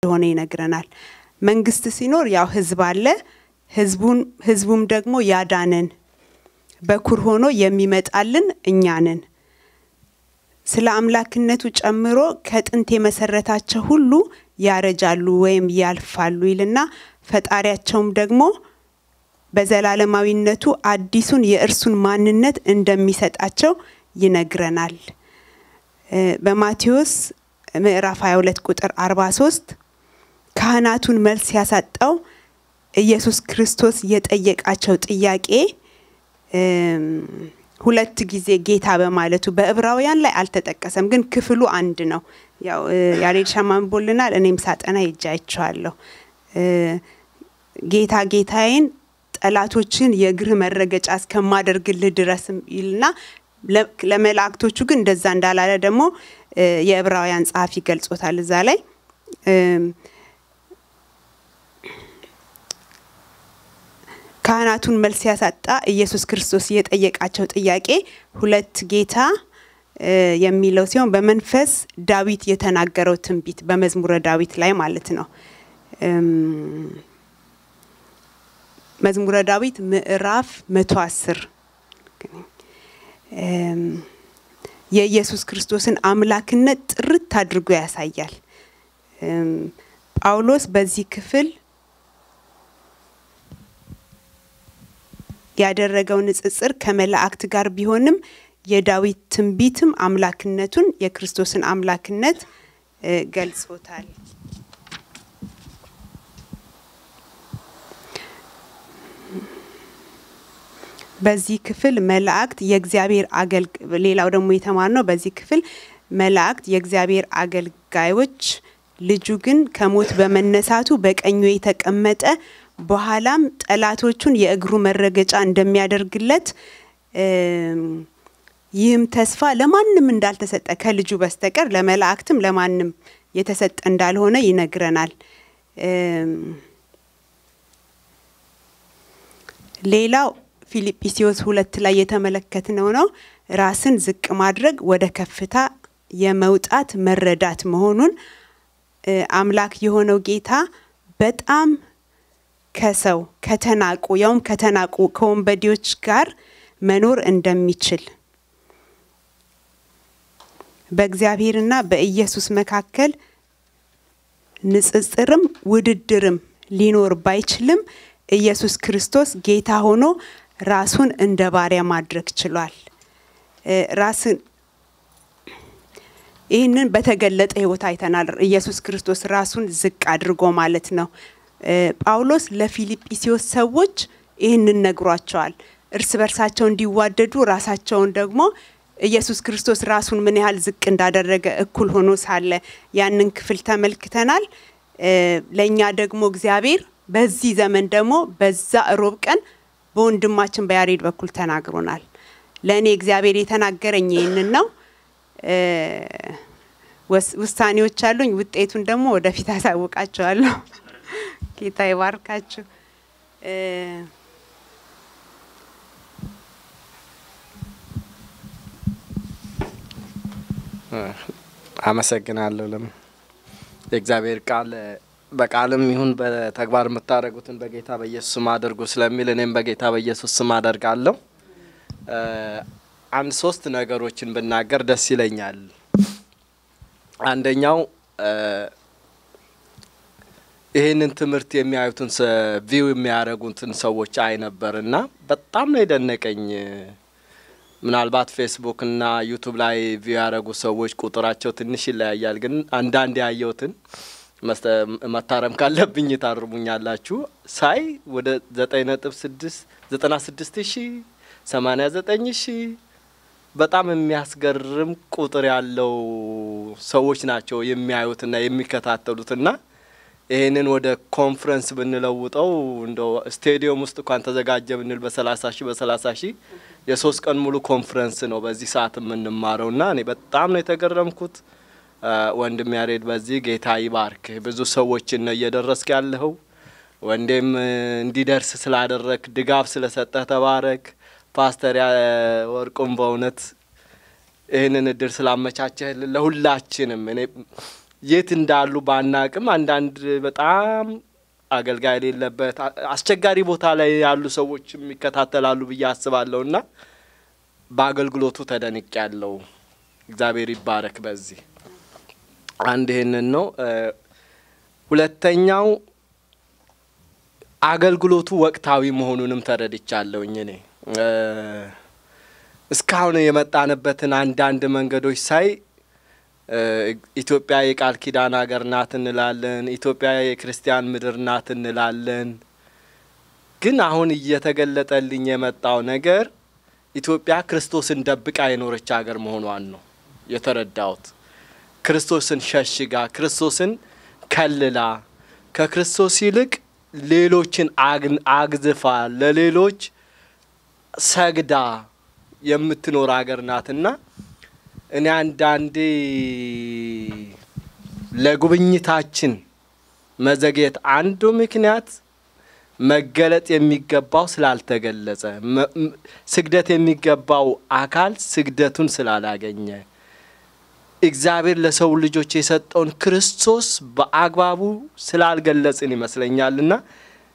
እንደሆነ ይነግረናል። መንግስት ሲኖር ያው ህዝብ አለ። ህዝቡን ህዝቡም ደግሞ ያዳነን በኩር ሆኖ የሚመጣልን እኛ ነን። ስለ አምላክነቱ ጨምሮ ከጥንት የመሰረታቸው ሁሉ ያረጃሉ ወይም ያልፋሉ ይልና ፈጣሪያቸውም ደግሞ በዘላለማዊነቱ አዲሱን የእርሱን ማንነት እንደሚሰጣቸው ይነግረናል። በማቴዎስ ምዕራፍ 22 ቁጥር 43 ካህናቱን መልስ ያሳጣው ኢየሱስ ክርስቶስ የጠየቃቸው ጥያቄ ሁለት ጊዜ ጌታ በማለቱ በዕብራውያን ላይ አልተጠቀሰም፣ ግን ክፍሉ አንድ ነው። ያው ያሬድ ሸማንቦልናል። እኔም ሳጠና ሄጄ አይቼዋለሁ። ጌታ ጌታዬን ጠላቶችን የእግርህ መረገጫ እስከማደርግልህ ድረስም ይልና ለመላእክቶቹ ግን እንደዛ እንዳላለ ደግሞ የዕብራውያን ጸሐፊ ገልጾታል እዛ ላይ ካህናቱን መልስ ያሳጣ ኢየሱስ ክርስቶስ የጠየቃቸው ጥያቄ ሁለት ጌታ የሚለው ሲሆን በመንፈስ ዳዊት የተናገረው ትንቢት በመዝሙረ ዳዊት ላይ ማለት ነው። መዝሙረ ዳዊት ምዕራፍ መቶ አስር የኢየሱስ ክርስቶስን አምላክነት ጥርት አድርጎ ያሳያል። ጳውሎስ በዚህ ክፍል ያደረገው ንጽጽር ከመላእክት ጋር ቢሆንም የዳዊት ትንቢትም አምላክነቱን የክርስቶስን አምላክነት ገልጾታል። በዚህ ክፍል መላእክት የእግዚአብሔር አገልግ ሌላው ደግሞ የተማር ነው። በዚህ ክፍል መላእክት የእግዚአብሔር አገልጋዮች ልጁ ግን ከሞት በመነሳቱ በቀኙ የተቀመጠ በኋላም ጠላቶቹን የእግሩ መረገጫ እንደሚያደርግለት ይህም ተስፋ ለማንም እንዳልተሰጠ ከልጁ በስተቀር ለመላእክትም ለማንም የተሰጠ እንዳልሆነ ይነግረናል። ሌላው ፊልጵስዩስ ሁለት ላይ የተመለከትነው ነው። ራስን ዝቅ ማድረግ ወደ ከፍታ የመውጣት መረዳት መሆኑን አምላክ የሆነው ጌታ በጣም ከሰው ከተናቁ ያውም ከተናቁ ከወንበዴዎች ጋር መኖር እንደሚችል በእግዚአብሔርና በኢየሱስ መካከል ንጽጽርም ውድድርም ሊኖር ባይችልም ኢየሱስ ክርስቶስ ጌታ ሆኖ ራሱን እንደ ባሪያ ማድረግ ችሏል። ራስን ይህንን በተገለጠ ሕይወት አይተናል። ኢየሱስ ክርስቶስ ራሱን ዝቅ አድርጎ ማለት ነው። ጳውሎስ ለፊልጵስዩስ ሰዎች ይህንን ነግሯቸዋል። እርስ በርሳቸው እንዲዋደዱ ራሳቸውን ደግሞ ኢየሱስ ክርስቶስ ራሱን ምን ያህል ዝቅ እንዳደረገ እኩል ሆኖ ሳለ ያንን ክፍል ተመልክተናል። ለእኛ ደግሞ እግዚአብሔር በዚህ ዘመን ደግሞ በዛ እሮብ ቀን በወንድማችን በያሬድ በኩል ተናግሮናል። ለእኔ እግዚአብሔር የተናገረኝ ይህንን ነው። ውሳኔዎች አሉኝ። ውጤቱን ደግሞ ወደፊት አሳውቃቸዋለሁ። ጌታ ይባርካችሁ። አመሰግናለሁ። ለም የእግዚአብሔር ቃል በቃልም ይሁን በተግባር የምታደርጉትን በጌታ በኢየሱስ ስም አድርጉ ስለሚል እኔም በጌታ በኢየሱስ ስም አደርጋለሁ። አንድ ሶስት ነገሮችን ብናገር ደስ ይለኛል። አንደኛው ይህንን ትምህርት የሚያዩትን ቪው የሚያደርጉትን ሰዎች አይ ነበር እና በጣም ነው የደነቀኝ። ምናልባት ፌስቡክ እና YouTube ላይ view ያደረጉ ሰዎች ቁጥራቸው ትንሽ ይለያያል፣ ግን አንዳንድ ያየሁትን መታረም ካለብኝ ታርሙኛላችሁ። ሳይ ወደ ዘጠኝ ነጥብ ስድስት ዘጠና ስድስት ሺ ሰማኒያ ዘጠኝ ሺ በጣም የሚያስገርም ቁጥር ያለው ሰዎች ናቸው የሚያዩትና የሚከታተሉትና ይህንን ወደ ኮንፈረንስ ብንለውጠው እንደው ስቴዲየም ውስጥ እንኳን ተዘጋጀ ብንል በሰላሳ ሺህ በሰላሳ ሺህ የሶስት ቀን ሙሉ ኮንፈረንስ ነው በዚህ ሰዓት የምንማረው እና እኔ በጣም ነው የተገረምኩት። ወንድም ያሬድ በዚህ ጌታ ይባርክ። ብዙ ሰዎችን ነው እየደረስክ ያለኸው። ሁንዴም እንዲደርስ ስላደረግክ ድጋፍ ስለሰጠህ ተባረክ። ፓስተር ወርቁም በእውነት ይህንን እድል ስላመቻቸህልን ለሁላችንም እኔ የት እንዳሉ ባናቅም አንዳንድ በጣም አገልጋይ የሌለበት አስቸጋሪ ቦታ ላይ ያሉ ሰዎች ይከታተላሉ ብዬ አስባለሁ እና በአገልግሎቱ ተደንቅ ያለው እግዚአብሔር ይባረክ። በዚህ አንድ ይህንን ነው። ሁለተኛው አገልግሎቱ ወቅታዊ መሆኑንም ተረድቻለሁኝ። እኔ እስካሁን የመጣንበትን አንዳንድ መንገዶች ሳይ ኢትዮጵያ የቃል ኪዳን ሀገር ናት እንላለን። ኢትዮጵያ የክርስቲያን ምድር ናት እንላለን። ግን አሁን እየተገለጠልኝ የመጣው ነገር ኢትዮጵያ ክርስቶስን ደብቃ የኖረች ሀገር መሆኗን ነው የተረዳሁት። ክርስቶስን ሸሽጋ፣ ክርስቶስን ከልላ፣ ከክርስቶስ ይልቅ ሌሎችን አግዝፋ፣ ለሌሎች ሰግዳ የምትኖር ሀገር ናትና እኔ አንዳንዴ ለጉብኝታችን መዘግየት አንዱ ምክንያት መገለጥ የሚገባው ስላልተገለጸ፣ ስግደት የሚገባው አካል ስግደቱን ስላላገኘ፣ እግዚአብሔር ለሰው ልጆች የሰጠውን ክርስቶስ በአግባቡ ስላልገለጽን ይመስለኛልና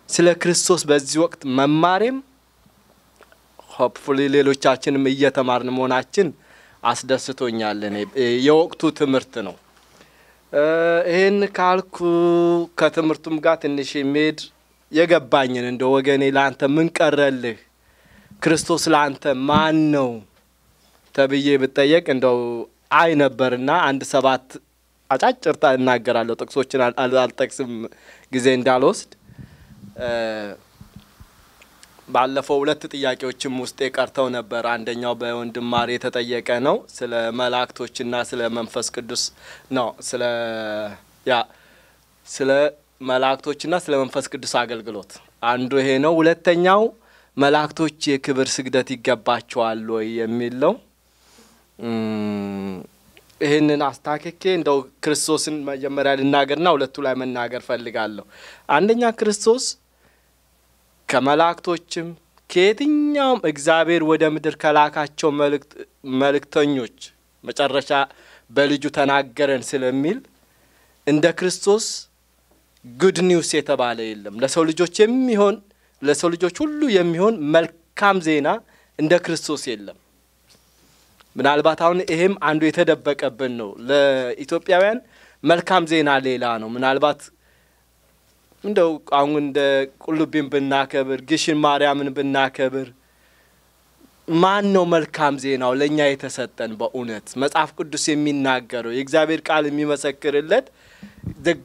ስለ ክርስቶስ በዚህ ወቅት መማሬም ሆፕፉሊ ሌሎቻችንም እየተማርን መሆናችን አስደስቶኛል። እኔ የወቅቱ ትምህርት ነው። ይህን ካልኩ ከትምህርቱም ጋር ትንሽ የሚሄድ የገባኝን እንደ ወገኔ ለአንተ ምን ቀረልህ፣ ክርስቶስ ለአንተ ማን ነው ተብዬ ብጠየቅ እንደው አይ ነበርና አንድ ሰባት አጫጭር እናገራለሁ። ጥቅሶችን አልጠቅስም ጊዜ እንዳልወስድ። ባለፈው ሁለት ጥያቄዎችም ውስጥ የቀርተው ነበር። አንደኛው በወንድም ማር የተጠየቀ ነው ስለ መላእክቶችና ስለ መንፈስ ቅዱስ ነው ስለ ያ ስለ መላእክቶችና ስለ መንፈስ ቅዱስ አገልግሎት አንዱ ይሄ ነው። ሁለተኛው መላእክቶች የክብር ስግደት ይገባቸዋል ወይ የሚለው ይህንን አስታክኬ እንደው ክርስቶስን መጀመሪያ ልናገርና ሁለቱ ላይ መናገር ፈልጋለሁ። አንደኛ ክርስቶስ ከመላእክቶችም ከየትኛውም እግዚአብሔር ወደ ምድር ከላካቸው መልእክተኞች መጨረሻ በልጁ ተናገረን ስለሚል እንደ ክርስቶስ ጉድ ኒውስ የተባለ የለም። ለሰው ልጆች የሚሆን ለሰው ልጆች ሁሉ የሚሆን መልካም ዜና እንደ ክርስቶስ የለም። ምናልባት አሁን ይሄም አንዱ የተደበቀብን ነው። ለኢትዮጵያውያን መልካም ዜና ሌላ ነው። ምናልባት እንደው አሁን እንደ ቁልቢን ብናከብር፣ ግሽን ማርያምን ብናከብር ማን ነው መልካም ዜናው ለእኛ የተሰጠን? በእውነት መጽሐፍ ቅዱስ የሚናገረው የእግዚአብሔር ቃል የሚመሰክርለት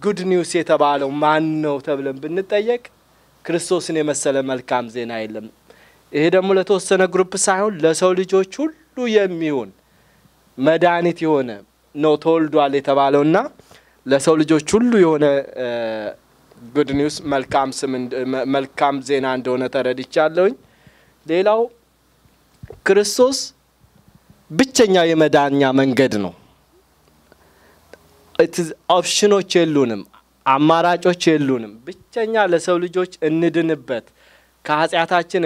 ጉድ ኒውስ የተባለው ማን ነው ተብለን ብንጠየቅ ክርስቶስን የመሰለ መልካም ዜና የለም። ይሄ ደግሞ ለተወሰነ group ሳይሆን ለሰው ልጆች ሁሉ የሚሆን መድኃኒት የሆነ ነው ተወልዷል የተባለውና ለሰው ልጆች ሁሉ የሆነ good news መልካም ስም መልካም ዜና እንደሆነ ተረድቻለሁኝ። ሌላው ክርስቶስ ብቸኛው የመዳኛ መንገድ ነው። ኦፕሽኖች የሉንም፣ አማራጮች የሉንም። ብቸኛ ለሰው ልጆች እንድንበት ከኃጢአታችን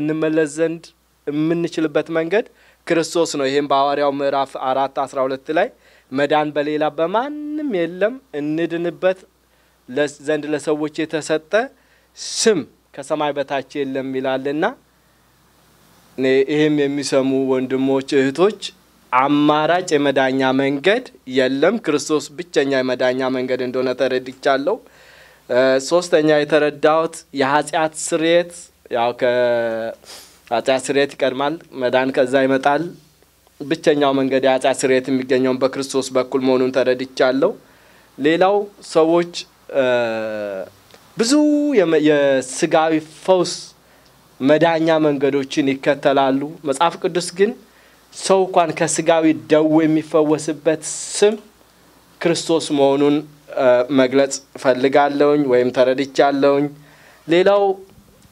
እንመለስ ዘንድ የምንችልበት መንገድ ክርስቶስ ነው። ይህም በሐዋርያው ምዕራፍ አራት አስራ ሁለት ላይ መዳን በሌላ በማንም የለም እንድንበት ዘንድ ለሰዎች የተሰጠ ስም ከሰማይ በታች የለም ይላልና ይህም የሚሰሙ ወንድሞች እህቶች አማራጭ የመዳኛ መንገድ የለም። ክርስቶስ ብቸኛ የመዳኛ መንገድ እንደሆነ ተረድቻለሁ። ሶስተኛ የተረዳሁት የኃጢአት ስርየት ያው ከኃጢአት ስርየት ይቀድማል፣ መዳን ከዛ ይመጣል። ብቸኛው መንገድ የኃጢአት ስርየት የሚገኘውን በክርስቶስ በኩል መሆኑን ተረድቻለሁ። ሌላው ሰዎች ብዙ የስጋዊ ፈውስ መዳኛ መንገዶችን ይከተላሉ። መጽሐፍ ቅዱስ ግን ሰው እንኳን ከስጋዊ ደዌ የሚፈወስበት ስም ክርስቶስ መሆኑን መግለጽ ፈልጋለሁኝ ወይም ተረድቻለሁኝ። ሌላው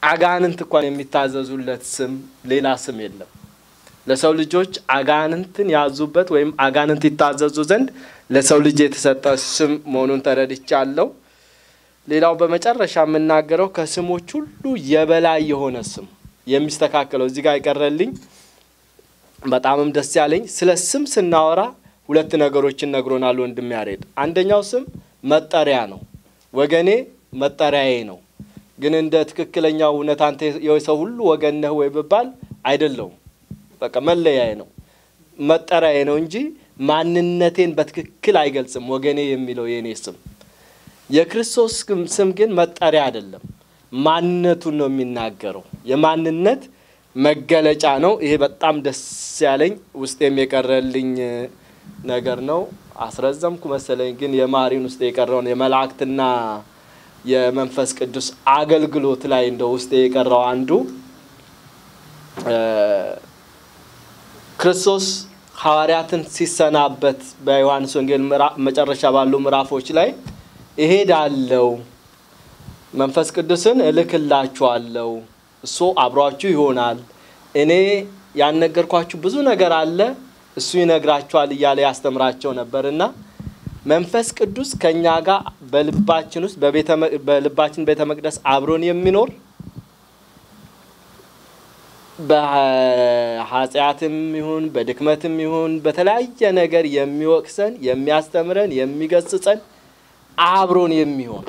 አጋንንት እንኳን የሚታዘዙለት ስም ሌላ ስም የለም። ለሰው ልጆች አጋንንትን ያዙበት ወይም አጋንንት ይታዘዙ ዘንድ ለሰው ልጅ የተሰጠ ስም መሆኑን ተረድቻለሁ። ሌላው በመጨረሻ የምናገረው ከስሞች ሁሉ የበላይ የሆነ ስም የሚስተካከለው እዚህ ጋር ይቀረልኝ በጣምም ደስ ያለኝ ስለ ስም ስናወራ ሁለት ነገሮችን ነግሮናል ወንድም ያሬድ። አንደኛው ስም መጠሪያ ነው። ወገኔ መጠሪያዬ ነው። ግን እንደ ትክክለኛው እውነት አንተ የሰው ሁሉ ወገን ነህ ወይ ብባል አይደለውም። በቃ መለያዬ ነው፣ መጠሪያዬ ነው እንጂ ማንነቴን በትክክል አይገልጽም። ወገኔ የሚለው የእኔ ስም የክርስቶስ ስም ግን መጠሪያ አይደለም፣ ማንነቱን ነው የሚናገረው። የማንነት መገለጫ ነው። ይሄ በጣም ደስ ያለኝ ውስጤም የቀረልኝ ነገር ነው። አስረዘምኩ መሰለኝ፣ ግን የማሪን ውስጥ የቀረውን የመላእክትና የመንፈስ ቅዱስ አገልግሎት ላይ እንደ ውስጥ የቀረው አንዱ ክርስቶስ ሐዋርያትን ሲሰናበት በዮሐንስ ወንጌል መጨረሻ ባሉ ምዕራፎች ላይ እሄዳለሁ፣ መንፈስ ቅዱስን እልክላችኋለሁ፣ እሱ አብሯችሁ ይሆናል፣ እኔ ያልነገርኳችሁ ብዙ ነገር አለ፣ እሱ ይነግራችኋል እያለ ያስተምራቸው ነበርና መንፈስ ቅዱስ ከእኛ ጋር በልባችን ውስጥ በልባችን ቤተ መቅደስ አብሮን የሚኖር በኃጢአትም ይሁን በድክመትም ይሁን በተለያየ ነገር የሚወቅሰን የሚያስተምረን የሚገስጸን አብሮን የሚሆን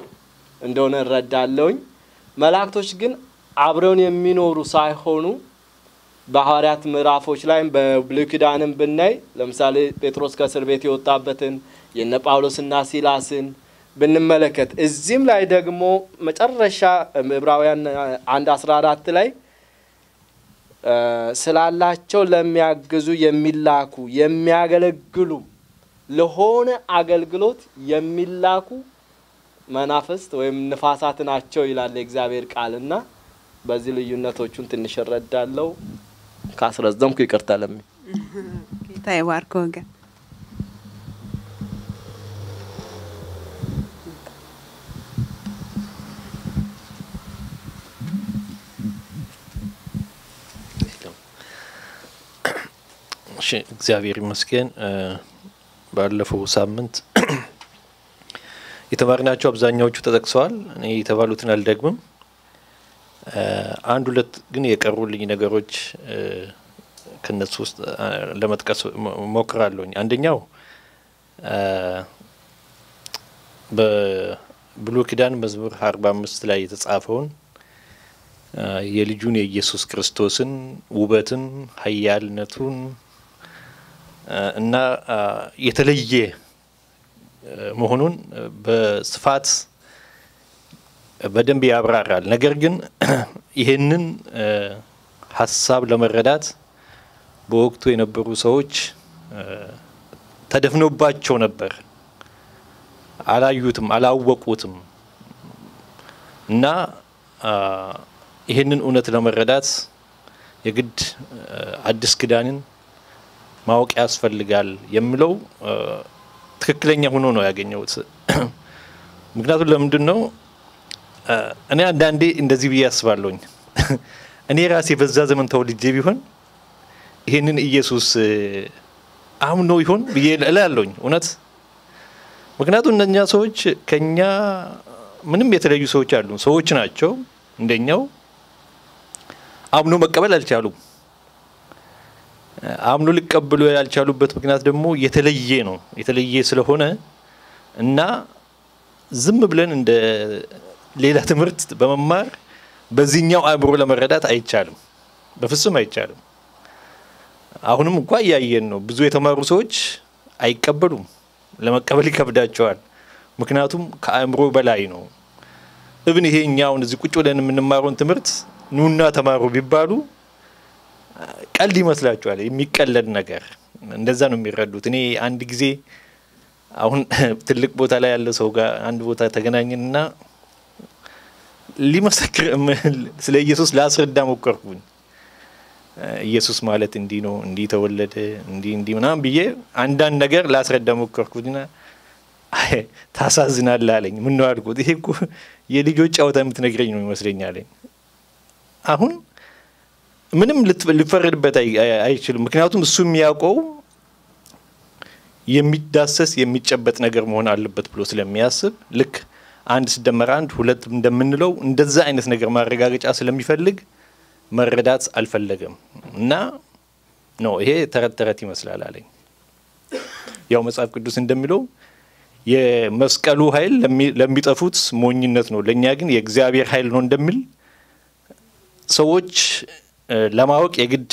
እንደሆነ እረዳለሁኝ። መላእክቶች ግን አብረውን የሚኖሩ ሳይሆኑ በሐዋርያት ምዕራፎች ላይም በብሉይ ኪዳንም ብናይ ለምሳሌ ጴጥሮስ ከእስር ቤት የወጣበትን የነ ጳውሎስና ሲላስን ብንመለከት እዚህም ላይ ደግሞ መጨረሻ ዕብራውያን አንድ አስራ አራት ላይ ስላላቸው ለሚያግዙ የሚላኩ የሚያገለግሉ ለሆነ አገልግሎት የሚላኩ መናፍስት ወይም ንፋሳት ናቸው ይላል የእግዚአብሔር ቃልና በዚህ ልዩነቶቹን ትንሽ እረዳለሁ። ካስረዘምኩ ይቅርታ ለሚ ጌታ ይባርክ ወገን። እሺ እግዚአብሔር ይመስገን። ባለፈው ሳምንት የተማርናቸው አብዛኛዎቹ ተጠቅሰዋል። እኔ የተባሉትን አልደግምም። አንድ ሁለት ግን የቀሩልኝ ነገሮች ከነሱ ውስጥ ለመጥቀስ ሞክራለሁኝ። አንደኛው በብሉይ ኪዳን መዝሙር አርባ አምስት ላይ የተጻፈውን የልጁን የኢየሱስ ክርስቶስን ውበትን ኃያልነቱን እና የተለየ መሆኑን በስፋት በደንብ ያብራራል። ነገር ግን ይህንን ሀሳብ ለመረዳት በወቅቱ የነበሩ ሰዎች ተደፍኖባቸው ነበር። አላዩትም፣ አላወቁትም እና ይህንን እውነት ለመረዳት የግድ አዲስ ኪዳንን ማወቅ ያስፈልጋል የሚለው ትክክለኛ ሆኖ ነው ያገኘሁት። ምክንያቱም ለምንድን ነው እኔ አንዳንዴ እንደዚህ ብዬ አስባለሁኝ። እኔ ራሴ በዛ ዘመን ተወልጄ ቢሆን ይህንን ኢየሱስ አምኖ ይሆን ብዬ እላለሁኝ እውነት። ምክንያቱም እነኛ ሰዎች ከኛ ምንም የተለዩ ሰዎች አሉ፣ ሰዎች ናቸው እንደኛው። አምኖ መቀበል አልቻሉም። አምኖ ሊቀበሉ ያልቻሉበት ምክንያት ደግሞ የተለየ ነው። የተለየ ስለሆነ እና ዝም ብለን እንደ ሌላ ትምህርት በመማር በዚህኛው አእምሮ ለመረዳት አይቻልም፣ በፍጹም አይቻልም። አሁንም እንኳ እያየን ነው። ብዙ የተማሩ ሰዎች አይቀበሉም፣ ለመቀበል ይከብዳቸዋል። ምክንያቱም ከአእምሮ በላይ ነው። እብን ይሄ እኛውን እዚህ ቁጭ ብለን የምንማረውን ትምህርት ኑና ተማሩ ቢባሉ ቀልድ ይመስላችኋል። የሚቀለድ ነገር እንደዛ ነው የሚረዱት። እኔ አንድ ጊዜ አሁን ትልቅ ቦታ ላይ ያለ ሰው ጋር አንድ ቦታ ተገናኝንና ሊመሰክር ስለ ኢየሱስ ላስረዳ ሞከርኩኝ። ኢየሱስ ማለት እንዲህ ነው፣ እንዲህ ተወለደ፣ እንዲህ እንዲህ ምናምን ብዬ አንዳንድ ነገር ላስረዳ ሞከርኩኝና ታሳዝናለህ አለኝ። ምን ነው አልኩት። ይሄ የልጆች ጨዋታ የምትነግረኝ ነው ይመስለኝ አለኝ። አሁን ምንም ሊፈረድበት አይችልም። ምክንያቱም እሱ የሚያውቀው የሚዳሰስ የሚጨበጥ ነገር መሆን አለበት ብሎ ስለሚያስብ ልክ አንድ ሲደመር አንድ ሁለት እንደምንለው እንደዛ አይነት ነገር ማረጋገጫ ስለሚፈልግ መረዳት አልፈለገም እና ነው ይሄ ተረት ተረት ይመስላል አለኝ። ያው መጽሐፍ ቅዱስ እንደሚለው የመስቀሉ ኃይል ለሚጠፉት ሞኝነት ነው፣ ለእኛ ግን የእግዚአብሔር ኃይል ነው እንደሚል ሰዎች ለማወቅ የግድ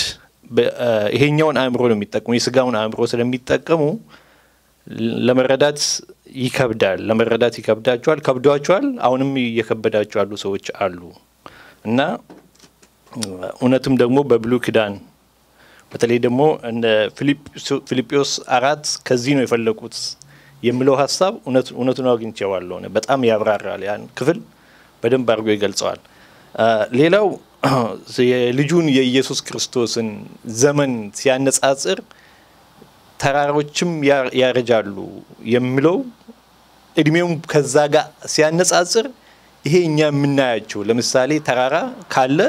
ይሄኛውን አእምሮ ነው የሚጠቀሙ የስጋውን አእምሮ ስለሚጠቀሙ ለመረዳት ይከብዳል። ለመረዳት ይከብዳቸዋል፣ ከብዷቸዋል። አሁንም እየከበዳቸው ያሉ ሰዎች አሉ እና እውነትም ደግሞ በብሉይ ኪዳን በተለይ ደግሞ እንደ ፊልጵዎስ አራት ከዚህ ነው የፈለቁት የሚለው ሀሳብ እውነቱን አግኝቼዋለሁ። በጣም ያብራራል። ያን ክፍል በደንብ አድርጎ ይገልጸዋል። ሌላው የልጁን የኢየሱስ ክርስቶስን ዘመን ሲያነጻጽር ተራሮችም ያረጃሉ የሚለው እድሜውም ከዛ ጋር ሲያነጻጽር ይሄ እኛ የምናያቸው ለምሳሌ ተራራ ካለ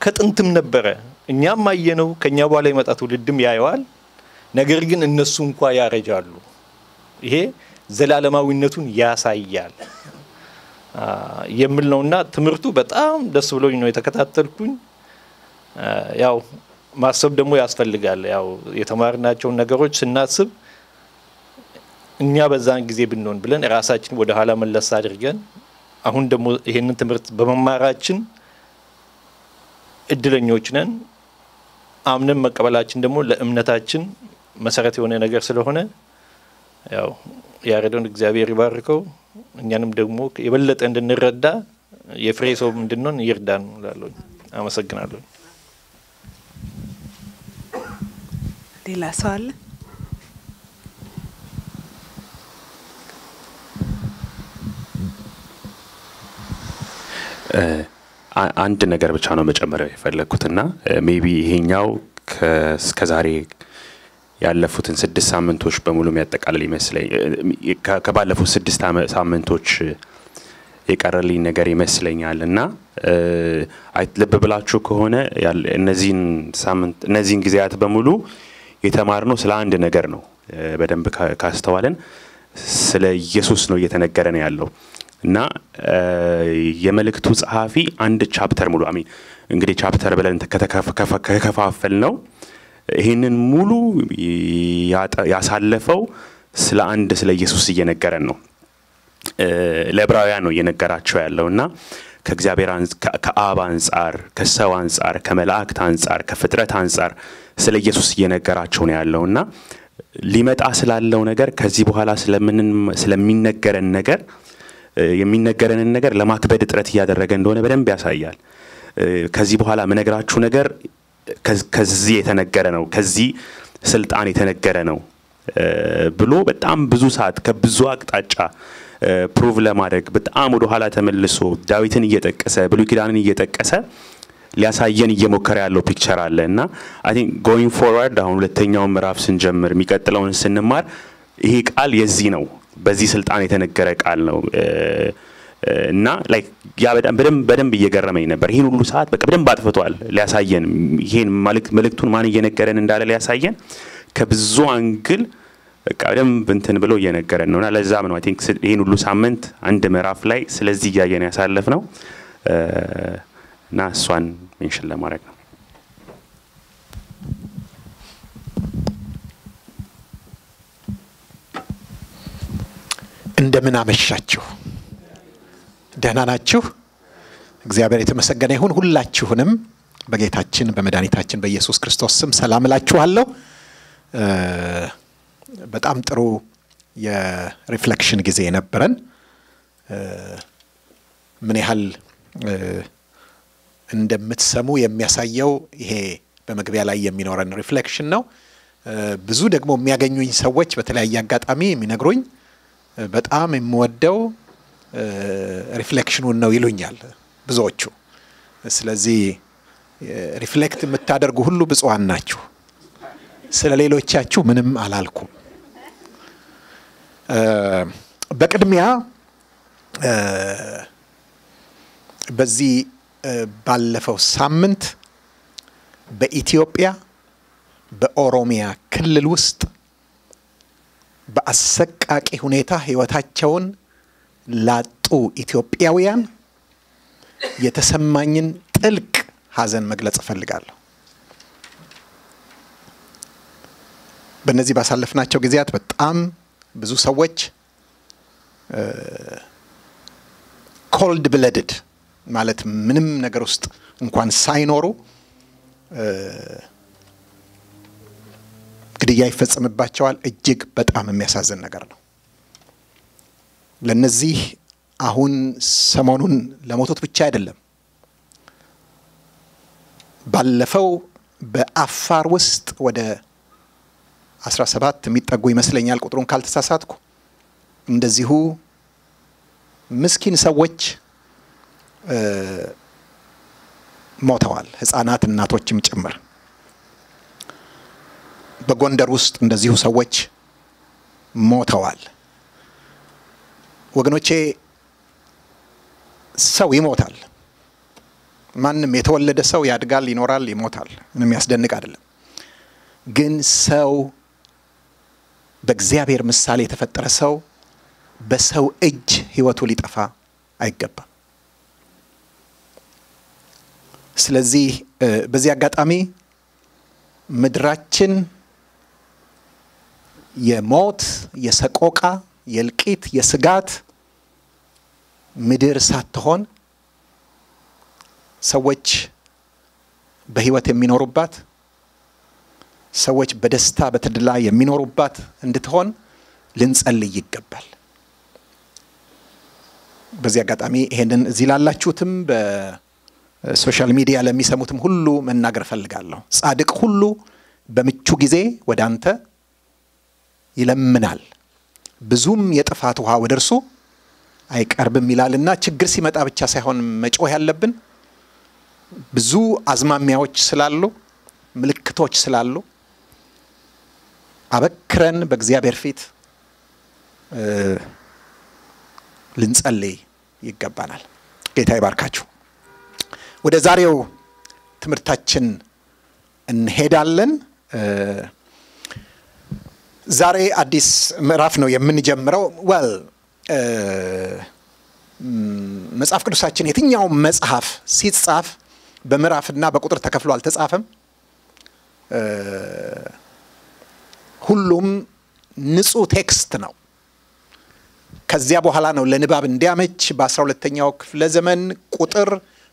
ከጥንትም ነበረ፣ እኛም አየነው፣ ከኛ በኋላ የመጣ ትውልድም ያየዋል። ነገር ግን እነሱ እንኳ ያረጃሉ። ይሄ ዘላለማዊነቱን ያሳያል የሚል ነውና ትምህርቱ በጣም ደስ ብሎኝ ነው የተከታተልኩኝ። ያው ማሰብ ደግሞ ያስፈልጋል። ያው የተማርናቸውን ነገሮች ስናስብ እኛ በዛን ጊዜ ብንሆን ብለን ራሳችን ወደ ኋላ መለስ አድርገን አሁን ደግሞ ይሄንን ትምህርት በመማራችን እድለኞች ነን። አምነን መቀበላችን ደግሞ ለእምነታችን መሰረት የሆነ ነገር ስለሆነ ያው ያሬዶን እግዚአብሔር ይባርከው፣ እኛንም ደግሞ የበለጠ እንድንረዳ የፍሬ ሰው እንድንሆን ይርዳን እላለሁ። አመሰግናለሁ። ሌላ ሰው አለ? አንድ ነገር ብቻ ነው መጨመር የፈለግኩትና ሜቢ ይሄኛው እስከዛሬ ያለፉትን ስድስት ሳምንቶች በሙሉ የሚያጠቃልል ይመስለኝ። ከባለፉት ስድስት ሳምንቶች የቀረልኝ ነገር ይመስለኛል። እና ልብ ብላችሁ ከሆነ እነዚህን ሳምንት እነዚህን ጊዜያት በሙሉ የተማርነው ስለ አንድ ነገር ነው። በደንብ ካስተዋለን ስለ ኢየሱስ ነው እየተነገረ ነው ያለው። እና የመልእክቱ ጸሐፊ አንድ chapter ሙሉ አሚን። እንግዲህ chapter ብለን ከከፋፈልነው ይህንን ሙሉ ያሳለፈው ስለ አንድ ስለ ኢየሱስ እየነገረን ነው። ለዕብራውያን ነው እየነገራቸው ያለው እና ከእግዚአብሔር ከአብ አንጻር፣ ከሰው አንጻር፣ ከመላእክት አንጻር፣ ከፍጥረት አንጻር ስለ ኢየሱስ እየነገራቸው ነው ያለው እና ሊመጣ ስላለው ነገር ከዚህ በኋላ ስለሚነገረን ነገር የሚነገረንን ነገር ለማክበድ ጥረት እያደረገ እንደሆነ በደንብ ያሳያል። ከዚህ በኋላ የምነግራችሁ ነገር ከዚህ የተነገረ ነው፣ ከዚህ ስልጣን የተነገረ ነው ብሎ በጣም ብዙ ሰዓት ከብዙ አቅጣጫ prove ለማድረግ በጣም ወደ ኋላ ተመልሶ ዳዊትን እየጠቀሰ ብሉይ ኪዳንን እየጠቀሰ ሊያሳየን እየሞከረ ያለው picture አለ። እና I think going forward አሁን ሁለተኛውን ምዕራፍ ስንጀምር የሚቀጥለውን ስንማር ይሄ ቃል የዚህ ነው፣ በዚህ ስልጣን የተነገረ ቃል ነው እና ያ በደንብ በደንብ እየገረመኝ ነበር። ይህን ሁሉ ሰዓት በቃ በደንብ አጥፍቷል ሊያሳየን ይሄን መልእክቱን ማን እየነገረን እንዳለ ሊያሳየን ከብዙ angle በቃ በደንብ እንትን ብሎ እየነገረን ነውና ለዛም ነው I think ይህን ሁሉ ሳምንት አንድ ምዕራፍ ላይ ስለዚህ እያየን ያሳለፍነው እና እሷን mention ለማድረግ ነው። እንደምን አመሻችሁ? ደህና ናችሁ? እግዚአብሔር የተመሰገነ ይሁን። ሁላችሁንም በጌታችን በመድኃኒታችን በኢየሱስ ክርስቶስ ስም ሰላም እላችኋለሁ። በጣም ጥሩ የ reflection ጊዜ የነበረን ምን ያህል እንደምትሰሙ የሚያሳየው ይሄ በመግቢያ ላይ የሚኖረን reflection ነው። ብዙ ደግሞ የሚያገኙኝ ሰዎች በተለያየ አጋጣሚ የሚነግሩኝ በጣም የምወደው reflection ኡን ነው ይሉኛል ብዙዎቹ። ስለዚህ reflect የምታደርጉ ሁሉ ብፁዓን ናችሁ። ስለ ሌሎቻችሁ ምንም አላልኩም። በቅድሚያ በዚህ ባለፈው ሳምንት በኢትዮጵያ በኦሮሚያ ክልል ውስጥ በአሰቃቂ ሁኔታ ሕይወታቸውን ላጡ ኢትዮጵያውያን የተሰማኝን ጥልቅ ሐዘን መግለጽ እፈልጋለሁ። በእነዚህ ባሳለፍናቸው ጊዜያት በጣም ብዙ ሰዎች ኮልድ ብለድድ ማለት ምንም ነገር ውስጥ እንኳን ሳይኖሩ ግድያ ይፈጸምባቸዋል። እጅግ በጣም የሚያሳዝን ነገር ነው። ለነዚህ አሁን ሰሞኑን ለሞቱት ብቻ አይደለም። ባለፈው በአፋር ውስጥ ወደ 17 የሚጠጉ ይመስለኛል ቁጥሩን ካልተሳሳትኩ እንደዚሁ ምስኪን ሰዎች ሞተዋል፣ ህጻናት እናቶችም ጭምር። በጎንደር ውስጥ እንደዚሁ ሰዎች ሞተዋል። ወገኖቼ ሰው ይሞታል። ማንም የተወለደ ሰው ያድጋል፣ ይኖራል፣ ይሞታል። ምንም ያስደንቅ አይደለም። ግን ሰው በእግዚአብሔር ምሳሌ የተፈጠረ ሰው በሰው እጅ ህይወቱ ሊጠፋ አይገባም። ስለዚህ በዚህ አጋጣሚ ምድራችን የሞት፣ የሰቆቃ፣ የእልቂት፣ የስጋት ምድር ሳትሆን ሰዎች በህይወት የሚኖሩባት ሰዎች በደስታ በተድላ የሚኖሩባት እንድትሆን ልንጸልይ ይገባል። በዚህ አጋጣሚ ይሄንን እዚህ ላላችሁትም በ social media ለሚሰሙትም ሁሉ መናገር እፈልጋለሁ። ጻድቅ ሁሉ በምቹ ጊዜ ወደ አንተ ይለምናል፣ ብዙም የጥፋት ውሃ ወደ እርሱ አይቀርብም ይላልና ችግር ሲመጣ ብቻ ሳይሆን መጮህ ያለብን ብዙ አዝማሚያዎች ስላሉ ምልክቶች ስላሉ አበክረን በእግዚአብሔር ፊት ልንጸልይ ይገባናል። ጌታ ይባርካችሁ። ወደ ዛሬው ትምህርታችን እንሄዳለን። ዛሬ አዲስ ምዕራፍ ነው የምንጀምረው። well መጽሐፍ ቅዱሳችን የትኛውም መጽሐፍ ሲጻፍ በምዕራፍና በቁጥር ተከፍሎ አልተጻፈም። ሁሉም ንጹህ text ነው። ከዚያ በኋላ ነው ለንባብ እንዲያመች በአስራ ሁለተኛው ክፍለ ዘመን ቁጥር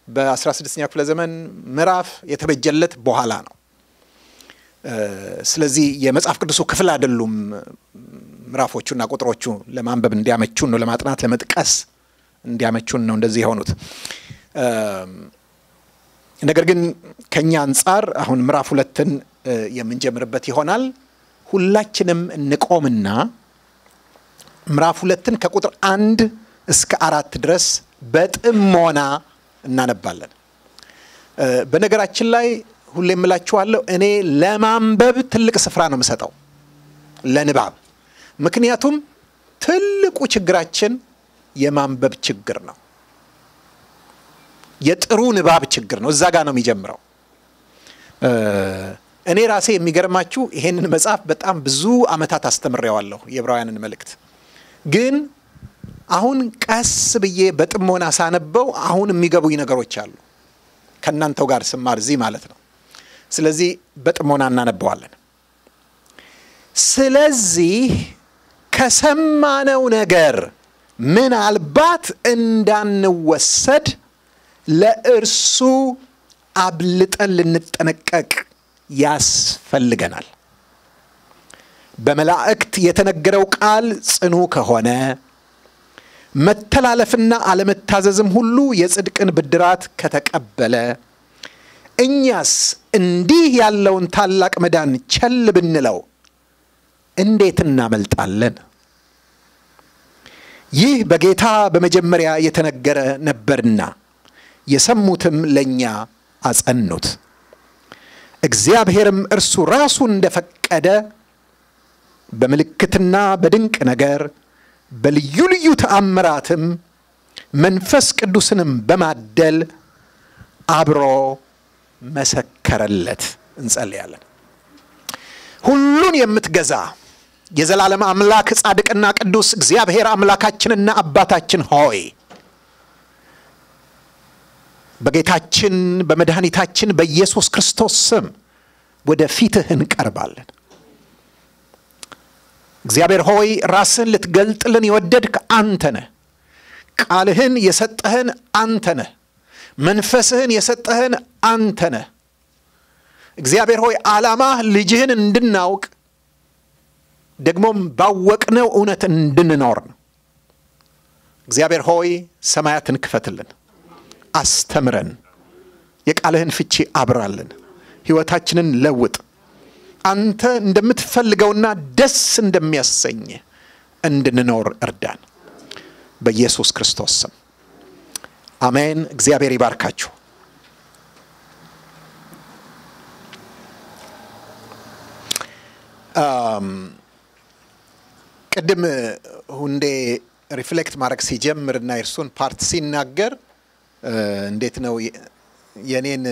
በአስራ ስድስተኛው ክፍለ ዘመን ምዕራፍ የተበጀለት በኋላ ነው። ስለዚህ የመጽሐፍ ቅዱሱ ክፍል አይደሉም ምዕራፎቹና ቁጥሮቹ ለማንበብ እንዲያመቹን ነው፣ ለማጥናት ለመጥቀስ እንዲያመቹን ነው እንደዚህ የሆኑት። ነገር ግን ከኛ አንጻር አሁን ምዕራፍ ሁለትን የምንጀምርበት ይሆናል። ሁላችንም እንቆምና ምዕራፍ ሁለትን ከቁጥር አንድ እስከ አራት ድረስ በጥሞና እናነባለን። በነገራችን ላይ ሁሌ የምላችኋለሁ እኔ ለማንበብ ትልቅ ስፍራ ነው የምሰጠው ለንባብ። ምክንያቱም ትልቁ ችግራችን የማንበብ ችግር ነው። የጥሩ ንባብ ችግር ነው። እዛ ጋር ነው የሚጀምረው። እኔ ራሴ የሚገርማችሁ ይሄንን መጽሐፍ በጣም ብዙ ዓመታት አስተምሬዋለሁ የዕብራውያንን መልእክት ግን አሁን ቀስ ብዬ በጥሞና ሳነበው አሁን የሚገቡኝ ነገሮች አሉ ከእናንተው ጋር ስማር እዚህ ማለት ነው። ስለዚህ በጥሞና እናነበዋለን። ስለዚህ ከሰማነው ነገር ምናልባት እንዳንወሰድ ለእርሱ አብልጠን ልንጠነቀቅ ያስፈልገናል። በመላእክት የተነገረው ቃል ጽኑ ከሆነ መተላለፍና አለመታዘዝም ሁሉ የጽድቅን ብድራት ከተቀበለ እኛስ እንዲህ ያለውን ታላቅ መዳን ቸል ብንለው እንዴት እናመልጣለን? ይህ በጌታ በመጀመሪያ የተነገረ ነበርና የሰሙትም ለእኛ አጸኑት። እግዚአብሔርም እርሱ ራሱ እንደፈቀደ በምልክትና በድንቅ ነገር በልዩ ልዩ ተአምራትም መንፈስ ቅዱስንም በማደል አብሮ መሰከረለት። እንጸልያለን። ሁሉን የምትገዛ የዘላለም አምላክ ጻድቅና ቅዱስ እግዚአብሔር አምላካችንና አባታችን ሆይ በጌታችን በመድኃኒታችን በኢየሱስ ክርስቶስ ስም ወደ ፊትህ እንቀርባለን። እግዚአብሔር ሆይ ራስህን ልትገልጥልን የወደድክ አንተ ነህ። ቃልህን የሰጠህን አንተ ነህ። መንፈስህን የሰጠህን አንተ ነህ። እግዚአብሔር ሆይ ዓላማህ ልጅህን እንድናውቅ ደግሞም ባወቅነው እውነት እንድንኖር ነው። እግዚአብሔር ሆይ ሰማያትን ክፈትልን፣ አስተምረን፣ የቃልህን ፍቺ አብራልን፣ ሕይወታችንን ለውጥ። አንተ እንደምትፈልገውና ደስ እንደሚያሰኝ እንድንኖር እርዳን። በኢየሱስ ክርስቶስ ስም አሜን። እግዚአብሔር ይባርካችሁ። ቅድም ሁንዴ reflect ማድረግ ሲጀምር እና የእርሱን part ሲናገር እንዴት ነው የኔን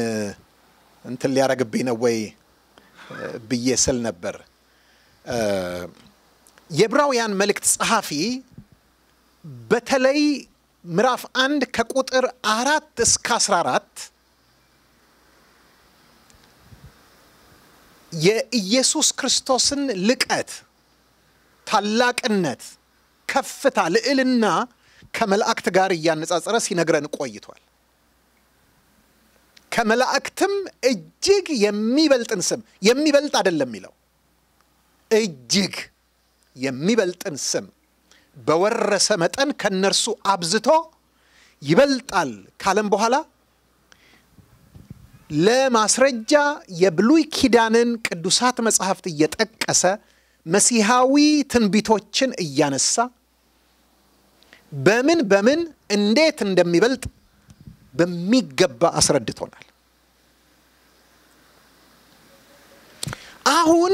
እንትን ሊያረግብኝ ነው ወይ ብዬ ስል ነበር። የዕብራውያን መልእክት ጸሐፊ በተለይ ምዕራፍ አንድ ከቁጥር አራት እስከ አስራ አራት የኢየሱስ ክርስቶስን ልቀት፣ ታላቅነት፣ ከፍታ፣ ልዕልና ከመላእክት ጋር እያነጻጸረ ሲነግረን ቆይቷል። ከመላእክትም እጅግ የሚበልጥን ስም የሚበልጥ አይደለም የሚለው እጅግ የሚበልጥን ስም በወረሰ መጠን ከነርሱ አብዝቶ ይበልጣል ካለም በኋላ ለማስረጃ የብሉይ ኪዳንን ቅዱሳት መጽሐፍት እየጠቀሰ መሲሐዊ ትንቢቶችን እያነሳ በምን በምን እንዴት እንደሚበልጥ በሚገባ አስረድቶናል። አሁን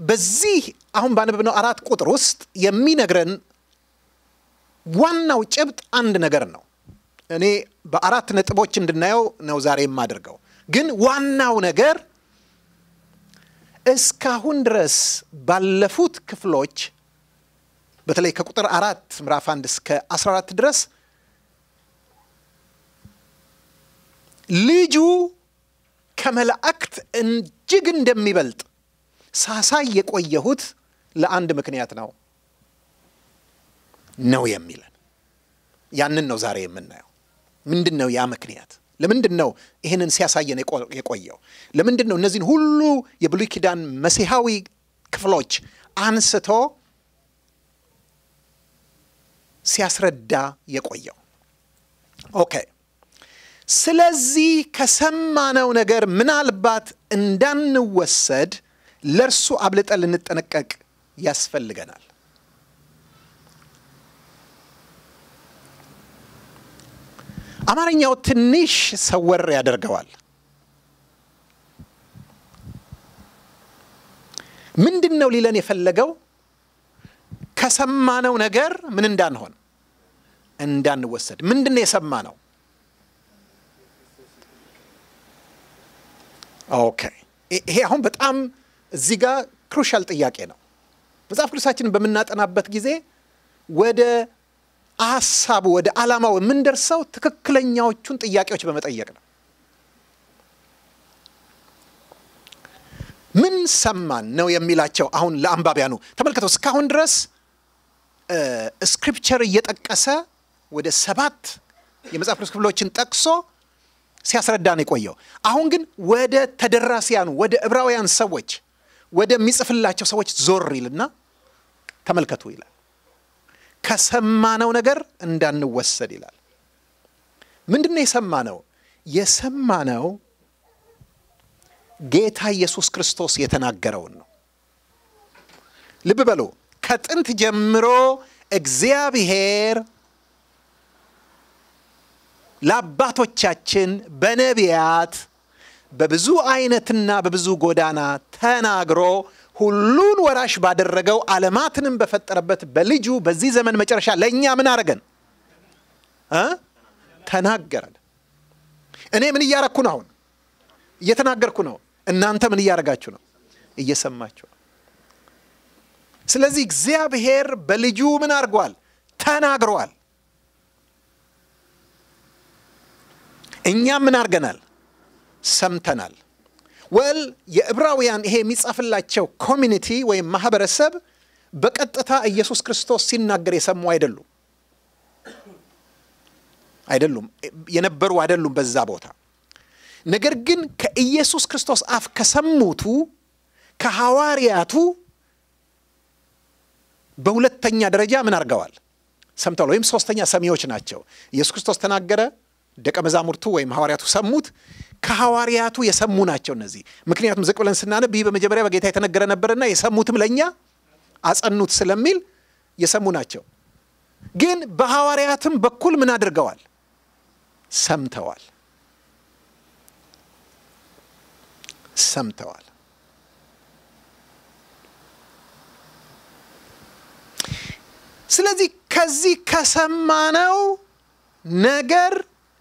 በዚህ አሁን ባነበብነው አራት ቁጥር ውስጥ የሚነግረን ዋናው ጭብጥ አንድ ነገር ነው። እኔ በአራት ነጥቦች እንድናየው ነው ዛሬ የማደርገው። ግን ዋናው ነገር እስካሁን ድረስ ባለፉት ክፍሎች በተለይ ከቁጥር አራት ምዕራፍ አንድ እስከ 14 ድረስ ልጁ ከመላእክት እጅግ እንደሚበልጥ ሳሳይ የቆየሁት ለአንድ ምክንያት ነው ነው የሚለን። ያንን ነው ዛሬ የምናየው። ምንድን ነው ያ ምክንያት? ለምንድን ነው ይህንን ሲያሳየን የቆየው? ለምንድን ነው እነዚህን ሁሉ የብሉይ ኪዳን መሲሐዊ ክፍሎች አንስቶ ሲያስረዳ የቆየው? okay። ስለዚህ ከሰማነው ነገር ምናልባት እንዳንወሰድ ለእርሱ አብልጠን ልንጠነቀቅ ያስፈልገናል። አማርኛው ትንሽ ሰወር ያደርገዋል። ምንድን ነው ሊለን የፈለገው? ከሰማነው ነገር ምን እንዳንሆን እንዳንወሰድ። ምንድን ነው የሰማነው? okay፣ ይሄ አሁን በጣም እዚህ ጋር crucial ጥያቄ ነው። መጽሐፍ ቅዱሳችንን በምናጠናበት ጊዜ ወደ ሀሳቡ ወደ ዓላማው የምንደርሰው ትክክለኛዎቹን ጥያቄዎች በመጠየቅ ነው። ምን ሰማን ነው የሚላቸው። አሁን ለአንባቢያኑ ተመልከተው። እስካሁን ድረስ scripture እየጠቀሰ ወደ ሰባት የመጽሐፍ ቅዱስ ክፍሎችን ጠቅሶ ሲያስረዳ ነው የቆየው። አሁን ግን ወደ ተደራሲያኑ ወደ ዕብራውያን ሰዎች ወደሚጽፍላቸው ሰዎች ዞር ይልና ተመልከቱ ይላል። ከሰማነው ነገር እንዳንወሰድ ይላል። ምንድን ነው የሰማነው? የሰማነው ጌታ ኢየሱስ ክርስቶስ የተናገረውን ነው። ልብ በሉ። ከጥንት ጀምሮ እግዚአብሔር ለአባቶቻችን በነቢያት በብዙ አይነትና በብዙ ጎዳና ተናግሮ ሁሉን ወራሽ ባደረገው ዓለማትንም በፈጠረበት በልጁ በዚህ ዘመን መጨረሻ ለእኛ ምን አረገን ተናገረን። እኔ ምን እያረግኩ ነው? አሁን እየተናገርኩ ነው። እናንተ ምን እያረጋችሁ ነው? እየሰማችሁ ስለዚህ እግዚአብሔር በልጁ ምን አድርጓል? ተናግሯል። እኛም ምን አድርገናል? ሰምተናል። well የዕብራውያን ይሄ የሚጻፍላቸው community ወይም ማህበረሰብ በቀጥታ ኢየሱስ ክርስቶስ ሲናገር የሰሙ አይደሉም አይደሉም የነበሩ አይደሉም በዛ ቦታ። ነገር ግን ከኢየሱስ ክርስቶስ አፍ ከሰሙቱ ከሐዋርያቱ በሁለተኛ ደረጃ ምን አድርገዋል? ሰምተዋል። ወይም ሶስተኛ ሰሚዎች ናቸው። ኢየሱስ ክርስቶስ ተናገረ፣ ደቀ መዛሙርቱ ወይም ሐዋርያቱ ሰሙት። ከሐዋርያቱ የሰሙ ናቸው እነዚህ። ምክንያቱም ዝቅ ብለን ስናነብ ይህ በመጀመሪያ በጌታ የተነገረ ነበርና የሰሙትም ለእኛ አጸኑት ስለሚል የሰሙ ናቸው። ግን በሐዋርያትም በኩል ምን አድርገዋል? ሰምተዋል ሰምተዋል። ስለዚህ ከዚህ ከሰማነው ነገር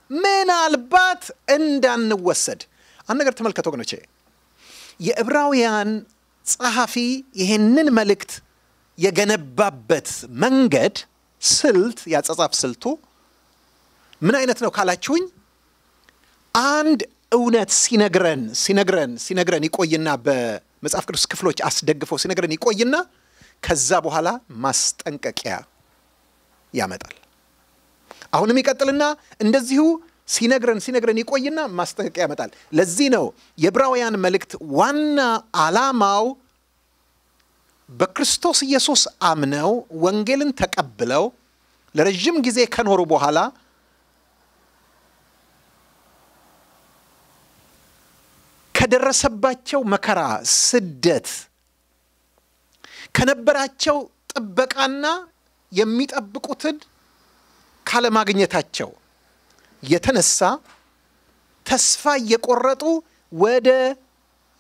ምናልባት እንዳንወሰድ አንድ ነገር ተመልከቱ ወገኖቼ። የዕብራውያን ጸሐፊ ይህንን መልእክት የገነባበት መንገድ ስልት፣ ያጸጻፍ ስልቱ ምን አይነት ነው ካላችሁኝ አንድ እውነት ሲነግረን ሲነግረን ሲነግረን ይቆይና በመጽሐፍ ቅዱስ ክፍሎች አስደግፈው ሲነግረን ይቆይና ከዛ በኋላ ማስጠንቀቂያ ያመጣል። አሁንም ይቀጥልና እንደዚሁ ሲነግረን ሲነግረን ይቆይና ማስጠንቀቂያ ያመጣል። ለዚህ ነው የዕብራውያን መልእክት ዋና ዓላማው በክርስቶስ ኢየሱስ አምነው ወንጌልን ተቀብለው ለረዥም ጊዜ ከኖሩ በኋላ ከደረሰባቸው መከራ፣ ስደት፣ ከነበራቸው ጥበቃና የሚጠብቁትን ካለማግኘታቸው የተነሳ ተስፋ እየቆረጡ ወደ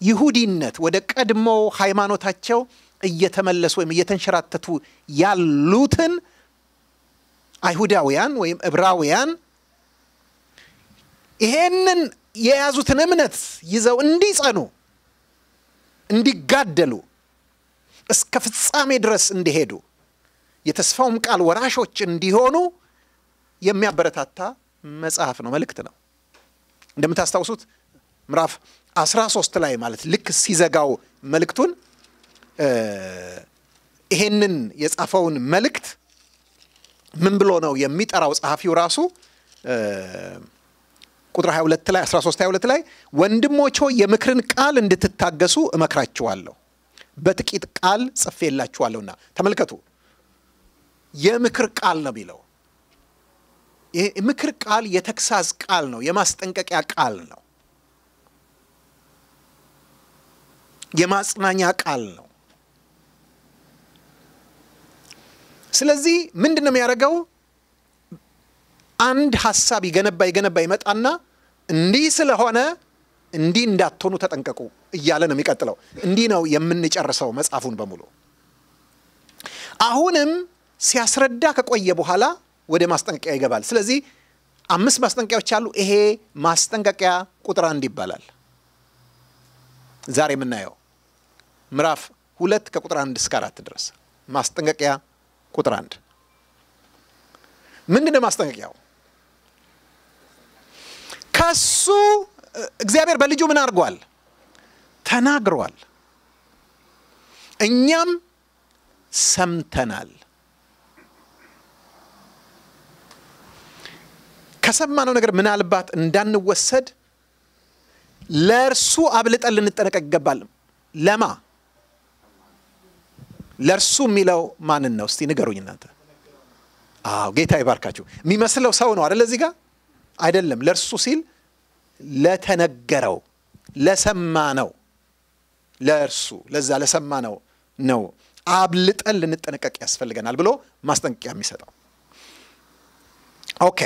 ይሁዲነት ወደ ቀድሞ ሃይማኖታቸው እየተመለሱ ወይም እየተንሸራተቱ ያሉትን አይሁዳውያን ወይም ዕብራውያን ይሄንን የያዙትን እምነት ይዘው እንዲጸኑ እንዲጋደሉ እስከ ፍጻሜ ድረስ እንዲሄዱ የተስፋውም ቃል ወራሾች እንዲሆኑ የሚያበረታታ መጽሐፍ ነው፣ መልእክት ነው። እንደምታስታውሱት ምዕራፍ 13 ላይ ማለት ልክ ሲዘጋው መልእክቱን ይሄንን የጻፈውን መልእክት ምን ብሎ ነው የሚጠራው ጸሐፊው ራሱ ቁጥር 22 ላይ 13 22 ላይ ወንድሞች ሆይ የምክርን ቃል እንድትታገሱ እመክራችኋለሁ በጥቂት ቃል ጽፌላችኋለሁና። ተመልከቱ፣ የምክር ቃል ነው የሚለው። ምክር ቃል የተግሳጽ ቃል ነው፣ የማስጠንቀቂያ ቃል ነው፣ የማጽናኛ ቃል ነው። ስለዚህ ምንድን ነው የሚያደርገው? አንድ ሀሳብ ይገነባ ይገነባ ይመጣና እንዲህ ስለሆነ እንዲህ እንዳትሆኑ ተጠንቀቁ እያለ ነው የሚቀጥለው። እንዲህ ነው የምንጨርሰው መጽሐፉን በሙሉ። አሁንም ሲያስረዳ ከቆየ በኋላ ወደ ማስጠንቀቂያ ይገባል። ስለዚህ አምስት ማስጠንቀቂያዎች አሉ። ይሄ ማስጠንቀቂያ ቁጥር አንድ ይባላል። ዛሬ የምናየው ምዕራፍ ሁለት ከቁጥር አንድ እስከ አራት ድረስ ማስጠንቀቂያ ቁጥር አንድ ምንድን ነው ማስጠንቀቂያው? ከሱ እግዚአብሔር በልጁ ምን አድርጓል? ተናግሯል። እኛም ሰምተናል። ከሰማነው ነገር ምናልባት እንዳንወሰድ ለእርሱ አብልጠን ልንጠነቀቅ ይገባል። ለማ ለእርሱ የሚለው ማንን ነው? እስቲ ንገሩኝ እናንተ። አዎ ጌታ ይባርካችሁ። የሚመስለው ሰው ነው አደለ? እዚህ ጋር አይደለም። ለእርሱ ሲል ለተነገረው ለሰማነው፣ ለእርሱ ለዛ ለሰማነው ነው አብልጠን ልንጠነቀቅ ያስፈልገናል ብሎ ማስጠንቀቂያ የሚሰጠው። okay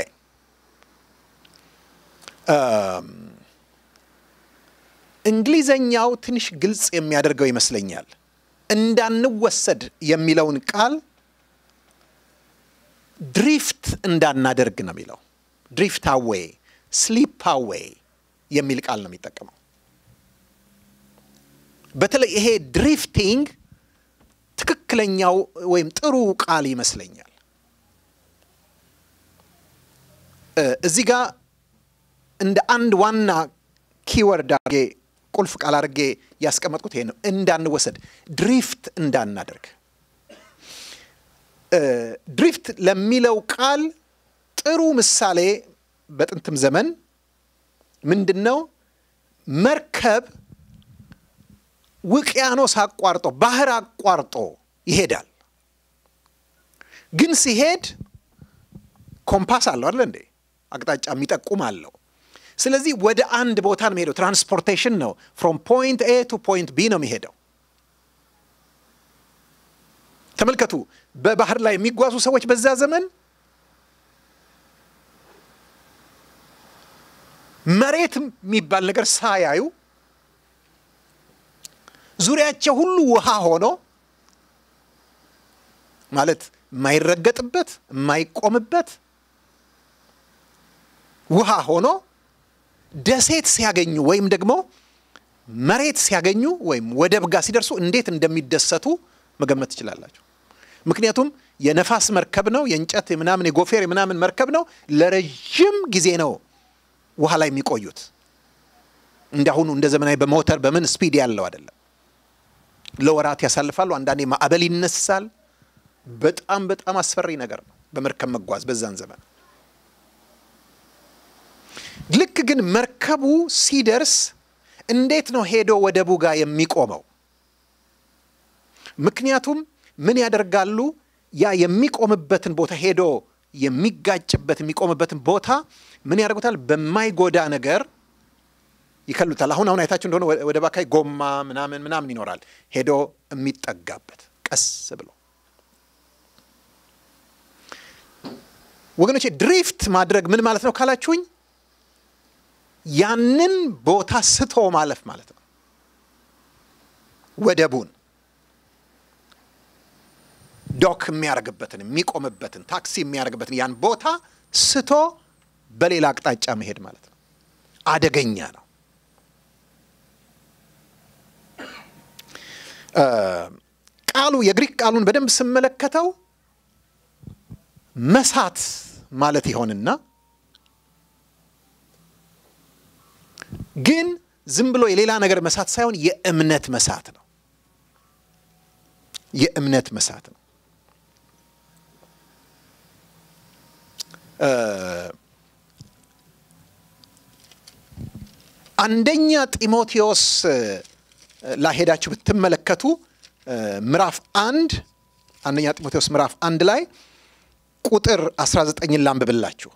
እንግሊዘኛው ትንሽ ግልጽ የሚያደርገው ይመስለኛል። እንዳንወሰድ የሚለውን ቃል drift እንዳናደርግ ነው የሚለው። drift away፣ slip away የሚል ቃል ነው የሚጠቀመው። በተለይ ይሄ drifting ትክክለኛው ወይም ጥሩ ቃል ይመስለኛል። እዚህ ጋር እንደ አንድ ዋና ኪወርድ አድርጌ ቁልፍ ቃል አድርጌ ያስቀመጥኩት ይሄ ነው። እንዳንወሰድ ድሪፍት እንዳናደርግ ድሪፍት ለሚለው ቃል ጥሩ ምሳሌ በጥንትም ዘመን ምንድን ነው? መርከብ ውቅያኖስ አቋርጦ ባህር አቋርጦ ይሄዳል። ግን ሲሄድ ኮምፓስ አለው አይደል እንዴ? አቅጣጫ የሚጠቁም አለው። ስለዚህ ወደ አንድ ቦታ ነው የሚሄደው። transportation ነው። from point A to point B ነው የሚሄደው። ተመልከቱ፣ በባህር ላይ የሚጓዙ ሰዎች በዛ ዘመን መሬት የሚባል ነገር ሳያዩ ዙሪያቸው ሁሉ ውሃ ሆኖ ማለት የማይረገጥበት የማይቆምበት ውሃ ሆኖ ደሴት ሲያገኙ ወይም ደግሞ መሬት ሲያገኙ ወይም ወደብ ጋር ሲደርሱ እንዴት እንደሚደሰቱ መገመት ትችላላችሁ። ምክንያቱም የነፋስ መርከብ ነው፣ የእንጨት የምናምን የጎፌር የምናምን መርከብ ነው። ለረዥም ጊዜ ነው ውሃ ላይ የሚቆዩት። እንዳሁኑ እንደ ዘመናዊ በሞተር በምን ስፒድ ያለው አይደለም። ለወራት ያሳልፋሉ። አንዳንዴ ማዕበል ይነሳል። በጣም በጣም አስፈሪ ነገር ነው በመርከብ መጓዝ በዛን ዘመን። ልክ ግን መርከቡ ሲደርስ እንዴት ነው ሄዶ ወደቡ ጋር የሚቆመው? ምክንያቱም ምን ያደርጋሉ? ያ የሚቆምበትን ቦታ ሄዶ የሚጋጭበት የሚቆምበትን ቦታ ምን ያደርጉታል? በማይጎዳ ነገር ይከሉታል። አሁን አሁን አይታችሁ እንደሆነ ወደ ባካይ ጎማ ምናምን ምናምን ይኖራል ሄዶ የሚጠጋበት ቀስ ብሎ ወገኖቼ ድሪፍት ማድረግ ምን ማለት ነው ካላችሁኝ ያንን ቦታ ስቶ ማለፍ ማለት ነው። ወደቡን ዶክ የሚያደርግበትን የሚቆምበትን ታክሲ የሚያደርግበትን ያን ቦታ ስቶ በሌላ አቅጣጫ መሄድ ማለት ነው። አደገኛ ነው። ቃሉ የግሪክ ቃሉን በደንብ ስመለከተው መሳት ማለት ይሆንና ግን ዝም ብሎ የሌላ ነገር መሳት ሳይሆን የእምነት መሳት ነው። የእምነት መሳት ነው። አንደኛ ጢሞቴዎስ ላይ ብትመለከቱ ምዕራፍ አንድ አንደኛ ጢሞቴዎስ ምዕራፍ አንድ ላይ ቁጥር 19ን ላንብብላችሁ።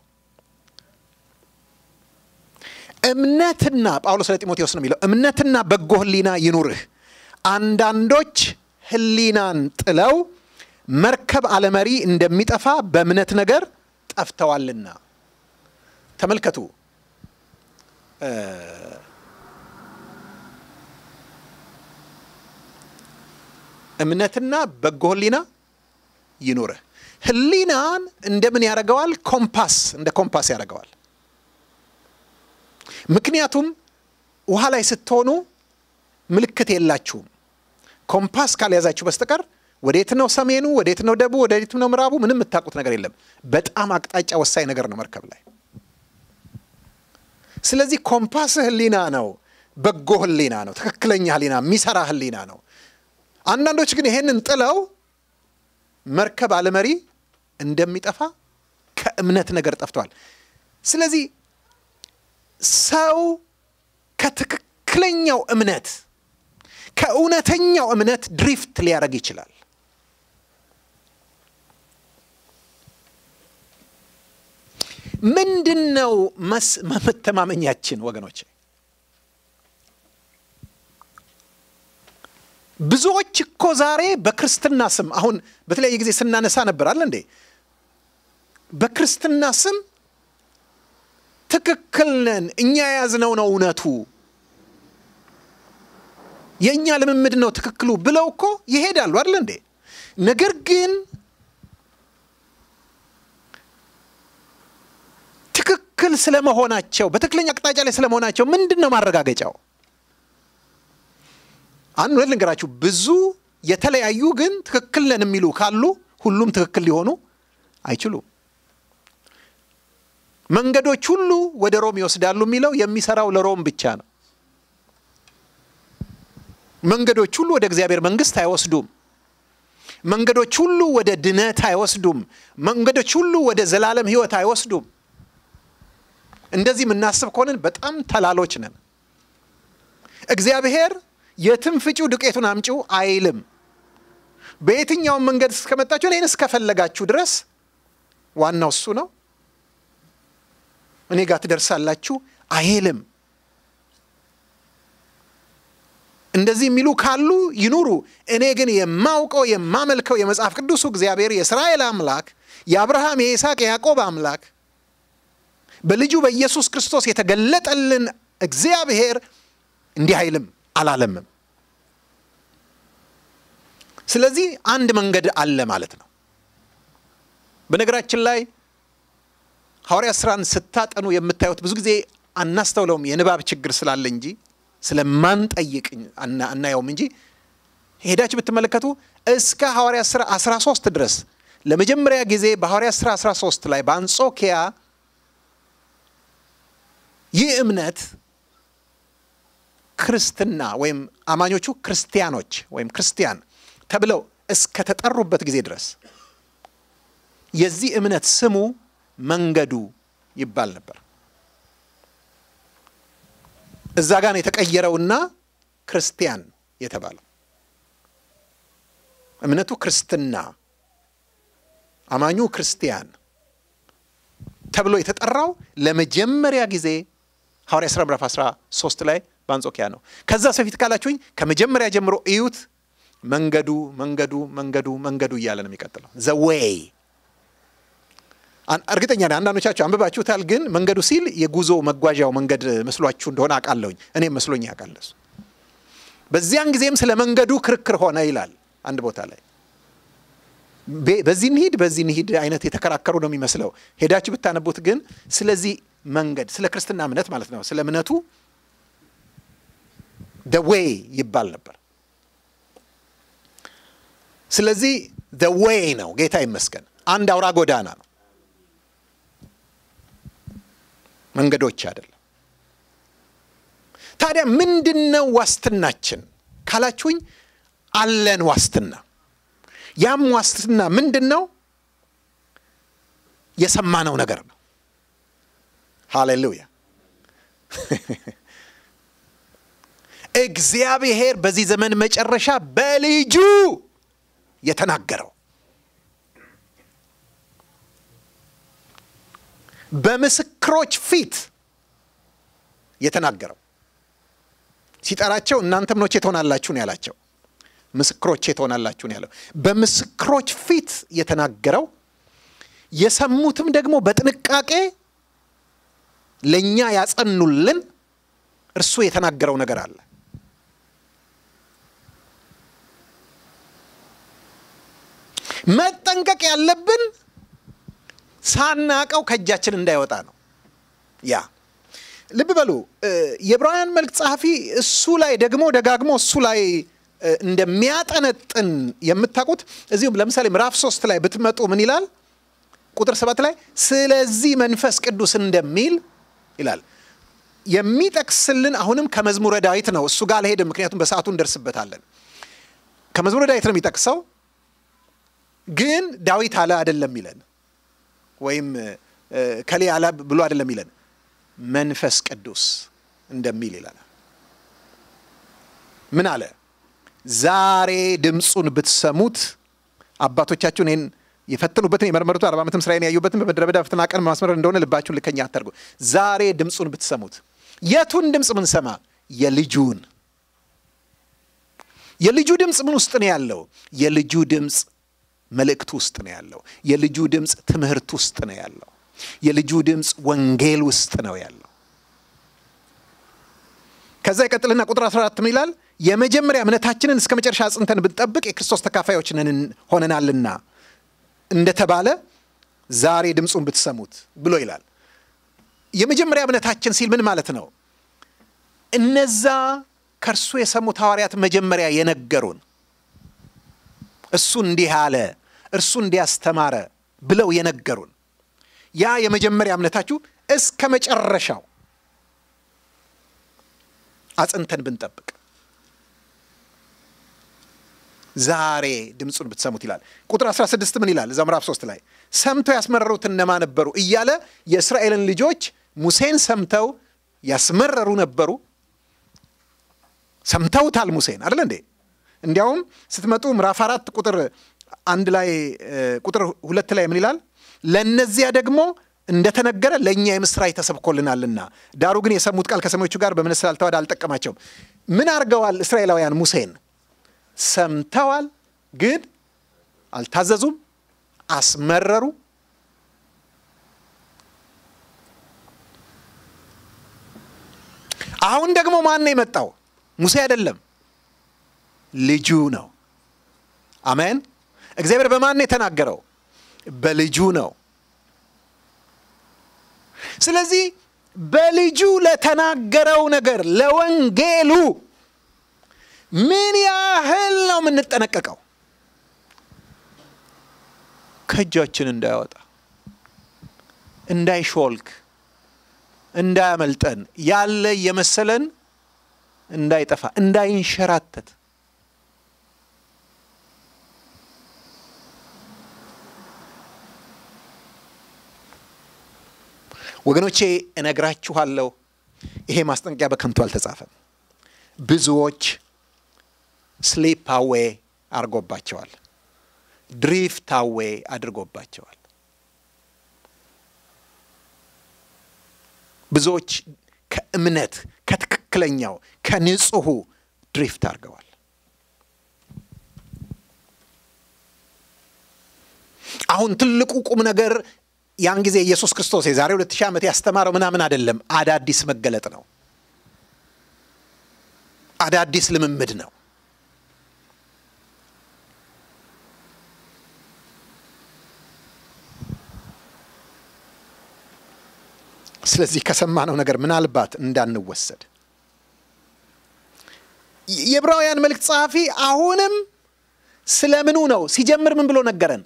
እምነትና ጳውሎስ ለጢሞቴዎስ ነው የሚለው፣ እምነትና በጎ ሕሊና ይኑርህ። አንዳንዶች ሕሊናን ጥለው መርከብ አለመሪ እንደሚጠፋ በእምነት ነገር ጠፍተዋልና። ተመልከቱ እምነትና በጎ ሕሊና ይኑርህ። ሕሊናን እንደምን ያደርገዋል? ኮምፓስ እንደ ኮምፓስ ያደርገዋል። ምክንያቱም ውሃ ላይ ስትሆኑ ምልክት የላችሁም። ኮምፓስ ካልያዛችሁ በስተቀር ወዴት ነው ሰሜኑ፣ ወዴት ነው ደቡብ፣ ወዴት ነው ምዕራቡ፣ ምንም የምታውቁት ነገር የለም። በጣም አቅጣጫ ወሳኝ ነገር ነው መርከብ ላይ። ስለዚህ ኮምፓስ ህሊና ነው፣ በጎ ህሊና ነው፣ ትክክለኛ ህሊና፣ የሚሰራ ህሊና ነው። አንዳንዶች ግን ይሄንን ጥለው መርከብ አለመሪ እንደሚጠፋ ከእምነት ነገር ጠፍተዋል። ስለዚህ ሰው ከትክክለኛው እምነት ከእውነተኛው እምነት ድሪፍት ሊያደርግ ይችላል። ምንድን ነው መተማመኛችን ወገኖች? ብዙዎች እኮ ዛሬ በክርስትና ስም አሁን በተለያየ ጊዜ ስናነሳ ነበር አለ እንዴ በክርስትና ስም ትክክል ነን፣ እኛ የያዝነው ነው እውነቱ፣ የእኛ ልምምድ ነው ትክክሉ ብለው እኮ ይሄዳሉ አይደል እንዴ? ነገር ግን ትክክል ስለመሆናቸው በትክክለኛ አቅጣጫ ላይ ስለመሆናቸው ምንድን ነው ማረጋገጫው? አንድ እውነት ልንገራችሁ፣ ብዙ የተለያዩ ግን ትክክል ነን የሚሉ ካሉ ሁሉም ትክክል ሊሆኑ አይችሉም። መንገዶች ሁሉ ወደ ሮም ይወስዳሉ የሚለው የሚሰራው ለሮም ብቻ ነው። መንገዶች ሁሉ ወደ እግዚአብሔር መንግሥት አይወስዱም። መንገዶች ሁሉ ወደ ድነት አይወስዱም። መንገዶች ሁሉ ወደ ዘላለም ሕይወት አይወስዱም። እንደዚህ የምናስብ ከሆንን በጣም ተላሎች ነን። እግዚአብሔር የትም ፍጪው ዱቄቱን አምጪው አይልም። በየትኛውም መንገድ እስከመጣችሁ እኔን እስከፈለጋችሁ ድረስ ዋናው እሱ ነው፣ እኔ ጋር ትደርሳላችሁ አይልም። እንደዚህ የሚሉ ካሉ ይኑሩ። እኔ ግን የማውቀው የማመልከው የመጽሐፍ ቅዱሱ እግዚአብሔር የእስራኤል አምላክ የአብርሃም የይስሐቅ የያዕቆብ አምላክ በልጁ በኢየሱስ ክርስቶስ የተገለጠልን እግዚአብሔር እንዲህ አይልም አላለምም። ስለዚህ አንድ መንገድ አለ ማለት ነው። በነገራችን ላይ ሐዋርያት ሥራን ስታጠኑ የምታዩት ብዙ ጊዜ አናስተውለውም የንባብ ችግር ስላለ እንጂ ስለማንጠይቅ አናየውም እንጂ። ሄዳችሁ ብትመለከቱ እስከ ሐዋርያት ሥራ 13 ድረስ ለመጀመሪያ ጊዜ በሐዋርያት ሥራ 13 ላይ በአንጾኪያ ይህ እምነት ክርስትና ወይም አማኞቹ ክርስቲያኖች ወይም ክርስቲያን ተብለው እስከተጠሩበት ጊዜ ድረስ የዚህ እምነት ስሙ መንገዱ ይባል ነበር። እዛ ጋር የተቀየረውና ክርስቲያን የተባለው። እምነቱ ክርስትና፣ አማኙ ክርስቲያን ተብሎ የተጠራው ለመጀመሪያ ጊዜ ሐዋርያ ሥራ ምዕራፍ 13 ላይ በአንጾኪያ ነው። ከዛ በፊት ካላችሁኝ ከመጀመሪያ ጀምሮ እዩት። መንገዱ መንገዱ መንገዱ መንገዱ እያለ ነው የሚቀጥለው። ዘ ዌይ እርግጠኛ ነኝ አንዳንዶቻችሁ አንብባችሁታል። ግን መንገዱ ሲል የጉዞ መጓዣው መንገድ መስሏችሁ እንደሆነ አውቃለሁኝ። እኔም መስሎኝ ያውቃል እሱ። በዚያን ጊዜም ስለ መንገዱ ክርክር ሆነ ይላል አንድ ቦታ ላይ። በዚህ እንሂድ በዚህ እንሂድ አይነት የተከራከሩ ነው የሚመስለው። ሄዳችሁ ብታነቡት ግን ስለዚህ መንገድ ስለ ክርስትና እምነት ማለት ነው ስለ እምነቱ ደ ዌይ ይባል ነበር። ስለዚህ ደ ዌይ ነው። ጌታ ይመስገን። አንድ አውራ ጎዳና ነው፣ መንገዶች አይደለም። ታዲያ ምንድን ነው ዋስትናችን ካላችሁኝ፣ አለን ዋስትና። ያም ዋስትና ምንድን ነው? የሰማነው ነገር ነው። ሃሌሉያ። እግዚአብሔር በዚህ ዘመን መጨረሻ በልጁ የተናገረው በምስክሮች ፊት የተናገረው ሲጠራቸው እናንተ ምኖቼ ትሆናላችሁ ነው ያላቸው። ምስክሮቼ ትሆናላችሁ ያለው። በምስክሮች ፊት የተናገረው የሰሙትም ደግሞ በጥንቃቄ ለእኛ ያጸኑልን እርሱ የተናገረው ነገር አለ። መጠንቀቅ ያለብን ሳናቀው ከእጃችን እንዳይወጣ ነው። ያ ልብ በሉ። የዕብራውያን መልእክት ጸሐፊ እሱ ላይ ደግሞ ደጋግሞ እሱ ላይ እንደሚያጠነጥን የምታውቁት እዚሁም ለምሳሌ ምዕራፍ ሶስት ላይ ብትመጡ ምን ይላል? ቁጥር ሰባት ላይ ስለዚህ መንፈስ ቅዱስ እንደሚል ይላል የሚጠቅስልን አሁንም ከመዝሙረ ዳዊት ነው። እሱ ጋር አልሄድም፣ ምክንያቱም በሰዓቱ እንደርስበታለን። ከመዝሙረ ዳዊት ነው የሚጠቅሰው፣ ግን ዳዊት አለ አይደለም ይለን፣ ወይም ከሌ አለ ብሎ አይደለም ይለን፣ መንፈስ ቅዱስ እንደሚል ይላል። ምን አለ? ዛሬ ድምፁን ብትሰሙት አባቶቻችሁን ይህን የፈተኑበትን የመረመሩትን አርባ ዓመትም ስራዬን ያዩበትን በምድረ በዳ ፈተና ቀን ማስመር እንደሆነ ልባችሁን ልከኛ አታርጉ። ዛሬ ድምፁን ብትሰሙት የቱን ድምፅ ምን ሰማ? የልጁን። የልጁ ድምፅ ምን ውስጥ ነው ያለው? የልጁ ድምፅ መልእክት ውስጥ ነው ያለው። የልጁ ድምፅ ትምህርት ውስጥ ነው ያለው። የልጁ ድምፅ ወንጌል ውስጥ ነው ያለው። ከዛ ይቀጥልና ቁጥር 14 ምን ይላል? የመጀመሪያ እምነታችንን እስከ መጨረሻ አጽንተን ብንጠብቅ የክርስቶስ ተካፋዮች ሆነናልና እንደተባለ ዛሬ ድምፁን ብትሰሙት ብሎ ይላል። የመጀመሪያ እምነታችን ሲል ምን ማለት ነው? እነዛ ከእርሱ የሰሙት ሐዋርያት መጀመሪያ የነገሩን እሱ እንዲህ አለ፣ እርሱ እንዲያስተማረ ብለው የነገሩን ያ የመጀመሪያ እምነታችሁ እስከ መጨረሻው አጽንተን ብንጠብቅ ዛሬ ድምፁን ብትሰሙት ይላል። ቁጥር 16 ምን ይላል? እዛ ምዕራፍ 3 ላይ ሰምተው ያስመረሩት እነማ ነበሩ እያለ የእስራኤልን ልጆች ሙሴን ሰምተው ያስመረሩ ነበሩ። ሰምተውታል ሙሴን አይደል እንዴ? እንዲያውም ስትመጡ ምዕራፍ አራት ቁጥር አንድ ላይ ቁጥር ሁለት ላይ ምን ይላል? ለእነዚያ ደግሞ እንደተነገረ ለእኛ የምስራች ተሰብኮልናልና ዳሩ ግን የሰሙት ቃል ከሰሚዎቹ ጋር በእምነት ስላልተዋሃደ አልጠቀማቸውም። ምን አድርገዋል እስራኤላውያን ሙሴን? ሰምተዋል፣ ግን አልታዘዙም፣ አስመረሩ። አሁን ደግሞ ማን ነው የመጣው? ሙሴ አይደለም፣ ልጁ ነው። አሜን። እግዚአብሔር በማን ነው የተናገረው? በልጁ ነው። ስለዚህ በልጁ ለተናገረው ነገር ለወንጌሉ ምን ያህል ነው የምንጠነቀቀው? ከእጃችን እንዳያወጣ፣ እንዳይሾልክ፣ እንዳያመልጠን፣ ያለ የመሰለን እንዳይጠፋ፣ እንዳይንሸራተት ወገኖቼ እነግራችኋለሁ፣ ይሄ ማስጠንቀቂያ በከንቱ አልተጻፈም። ብዙዎች ስሊፕ አዌ አድርጎባቸዋል። ድሪፍት አዌ አድርጎባቸዋል። ብዙዎች ከእምነት ከትክክለኛው ከንጹሑ ድሪፍት አድርገዋል። አሁን ትልቁ ቁም ነገር ያን ጊዜ ኢየሱስ ክርስቶስ የዛሬ ሁለት ሺህ ዓመት ያስተማረው ምናምን አይደለም። አዳዲስ መገለጥ ነው። አዳዲስ ልምምድ ነው። ስለዚህ ከሰማነው ነገር ምናልባት እንዳንወሰድ የዕብራውያን መልእክት ጸሐፊ አሁንም ስለምኑ ነው ሲጀምር ምን ብሎ ነገረን?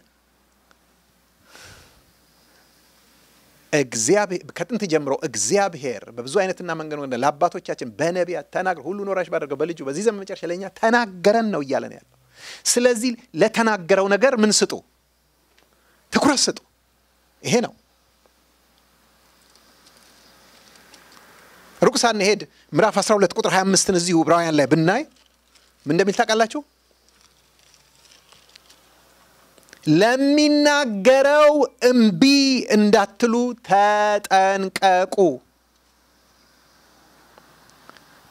ከጥንት ጀምሮ እግዚአብሔር በብዙ አይነትና መንገድ ወደ ለአባቶቻችን በነቢያት ተናግሮ ሁሉን ወራሽ ባደረገው በልጁ በዚህ ዘመን መጨረሻ ለእኛ ተናገረን ነው እያለ ነው ያለው። ስለዚህ ለተናገረው ነገር ምን ስጡ? ትኩረት ስጡ። ይሄ ነው። ሩቅ ሳንሄድ ምዕራፍ 12 ቁጥር 25ን እዚሁ ዕብራውያን ላይ ብናይ ምን እንደሚል ታውቃላችሁ? ለሚናገረው እምቢ እንዳትሉ ተጠንቀቁ።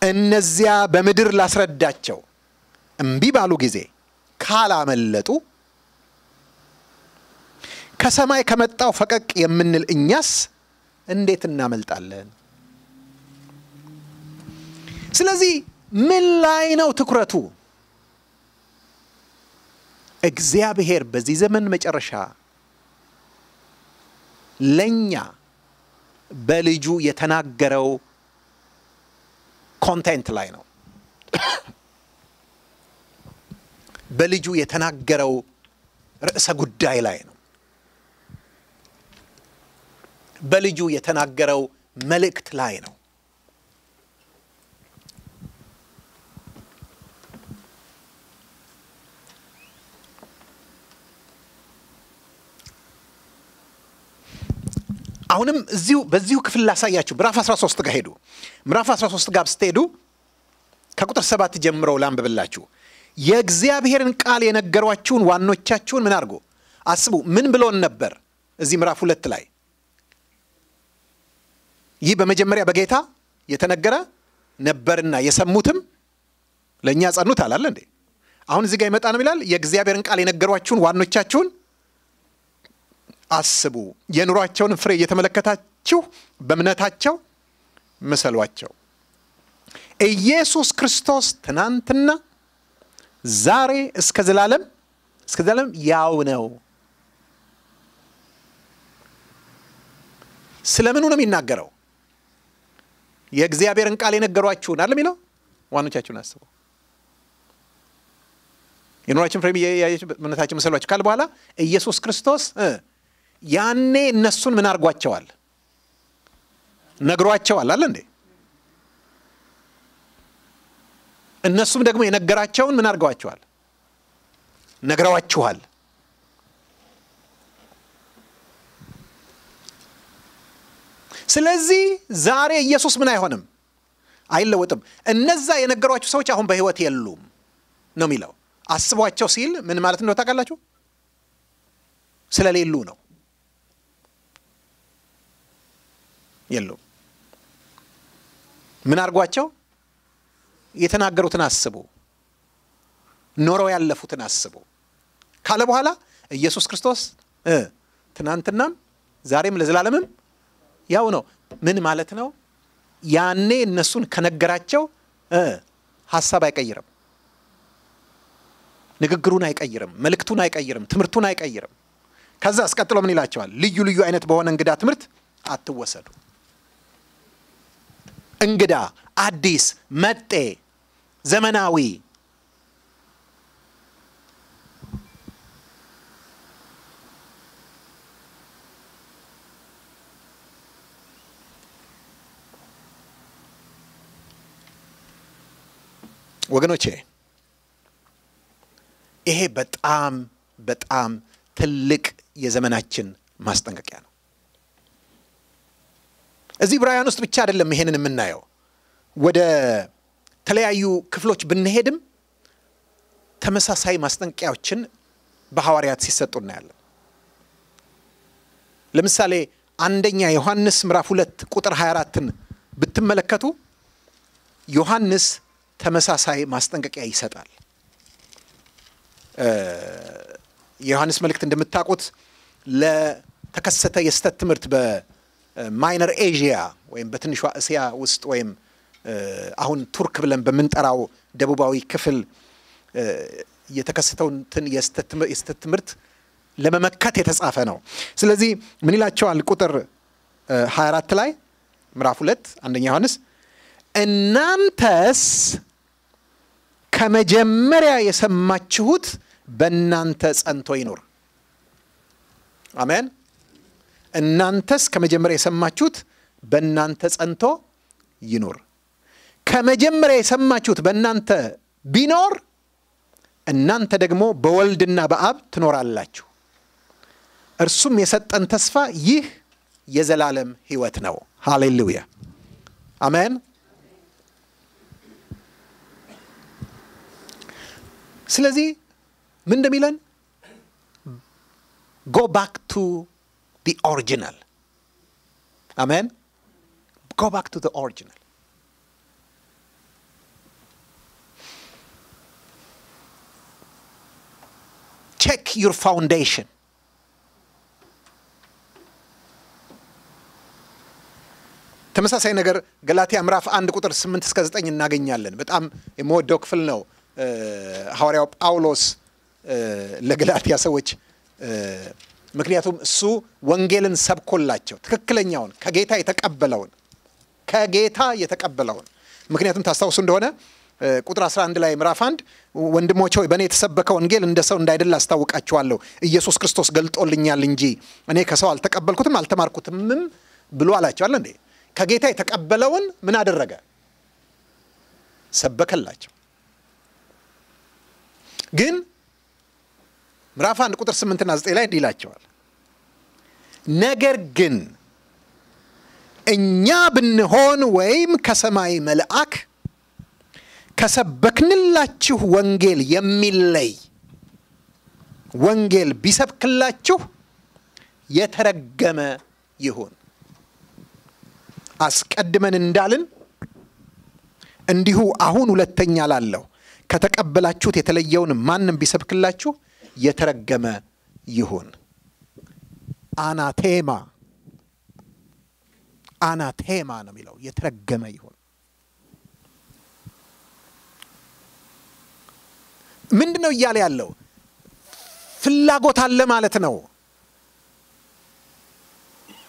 እነዚያ በምድር ላስረዳቸው እምቢ ባሉ ጊዜ ካላመለጡ ከሰማይ ከመጣው ፈቀቅ የምንል እኛስ እንዴት እናመልጣለን? ስለዚህ ምን ላይ ነው ትኩረቱ? እግዚአብሔር በዚህ ዘመን መጨረሻ ለእኛ በልጁ የተናገረው ኮንቴንት ላይ ነው። በልጁ የተናገረው ርዕሰ ጉዳይ ላይ ነው። በልጁ የተናገረው መልእክት ላይ ነው። አሁንም እዚሁ በዚሁ ክፍል ላሳያችሁ። ምዕራፍ 13 ጋር ሄዱ። ምዕራፍ 13 ጋር ስትሄዱ ከቁጥር ሰባት ጀምረው ላንብብላችሁ። የእግዚአብሔርን ቃል የነገሯችሁን ዋኖቻችሁን ምን አድርጎ አስቡ። ምን ብሎን ነበር? እዚህ ምዕራፍ ሁለት ላይ ይህ በመጀመሪያ በጌታ የተነገረ ነበርና የሰሙትም ለእኛ ጸኑት አላለ እንዴ? አሁን እዚህ ጋር ይመጣ ነው ይላል። የእግዚአብሔርን ቃል የነገሯችሁን ዋኖቻችሁን አስቡ የኑሯቸውን ፍሬ እየተመለከታችሁ በእምነታቸው ምሰሏቸው። ኢየሱስ ክርስቶስ ትናንትና ዛሬ እስከ ዘላለም እስከ ዘላለም ያው ነው። ስለምኑ ነው የሚናገረው? የእግዚአብሔርን ቃል የነገሯችሁን አለ የሚለው ዋኖቻችሁን አስቡ የኑሯችን ፍሬ በእምነታቸው ምሰሏቸው ካል በኋላ ኢየሱስ ክርስቶስ ያኔ እነሱን ምን አድርጓቸዋል? ነግሯቸዋል አለ እንዴ? እነሱም ደግሞ የነገራቸውን ምን አድርገዋቸዋል? ነግረዋችኋል። ስለዚህ ዛሬ ኢየሱስ ምን አይሆንም፣ አይለወጥም። እነዛ የነገሯችሁ ሰዎች አሁን በሕይወት የሉም ነው የሚለው። አስቧቸው ሲል ምን ማለት እንደው ታውቃላችሁ? ስለሌሉ ነው። የሉም። ምን አድርጓቸው? የተናገሩትን አስቡ፣ ኖረው ያለፉትን አስቡ ካለ በኋላ ኢየሱስ ክርስቶስ ትናንትናም ዛሬም ለዘላለምም ያው ነው። ምን ማለት ነው? ያኔ እነሱን ከነገራቸው ሀሳብ አይቀይርም፣ ንግግሩን አይቀይርም፣ መልእክቱን አይቀይርም፣ ትምህርቱን አይቀይርም። ከዛ አስቀጥሎ ምን ይላቸዋል? ልዩ ልዩ አይነት በሆነ እንግዳ ትምህርት አትወሰዱ። እንግዳ፣ አዲስ፣ መጤ፣ ዘመናዊ ወገኖቼ ይሄ በጣም በጣም ትልቅ የዘመናችን ማስጠንቀቂያ ነው። እዚህ ዕብራውያን ውስጥ ብቻ አይደለም ይሄንን የምናየው። ወደ ተለያዩ ክፍሎች ብንሄድም ተመሳሳይ ማስጠንቀቂያዎችን በሐዋርያት ሲሰጡ እናያለን። ለምሳሌ አንደኛ ዮሐንስ ምዕራፍ ሁለት ቁጥር 24ን ብትመለከቱ ዮሐንስ ተመሳሳይ ማስጠንቀቂያ ይሰጣል። የዮሐንስ መልእክት እንደምታውቁት ለተከሰተ የስተት ትምህርት በማይነር ኤዥያ ወይም በትንሿ እስያ ውስጥ ወይም አሁን ቱርክ ብለን በምንጠራው ደቡባዊ ክፍል የተከሰተውን የስተት ትምህርት ለመመከት የተጻፈ ነው። ስለዚህ ምን ይላቸዋል? ቁጥር 24 ላይ ምዕራፍ ሁለት አንደኛ ዮሐንስ እናንተስ ከመጀመሪያ የሰማችሁት በእናንተ ጸንቶ ይኑር። አሜን። እናንተስ ከመጀመሪያ የሰማችሁት በእናንተ ጸንቶ ይኑር። ከመጀመሪያ የሰማችሁት በእናንተ ቢኖር እናንተ ደግሞ በወልድና በአብ ትኖራላችሁ። እርሱም የሰጠን ተስፋ ይህ የዘላለም ሕይወት ነው። ሃሌሉያ አሜን። ስለዚህ ምን እንደሚለን go back to the original አሜን። go back to original check your foundation ተመሳሳይ ነገር ገላትያ ምዕራፍ አንድ ቁጥር ስምንት እስከ ዘጠኝ እናገኛለን። በጣም የምወደው ክፍል ነው። ሐዋርያው ጳውሎስ ለገላትያ ሰዎች ምክንያቱም እሱ ወንጌልን ሰብኮላቸው ትክክለኛውን ከጌታ የተቀበለውን ከጌታ የተቀበለውን ምክንያቱም ታስታውሱ እንደሆነ ቁጥር 11 ላይ ምዕራፍ አንድ ወንድሞች ሆይ በእኔ የተሰበከ ወንጌል እንደ ሰው እንዳይደለ አስታውቃችኋለሁ። ኢየሱስ ክርስቶስ ገልጦልኛል እንጂ እኔ ከሰው አልተቀበልኩትም አልተማርኩትምም ብሎ አላቸው። አለ እንዴ ከጌታ የተቀበለውን ምን አደረገ? ሰበከላቸው። ግን ምዕራፍ አንድ ቁጥር ስምንትና ዘጠኝ ላይ እንዲህ ይላቸዋል። ነገር ግን እኛ ብንሆን ወይም ከሰማይ መልአክ ከሰበክንላችሁ ወንጌል የሚለይ ወንጌል ቢሰብክላችሁ የተረገመ ይሁን። አስቀድመን እንዳልን እንዲሁ አሁን ሁለተኛ ላለሁ ከተቀበላችሁት የተለየውን ማንም ቢሰብክላችሁ የተረገመ ይሁን። አናቴማ አናቴማ ነው የሚለው የተረገመ ይሁን። ምንድን ነው እያለ ያለው? ፍላጎት አለ ማለት ነው።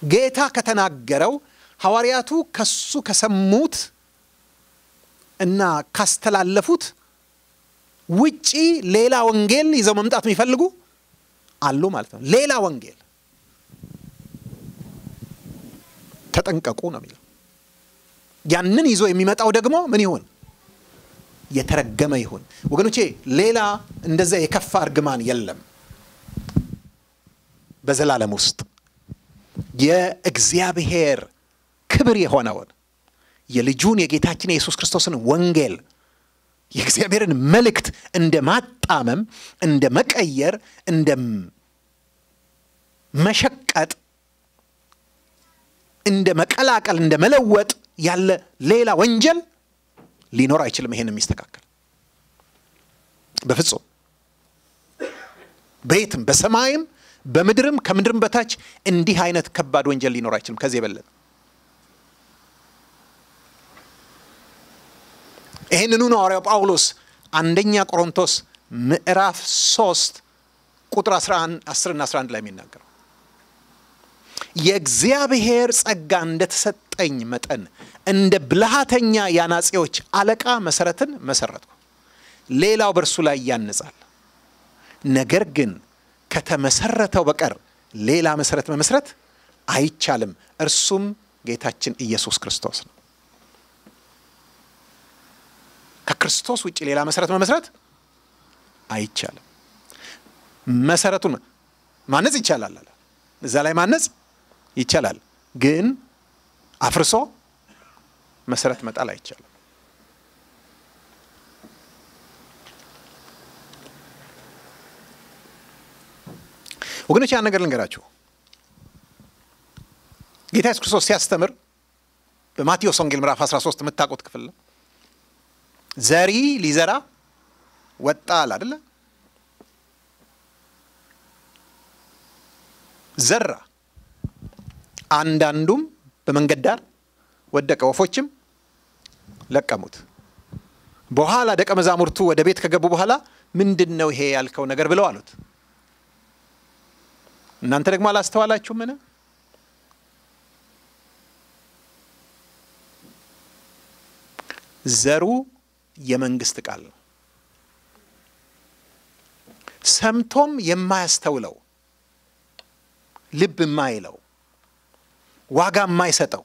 ጌታ ከተናገረው ሐዋርያቱ ከሱ ከሰሙት እና ካስተላለፉት ውጪ ሌላ ወንጌል ይዘው መምጣት የሚፈልጉ አሉ ማለት ነው። ሌላ ወንጌል ተጠንቀቁ ነው የሚለው። ያንን ይዞ የሚመጣው ደግሞ ምን ይሁን? የተረገመ ይሁን። ወገኖቼ ሌላ እንደዛ የከፋ እርግማን የለም በዘላለም ውስጥ የእግዚአብሔር ክብር የሆነውን የልጁን የጌታችን የኢየሱስ ክርስቶስን ወንጌል የእግዚአብሔርን መልእክት እንደ ማጣመም፣ እንደ መቀየር፣ እንደ መሸቀጥ፣ እንደ መቀላቀል፣ እንደ መለወጥ ያለ ሌላ ወንጀል ሊኖር አይችልም። ይሄን የሚስተካከል በፍጹም በየትም በሰማይም በምድርም ከምድርም በታች እንዲህ አይነት ከባድ ወንጀል ሊኖር አይችልም። ከዚህ የበለጠ ይህንኑ ነው ሐዋርያው ጳውሎስ አንደኛ ቆሮንቶስ ምዕራፍ 3 ቁጥር 10 እና 11 ላይ የሚናገረው የእግዚአብሔር ጸጋ እንደተሰጠኝ መጠን እንደ ብልሃተኛ የአናጺዎች አለቃ መሰረትን መሰረትኩ፣ ሌላው በእርሱ ላይ ያንጻል። ነገር ግን ከተመሰረተው በቀር ሌላ መሰረት መመስረት አይቻልም፣ እርሱም ጌታችን ኢየሱስ ክርስቶስ ነው። ከክርስቶስ ውጭ ሌላ መሰረት መመስረት አይቻልም። መሰረቱን ማነጽ ይቻላል አለ። እዛ ላይ ማነጽ ይቻላል፣ ግን አፍርሶ መሰረት መጣል አይቻልም። ወገኖች ያን ነገር ልንገራችሁ። ጌታ ኢየሱስ ክርስቶስ ሲያስተምር በማቴዎስ ወንጌል ምዕራፍ 13 የምታውቁት ክፍል ነው። ዘሪ ሊዘራ ወጣ አለ አደለ? ዘራ። አንዳንዱም በመንገድ ዳር ወደቀ፣ ወፎችም ለቀሙት። በኋላ ደቀ መዛሙርቱ ወደ ቤት ከገቡ በኋላ ምንድን ነው ይሄ ያልከው ነገር ብለው አሉት። እናንተ ደግሞ አላስተዋላችሁምን? ዘሩ የመንግስት ቃል ነው። ሰምቶም የማያስተውለው ልብ የማይለው ዋጋ የማይሰጠው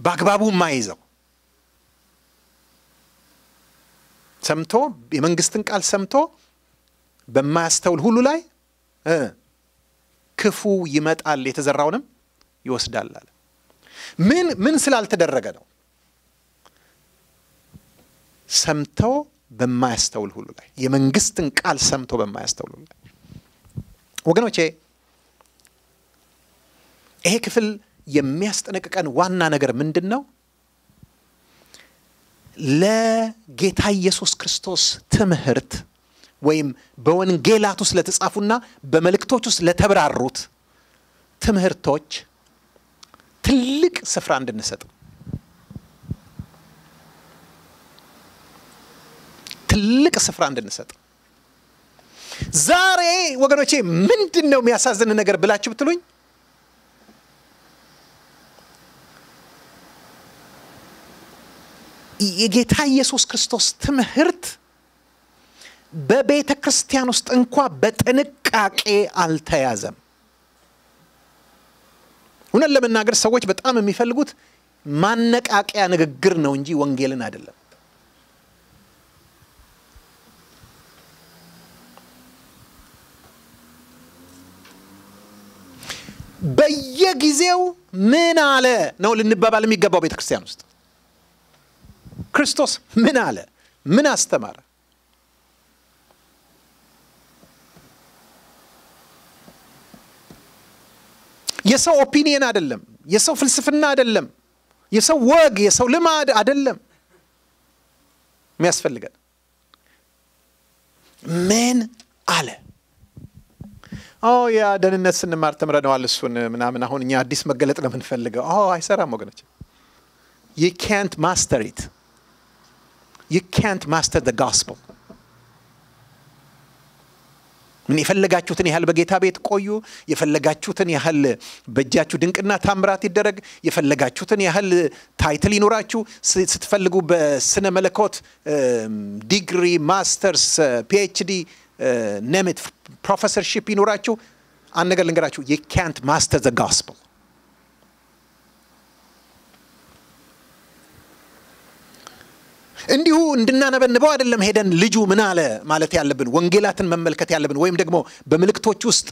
በአግባቡ የማይይዘው ሰምቶ የመንግስትን ቃል ሰምቶ በማያስተውል ሁሉ ላይ ክፉ ይመጣል፣ የተዘራውንም ይወስዳል አለ። ምን ምን ስላልተደረገ ነው? ሰምተው በማያስተውል ሁሉ ላይ የመንግስትን ቃል ሰምቶ በማያስተውል ሁሉ ላይ ወገኖቼ ይሄ ክፍል የሚያስጠነቅቀን ዋና ነገር ምንድን ነው? ለጌታ ኢየሱስ ክርስቶስ ትምህርት ወይም በወንጌላት ውስጥ ለተጻፉና በመልእክቶች ውስጥ ለተብራሩት ትምህርቶች ትልቅ ስፍራ እንድንሰጥ ትልቅ ስፍራ እንድንሰጥ ዛሬ ወገኖቼ ምንድን ነው የሚያሳዝን ነገር ብላችሁ ብትሉኝ የጌታ ኢየሱስ ክርስቶስ ትምህርት በቤተ ክርስቲያን ውስጥ እንኳ በጥንቃቄ አልተያዘም። እውነት ለመናገር ሰዎች በጣም የሚፈልጉት ማነቃቂያ ንግግር ነው እንጂ ወንጌልን አይደለም። በየጊዜው ምን አለ ነው ልንባባል የሚገባው ቤተ ክርስቲያን ውስጥ ክርስቶስ ምን አለ? ምን አስተማረ? የሰው ኦፒኒየን አይደለም፣ የሰው ፍልስፍና አይደለም፣ የሰው ወግ፣ የሰው ልማድ አይደለም የሚያስፈልገን ምን አለ? oh yeah ደህንነት ስንማር ተምረነዋል፣ እሱን ምናምን። አሁን እኛ አዲስ መገለጥ ነው የምንፈልገው። oh አይሰራም ወገኖች። ዩ ካንት ማስተር ኢት ዩ ካንት ማስተር ደ ጋስፕል። ምን የፈለጋችሁትን ያህል በጌታ ቤት ቆዩ፣ የፈለጋችሁትን ያህል በእጃችሁ ድንቅና ታምራት ይደረግ፣ የፈለጋችሁትን ያህል title ይኖራችሁ፣ ስትፈልጉ በስነ መለኮት ዲግሪ፣ masters፣ PhD ነምት professorship ይኖራችሁ፣ አንድ ነገር ልንገራችሁ፣ ዩ ካንት ማስተር ዘ ጋስፕል እንዲሁ እንድናነበንበው አይደለም ሄደን ልጁ ምን አለ ማለት ያለብን ወንጌላትን መመልከት ያለብን ወይም ደግሞ በምልክቶች ውስጥ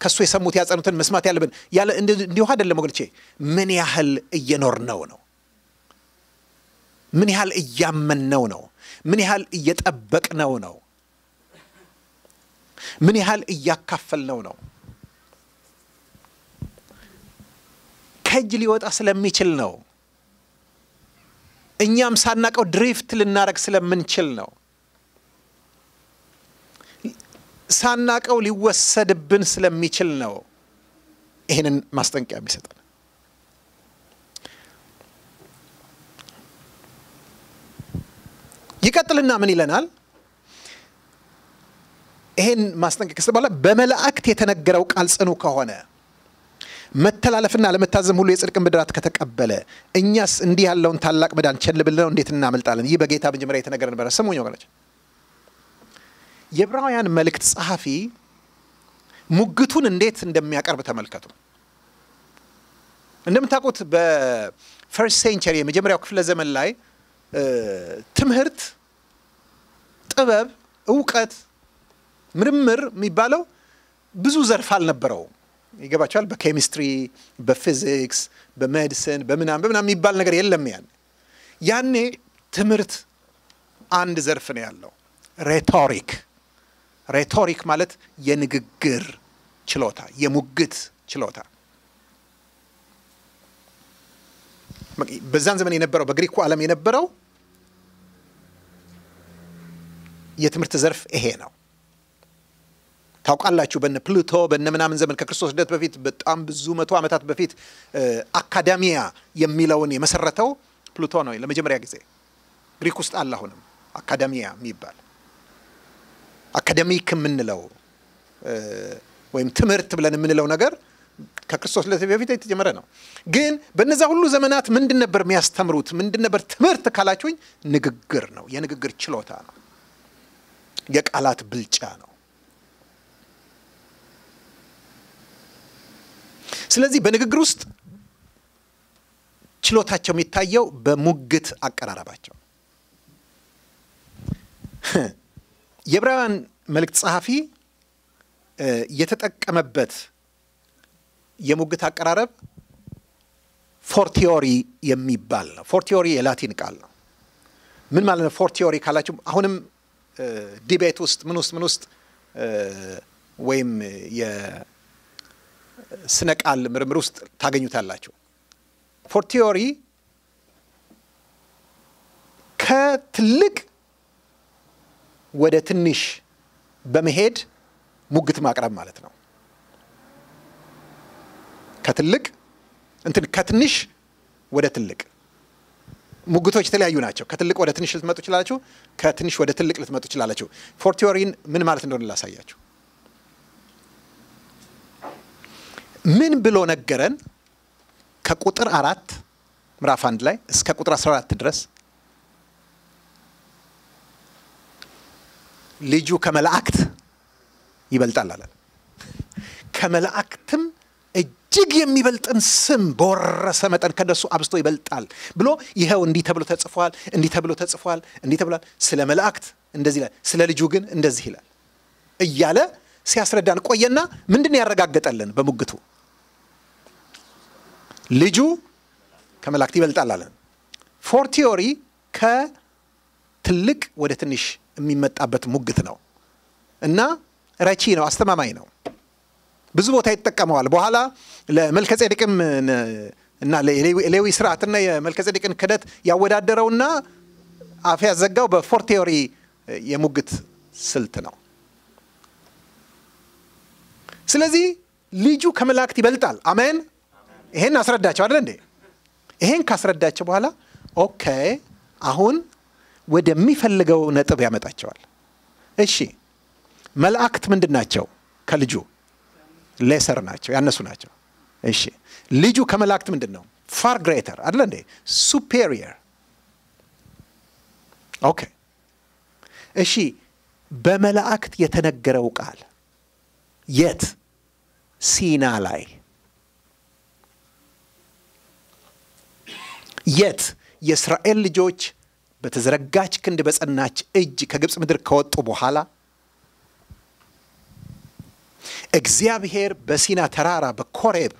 ከእሱ የሰሙት ያጸኑትን መስማት ያለብን ያለ እንዲሁ አይደለም ወገኖቼ። ምን ያህል እየኖርነው ነው? ምን ያህል እያመንነው ነው? ምን ያህል እየጠበቅነው ነው ምን ያህል እያካፈልነው ነው? ከእጅ ሊወጣ ስለሚችል ነው። እኛም ሳናቀው ድሪፍት ልናረግ ስለምንችል ነው። ሳናቀው ሊወሰድብን ስለሚችል ነው ይህንን ማስጠንቀቂያ የሚሰጠን። ይቀጥልና ምን ይለናል ይሄን ማስጠንቀቂያ ከሰጠ በኋላ በመላእክት የተነገረው ቃል ጽኑ ከሆነ መተላለፍና አለመታዘዝም ሁሉ የጽድቅን ብድራት ከተቀበለ እኛስ እንዲህ ያለውን ታላቅ መዳን ቸል ብለነው እንዴት እናመልጣለን? ይህ በጌታ መጀመሪያ የተነገረ ነበረ። ስሙኝ ወገኖች፣ የዕብራውያን መልእክት ጸሐፊ ሙግቱን እንዴት እንደሚያቀርብ ተመልከቱ። እንደምታውቁት በ first century የመጀመሪያው ክፍለ ዘመን ላይ ትምህርት፣ ጥበብ፣ እውቀት፣ ምርምር የሚባለው ብዙ ዘርፍ አልነበረውም። ይገባቸዋል። በ chemistry፣ በ physics፣ በ medicine፣ በምናም በምናም የሚባል ነገር የለም። ያን ያኔ ትምህርት አንድ ዘርፍ ነው ያለው፣ rhetoric። rhetoric ማለት የንግግር ችሎታ፣ የሙግት ችሎታ። በዛን ዘመን የነበረው በግሪኩ ዓለም የነበረው የትምህርት ዘርፍ ይሄ ነው። ታውቃላችሁ በነ ፕሉቶ በነ ምናምን ዘመን ከክርስቶስ ልደት በፊት በጣም ብዙ መቶ ዓመታት በፊት አካዳሚያ የሚለውን የመሰረተው ፕሉቶ ነው። ለመጀመሪያ ጊዜ ግሪክ ውስጥ አለ። አሁንም አካዳሚያ የሚባል አካደሚክ የምንለው ወይም ትምህርት ብለን የምንለው ነገር ከክርስቶስ ልደት በፊት የተጀመረ ነው። ግን በነዛ ሁሉ ዘመናት ምንድን ነበር የሚያስተምሩት? ምንድን ነበር ትምህርት ካላችሁኝ፣ ንግግር ነው። የንግግር ችሎታ ነው። የቃላት ብልጫ ነው። ስለዚህ በንግግር ውስጥ ችሎታቸው የሚታየው በሙግት አቀራረባቸው። የዕብራውያን መልእክት ጸሐፊ የተጠቀመበት የሙግት አቀራረብ fortiori የሚባል ነው። fortiori የላቲን ቃል ነው። ምን ማለት ነው fortiori ካላችሁ አሁንም debate ውስጥ ምን ውስጥ ምን ውስጥ ወይም ስነ ቃል ምርምር ውስጥ ታገኙታላችሁ። fortiori ከትልቅ ወደ ትንሽ በመሄድ ሙግት ማቅረብ ማለት ነው። ከትልቅ እንትን ከትንሽ ወደ ትልቅ ሙግቶች የተለያዩ ናቸው። ከትልቅ ወደ ትንሽ ልትመጡ ይችላላችሁ። ከትንሽ ወደ ትልቅ ልትመጡ ይችላላችሁ። fortiori ን ምን ማለት እንደሆነ ላሳያችሁ። ምን ብሎ ነገረን? ከቁጥር አራት ምዕራፍ አንድ ላይ እስከ ቁጥር 14 ድረስ ልጁ ከመላእክት ይበልጣል አለን። ከመላእክትም እጅግ የሚበልጥን ስም በወረሰ መጠን ከነሱ አብዝቶ ይበልጣል ብሎ ይኸው እንዲህ ተብሎ ተጽፏል፣ እንዲህ ተብሎ ተጽፏል፣ እንዲህ ተብሏል። ስለ መላእክት እንደዚህ ይላል፣ ስለ ልጁ ግን እንደዚህ ይላል እያለ ሲያስረዳን ቆየና ምንድን ያረጋገጠልን በሙግቱ ልጁ ከመላእክት ይበልጣል አለን። fortiori ከትልቅ ወደ ትንሽ የሚመጣበት ሙግት ነው እና ረቺ ነው፣ አስተማማኝ ነው። ብዙ ቦታ ይጠቀመዋል። በኋላ ለመልከጼዴቅም እና ሌዊ ስርዓትና የመልከጼዴቅን ክህነት ያወዳደረውና አፍ ያዘጋው በ fortiori የሙግት ስልት ነው። ስለዚህ ልጁ ከመላእክት ይበልጣል። አሜን። ይሄን አስረዳቸው አይደል እንዴ? ይሄን ካስረዳቸው በኋላ okay፣ አሁን ወደሚፈልገው ነጥብ ያመጣቸዋል። እሺ መላእክት ምንድን ናቸው? ከልጁ lesser ናቸው፣ ያነሱ ናቸው። እሺ ልጁ ከመላእክት ምንድን ነው? far greater አይደለ እንዴ? superior። okay እሺ በመላእክት የተነገረው ቃል የት? ሲና ላይ የት? የእስራኤል ልጆች በተዘረጋች ክንድ በጸናች እጅ ከግብፅ ምድር ከወጡ በኋላ እግዚአብሔር በሲና ተራራ በኮሬብ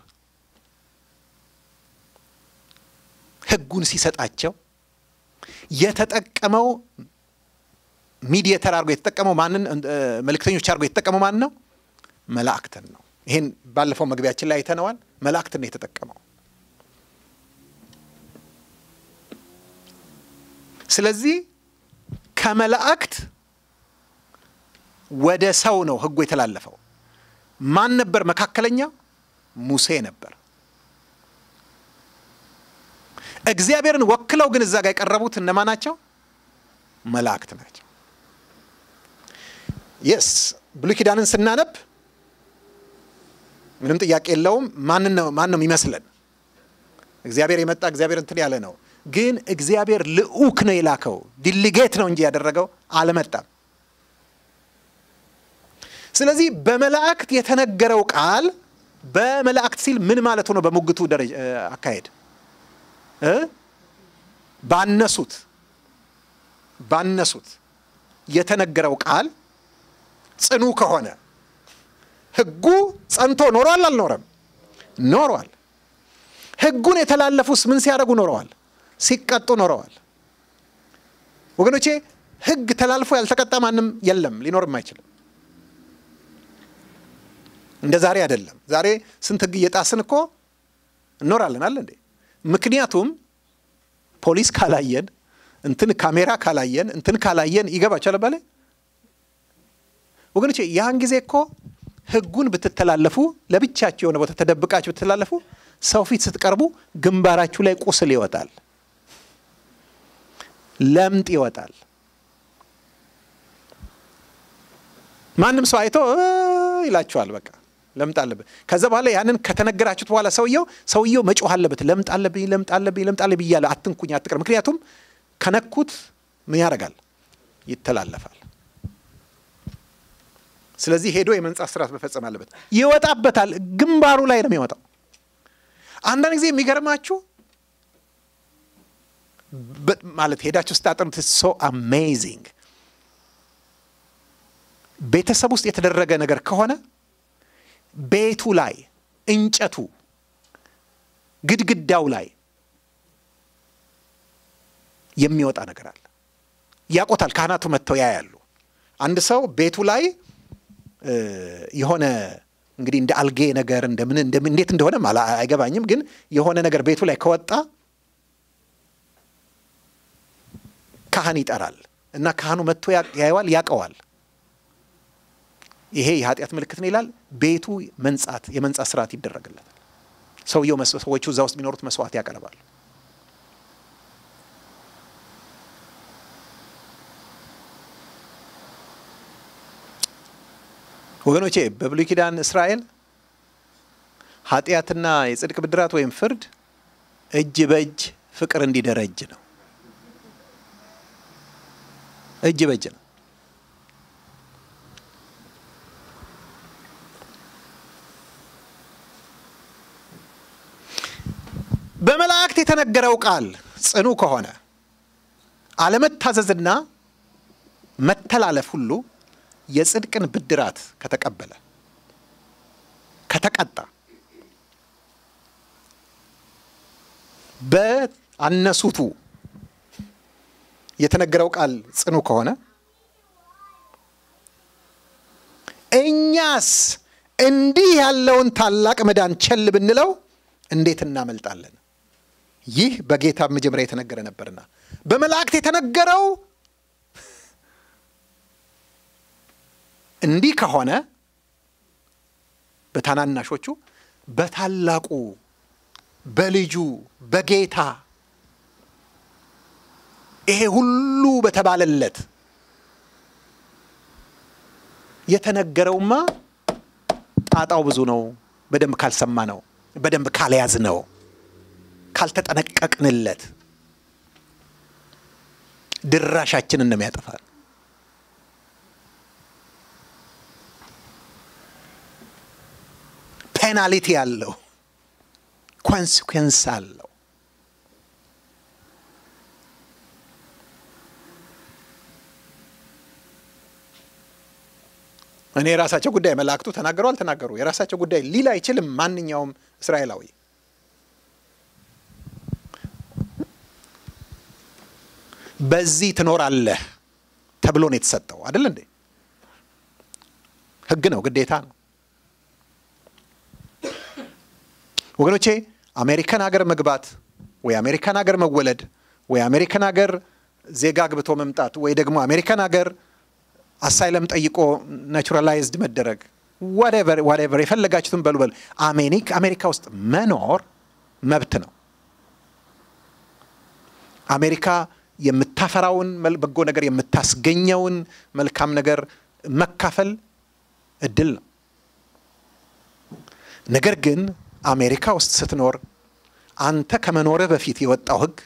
ሕጉን ሲሰጣቸው የተጠቀመው ሚዲየተር አድርጎ የተጠቀመው ማንን መልእክተኞች አድርጎ የተጠቀመው ማን ነው? መላእክትን ነው። ይህን ባለፈው መግቢያችን ላይ አይተነዋል። መላእክትን ነው የተጠቀመው። ስለዚህ ከመላእክት ወደ ሰው ነው ሕጉ የተላለፈው። ማን ነበር መካከለኛ? ሙሴ ነበር። እግዚአብሔርን ወክለው ግን እዛ ጋር የቀረቡት እነማን ናቸው? መላእክት ናቸው። የስ ብሉይ ኪዳንን ስናነብ ምንም ጥያቄ የለውም። ማን ነው የሚመስለን? እግዚአብሔር የመጣ እግዚአብሔር እንትን ያለ ነው። ግን እግዚአብሔር ልዑክ ነው የላከው፣ ዲሊጌት ነው እንጂ ያደረገው አልመጣም። ስለዚህ በመላእክት የተነገረው ቃል በመላእክት ሲል ምን ማለት ነው? በሙግቱ ደረጃ አካሄድ ባነሱት ባነሱት የተነገረው ቃል ጽኑ ከሆነ ሕጉ ጸንቶ ኖሯል አልኖረም? ኖሯል። ሕጉን የተላለፉስ ምን ሲያደርጉ ኖረዋል? ሲቀጡ ኖረዋል። ወገኖቼ ሕግ ተላልፎ ያልተቀጣ ማንም የለም፣ ሊኖርም አይችልም። እንደ ዛሬ አይደለም። ዛሬ ስንት ሕግ እየጣስን እኮ እኖራለን አለ እንዴ? ምክንያቱም ፖሊስ ካላየን እንትን ካሜራ ካላየን እንትን ካላየን ይገባቸዋል ባለ ወገኖቼ ያን ጊዜ እኮ ህጉን ብትተላለፉ ለብቻችሁ የሆነ ቦታ ተደብቃችሁ ብትተላለፉ ሰው ፊት ስትቀርቡ ግንባራችሁ ላይ ቁስል ይወጣል፣ ለምጥ ይወጣል። ማንም ሰው አይቶ ይላችኋል። በቃ ለምጥ አለበት። ከዛ በኋላ ያንን ከተነገራችሁት በኋላ ሰውየው ሰውየው መጮህ አለበት። ለምጥ አለብኝ፣ ለምጥ አለብኝ፣ ለምጥ አለብኝ እያለ አትንኩኝ፣ አትቅር። ምክንያቱም ከነኩት ምን ያደርጋል? ይተላለፋል። ስለዚህ ሄዶ የመንጻት ስርዓት መፈጸም አለበት። ይወጣበታል። ግንባሩ ላይ ነው የሚወጣው። አንዳንድ ጊዜ የሚገርማችሁ ማለት ሄዳችሁ ስታጠኑት so amazing ቤተሰብ ውስጥ የተደረገ ነገር ከሆነ ቤቱ ላይ እንጨቱ፣ ግድግዳው ላይ የሚወጣ ነገር አለ። ያቆታል። ካህናቱ መጥተው ያያሉ። አንድ ሰው ቤቱ ላይ የሆነ እንግዲህ እንደ አልጌ ነገር እንደምን እንዴት እንደሆነ አይገባኝም፣ ግን የሆነ ነገር ቤቱ ላይ ከወጣ ካህን ይጠራል እና ካህኑ መጥቶ ያየዋል፣ ያቀዋል። ይሄ የኃጢአት ምልክት ነው ይላል። ቤቱ መንጻት የመንጻት ስርዓት ይደረግለታል። ሰውየው ሰዎቹ እዛ ውስጥ የሚኖሩት መስዋዕት ያቀርባሉ። ወገኖቼ በብሉይ ኪዳን እስራኤል ኃጢአትና የጽድቅ ብድራት ወይም ፍርድ እጅ በእጅ ፍቅር እንዲደረጅ ነው። እጅ በእጅ ነው። በመላእክት የተነገረው ቃል ጽኑ ከሆነ አለመታዘዝና መተላለፍ ሁሉ የጽድቅን ብድራት ከተቀበለ ከተቀጣ በአነሱቱ የተነገረው ቃል ጽኑ ከሆነ እኛስ እንዲህ ያለውን ታላቅ መዳን ቸል ብንለው እንዴት እናመልጣለን? ይህ በጌታ መጀመሪያ የተነገረ ነበርና በመላእክት የተነገረው እንዲህ ከሆነ በታናናሾቹ በታላቁ በልጁ በጌታ ይሄ ሁሉ በተባለለት የተነገረውማ ጣጣው ብዙ ነው። በደንብ ካልሰማ ነው፣ በደንብ ካልያዝ ነው፣ ካልተጠነቀቅንለት ድራሻችንን ነው የሚያጠፋል። penalty አለው፣ consequence አለው። እኔ የራሳቸው ጉዳይ መላእክቱ ተናገሩ አልተናገሩ የራሳቸው ጉዳይ ሊል አይችልም ማንኛውም እስራኤላዊ። በዚህ ትኖራለህ ተብሎ ነው የተሰጠው አይደል እንዴ? ህግ ነው፣ ግዴታ ነው። ወገኖቼ አሜሪካን ሀገር መግባት ወይ አሜሪካን ሀገር መወለድ ወይ አሜሪካን ሀገር ዜጋ አግብቶ መምጣት ወይ ደግሞ አሜሪካን ሀገር አሳይለም ጠይቆ naturalized መደረግ whatever የፈለጋችሁትን በሉ በሉ አሜኒክ አሜሪካ ውስጥ መኖር መብት ነው። አሜሪካ የምታፈራውን በጎ ነገር የምታስገኘውን መልካም ነገር መካፈል እድል ነው። ነገር ግን አሜሪካ ውስጥ ስትኖር አንተ ከመኖርህ በፊት የወጣው ህግ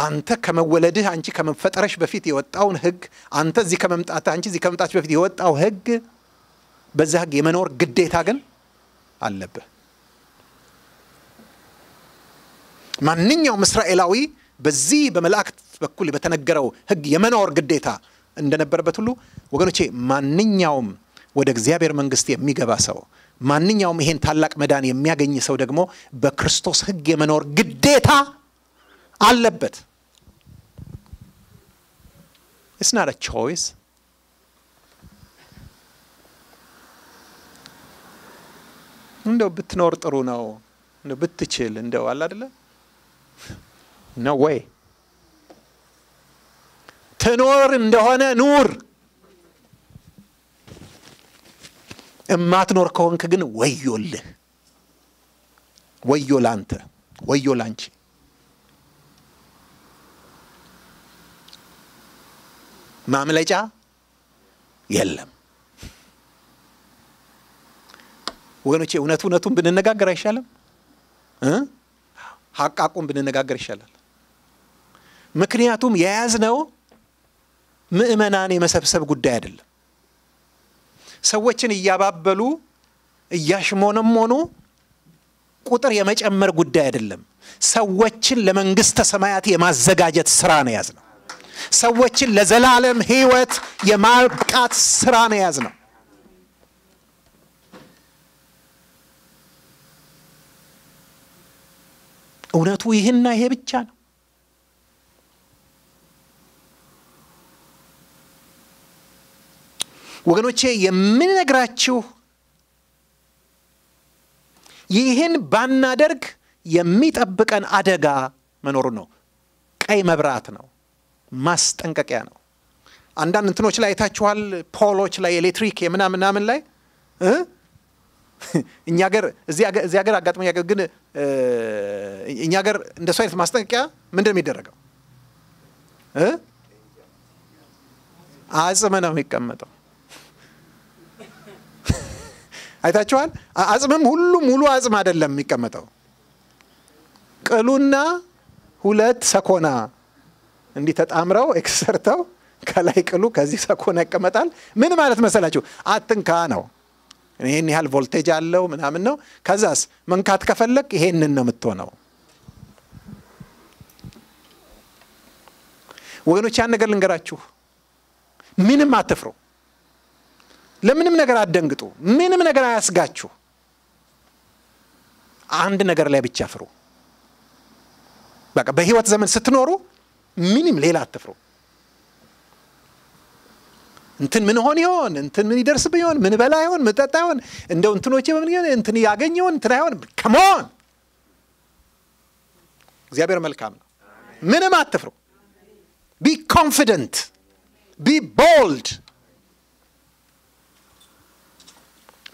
አንተ ከመወለድህ አንቺ ከመፈጠረሽ በፊት የወጣውን ህግ አንተ እዚህ ከመምጣትህ አንቺ እዚህ ከመምጣትሽ በፊት የወጣው ህግ በዛ ህግ የመኖር ግዴታ ግን አለብህ። ማንኛውም እስራኤላዊ በዚህ በመላእክት በኩል በተነገረው ህግ የመኖር ግዴታ እንደነበረበት ሁሉ ወገኖቼ ማንኛውም ወደ እግዚአብሔር መንግስት የሚገባ ሰው ማንኛውም ይሄን ታላቅ መዳን የሚያገኝ ሰው ደግሞ በክርስቶስ ህግ የመኖር ግዴታ አለበት። it's not choice። እንደው ብትኖር ጥሩ ነው፣ እንደው ብትችል እንደው አለ አይደለ ነው ወይ ትኖር እንደሆነ ኑር። እማትኖር ከሆንክ ግን ወዮልህ፣ ወዮ ላንተ፣ ወዮ ላንቺ። ማምለጫ የለም። ወገኖቼ እውነት እውነቱን ብንነጋገር አይሻልም? ሀቃቁን ብንነጋገር ይሻላል። ምክንያቱም የያዝነው ምዕመናን የመሰብሰብ ጉዳይ አይደለም። ሰዎችን እያባበሉ እያሽሞነሞኑ ቁጥር የመጨመር ጉዳይ አይደለም። ሰዎችን ለመንግስተ ሰማያት የማዘጋጀት ስራ ነው የያዝነው። ሰዎችን ለዘላለም ሕይወት የማብቃት ስራ ነው የያዝነው። እውነቱ ይህና ይሄ ብቻ ነው። ወገኖቼ የምነግራችሁ ይህን ባናደርግ የሚጠብቀን አደጋ መኖሩ ነው። ቀይ መብራት ነው፣ ማስጠንቀቂያ ነው። አንዳንድ እንትኖች ላይ አይታችኋል። ፖሎች ላይ ኤሌክትሪክ የምናምን ምናምን ላይ እኛ ሀገር እዚህ ሀገር አጋጥሞ ግን እኛ ሀገር እንደሱ አይነት ማስጠንቀቂያ ምንድን ነው የሚደረገው? አጽም ነው የሚቀመጠው። አይታችኋል። አጽምም ሁሉም ሙሉ አጽም አይደለም የሚቀመጠው። ቅሉና ሁለት ሰኮና እንዲህ ተጣምረው ኤክሰርተው ከላይ ቅሉ ከዚህ ሰኮና ይቀመጣል። ምን ማለት መሰላችሁ? አትንካ ነው። ይህን ያህል ቮልቴጅ አለው ምናምን ነው። ከዛስ መንካት ከፈለግ ይሄንን ነው የምትሆነው። ወገኖች ያን ነገር ልንገራችሁ፣ ምንም አትፍሩ። ለምንም ነገር አትደንግጡ። ምንም ነገር አያስጋችሁ። አንድ ነገር ላይ ብቻ ፍሩ። በቃ በህይወት ዘመን ስትኖሩ ምንም ሌላ አትፍሩ። እንትን ምን ሆን ይሆን? እንትን ምን ይደርስብኝ ይሆን? ምን በላ ይሆን? ምን ጠጣ ይሆን? እንደው እንትኖቼ በምን ይሆን? እንትን ያገኝ ይሆን? እንትን አይሆን? ከመሆን እግዚአብሔር መልካም ነው። ምንም አትፍሩ። be confident be bold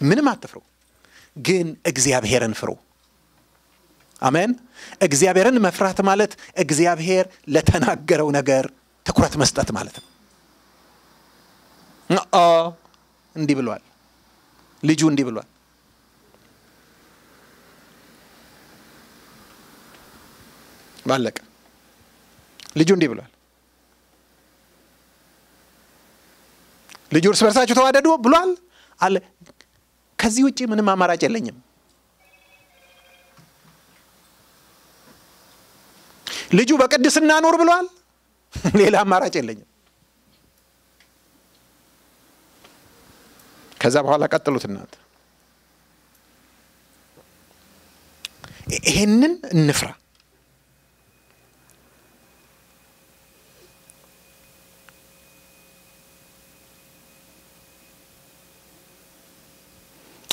ምንም አትፍሩ፣ ግን እግዚአብሔርን ፍሩ። አሜን። እግዚአብሔርን መፍራት ማለት እግዚአብሔር ለተናገረው ነገር ትኩረት መስጠት ማለት ነው። እንዲህ ብሏል፣ ልጁ እንዲህ ብሏል። ባለቀ ልጁ እንዲህ ብሏል። ልጁ እርስ በርሳችሁ ተዋደዱ ብሏል አለ። ከዚህ ውጭ ምንም አማራጭ የለኝም። ልጁ በቅድስና ኑር ብሏል። ሌላ አማራጭ የለኝም። ከዛ በኋላ ቀጥሉት እናንተ። ይሄንን እንፍራ።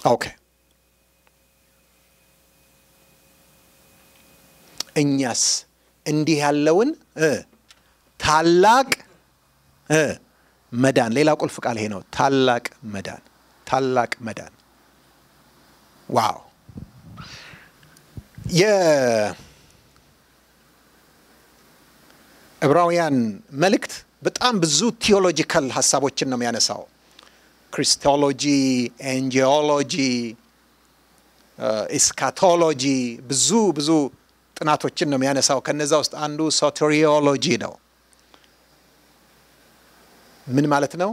okay እኛስ እንዲህ ያለውን ታላቅ መዳን ሌላ ቁልፍ ቃል ይሄ ነው። ታላቅ መዳን ታላቅ መዳን wow የዕብራውያን መልእክት በጣም ብዙ theological ሀሳቦችን ነው የሚያነሳው። Christology፣ angelology፣ eschatology ብዙ ብዙ ጥናቶችን ነው የሚያነሳው። ከነዛ ውስጥ አንዱ soteriology ነው። ምን ማለት ነው?